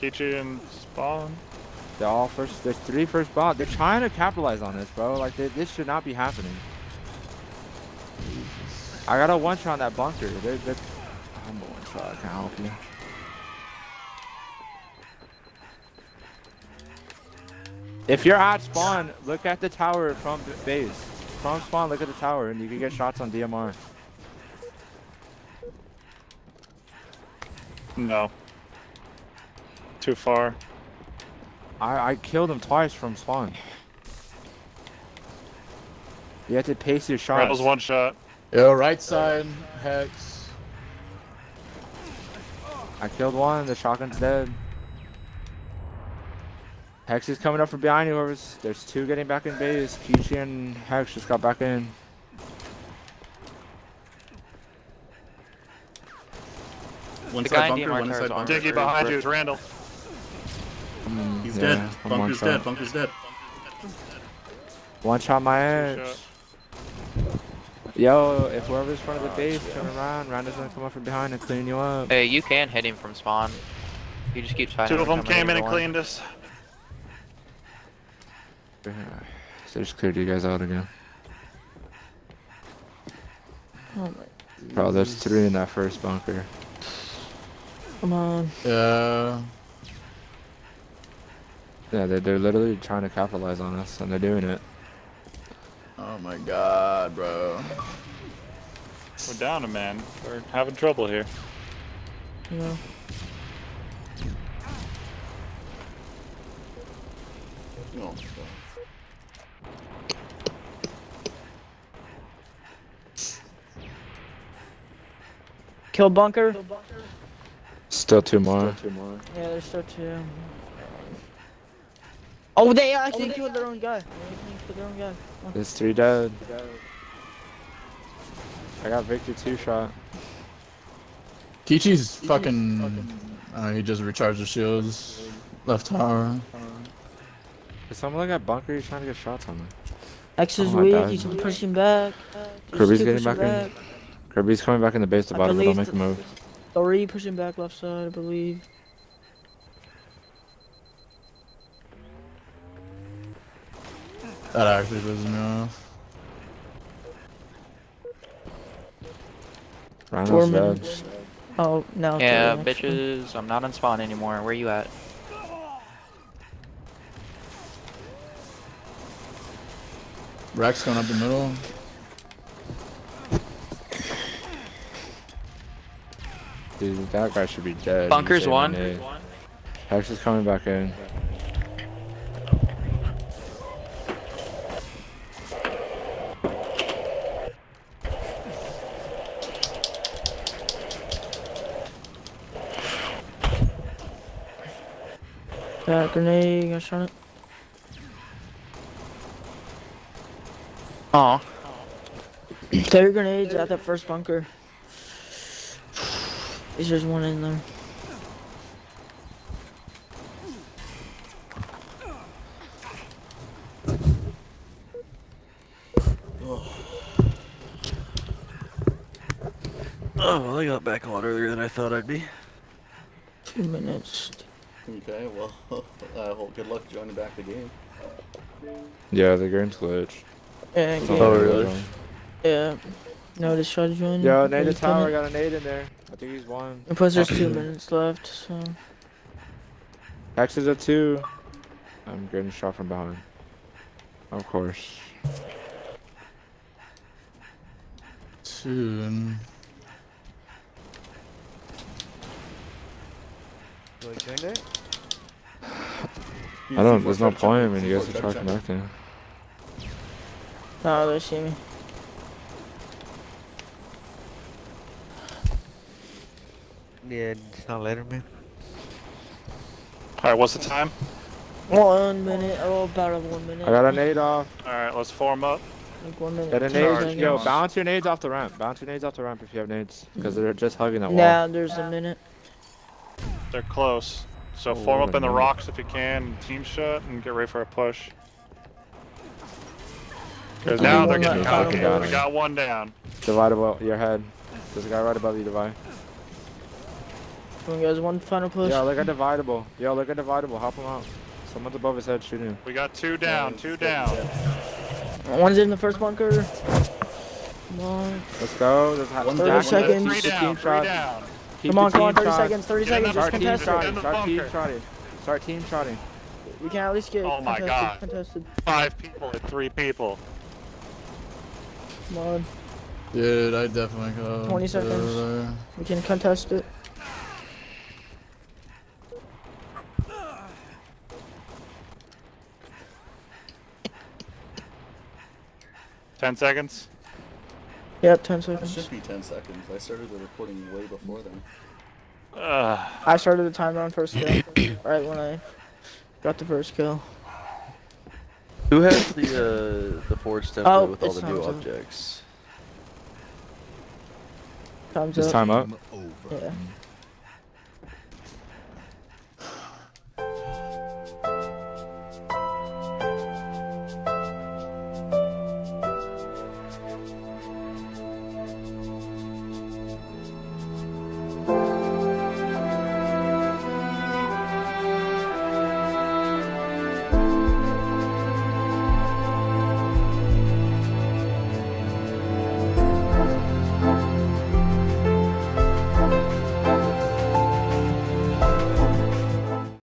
S4: Kichi and spawn.
S5: They're all first. There's three first bot. They're trying to capitalize on this, bro. Like they, this should not be happening. I got a one shot on that bunker. They're, they're I'm going try. I can help you. If you're at spawn, look at the tower from base. From spawn, look at the tower, and you can get shots on DMR.
S4: No. Too far.
S5: I, I killed him twice from spawn. You have to pace your shots.
S4: Rebels one shot.
S1: Yo, right side, Hex.
S5: I killed one, the shotgun's dead. Hex is coming up from behind you, whoever's there's two getting back in base. Kishi and Hex just got back in.
S7: One
S8: The
S7: side
S8: guy in
S7: bunker, one
S8: tower's
S7: side
S8: on.
S7: bunker.
S4: Diggy behind you is Randall.
S5: Mm,
S7: He's
S5: yeah,
S7: dead. Bunker's dead. Bunker's dead.
S5: One shot my
S4: Two
S5: edge.
S4: shot.
S5: Yo, if whoever's in front of the base, turn around. Round is gonna come up from behind and clean you up.
S8: Hey, you can hit him from spawn. He just keeps fighting.
S4: Two of them came in and cleaned us.
S5: So they just cleared you guys out again.
S2: Oh my.
S5: Bro, there's three in that first bunker.
S2: Come on.
S1: Yeah.
S5: Yeah, they're, they're literally trying to capitalize on us, and they're doing it.
S1: Oh my god, bro.
S4: We're down a man. We're having trouble here.
S2: Yeah.
S7: Oh, no.
S2: Kill bunker.
S5: Still two more.
S2: Yeah, there's still two. Oh, they actually killed their own guy. They their own guy.
S5: There's three dead. I got Victor two shot.
S1: Kichi's fucking. Uh, he just recharged the shields. Left tower.
S5: Is someone like at bunker? He's trying to get shots on me.
S2: X is
S5: Oh, I
S2: weak.
S5: died.
S2: He's pushing back.
S5: Kirby's getting
S2: pushing
S5: back in. Kirby's coming back in the base to
S2: I
S5: bottom, but don't make a move.
S2: Three pushing back left side, I believe.
S1: That actually pisses me off.
S2: Four
S5: Rhino's dead.
S2: minutes. Oh, no.
S8: Yeah, bitches. I'm not on spawn anymore. Where you at?
S1: Rex going up the middle.
S5: Dude, that guy should be dead.
S8: Bunkers
S5: He's
S8: one.
S5: aiming it. Hex is coming back in.
S2: Yeah, grenade. Got shot it.
S8: Aw.
S2: Third grenades at that first bunker. Is there's one in there?
S9: Oh, well, I got back a lot earlier than I thought I'd be.
S2: Two minutes.
S7: Okay, well, uh, well, good luck joining back the game.
S5: Yeah, the game's glitched.
S2: Yeah,
S5: It's
S2: yeah.
S5: not
S1: Oh, really?
S2: yeah. No, this shot join.
S5: Yo, nade the tower. Got a nade in there. I think he's one.
S2: And plus, there's two minutes left, so.
S5: Hex is a two. I'm getting shot from behind. Of course.
S1: Dude.
S5: I don't. There's no point when you guys are trying connecting.
S2: No, they see me.
S9: Yeah, it's not letting me.
S4: Alright, what's the time?
S2: One minute. Oh, about a one minute.
S5: I got a nade off.
S4: Alright, let's form up.
S2: Like one minute.
S5: Got a nade. Yo, bounce your nades off the ramp. Bounce your nades off the ramp if you have nades, because they're just hugging that wall.
S2: Now there's a minute.
S4: They're close. So
S5: Oh,
S4: form up in the
S5: no.
S4: rocks if you can, team shot, and get ready for a push. Because
S2: Okay,
S4: now they're getting
S2: final
S4: cocky. We got one down.
S5: Divide above your head. There's a guy right above you, divide.
S2: Come on, guys. One final push.
S5: Yo, look at dividable. Yo, look at dividable. Help him out. Someone's above his head shooting.
S4: We got two down, two down.
S2: One's in the first bunker. Come on.
S5: Let's go. There's ha-
S7: One
S5: stack
S7: down,
S5: him.
S7: one
S2: seconds.
S4: Three
S5: Keep the
S4: down,
S5: team
S4: three down.
S5: Keep
S2: Come on, come on, 30
S5: shots.
S2: seconds, 30
S4: Get
S2: seconds, just
S5: Start team
S2: contest it.
S5: shotting.
S4: In
S5: Start team
S4: bunker.
S5: shotting. Start team shotting.
S2: We can at least get
S4: Oh my
S2: contested,
S4: God.
S2: contested.
S4: Five people and three people.
S2: Come on,
S1: Dude, I definitely go.
S2: 20 seconds.
S1: there.
S2: we can contest it.
S4: Ten seconds.
S2: Yep, 10
S7: It
S2: seconds.
S7: should be 10 seconds. I started the recording way before then.
S4: Ugh.
S2: I started the timer on first kill, right when I got the first kill.
S3: Who has the uh, the forge template
S2: Oh,
S3: with all the new
S2: time to-
S3: objects?
S2: Time's
S5: Is
S2: up.
S5: time up?
S2: Yeah.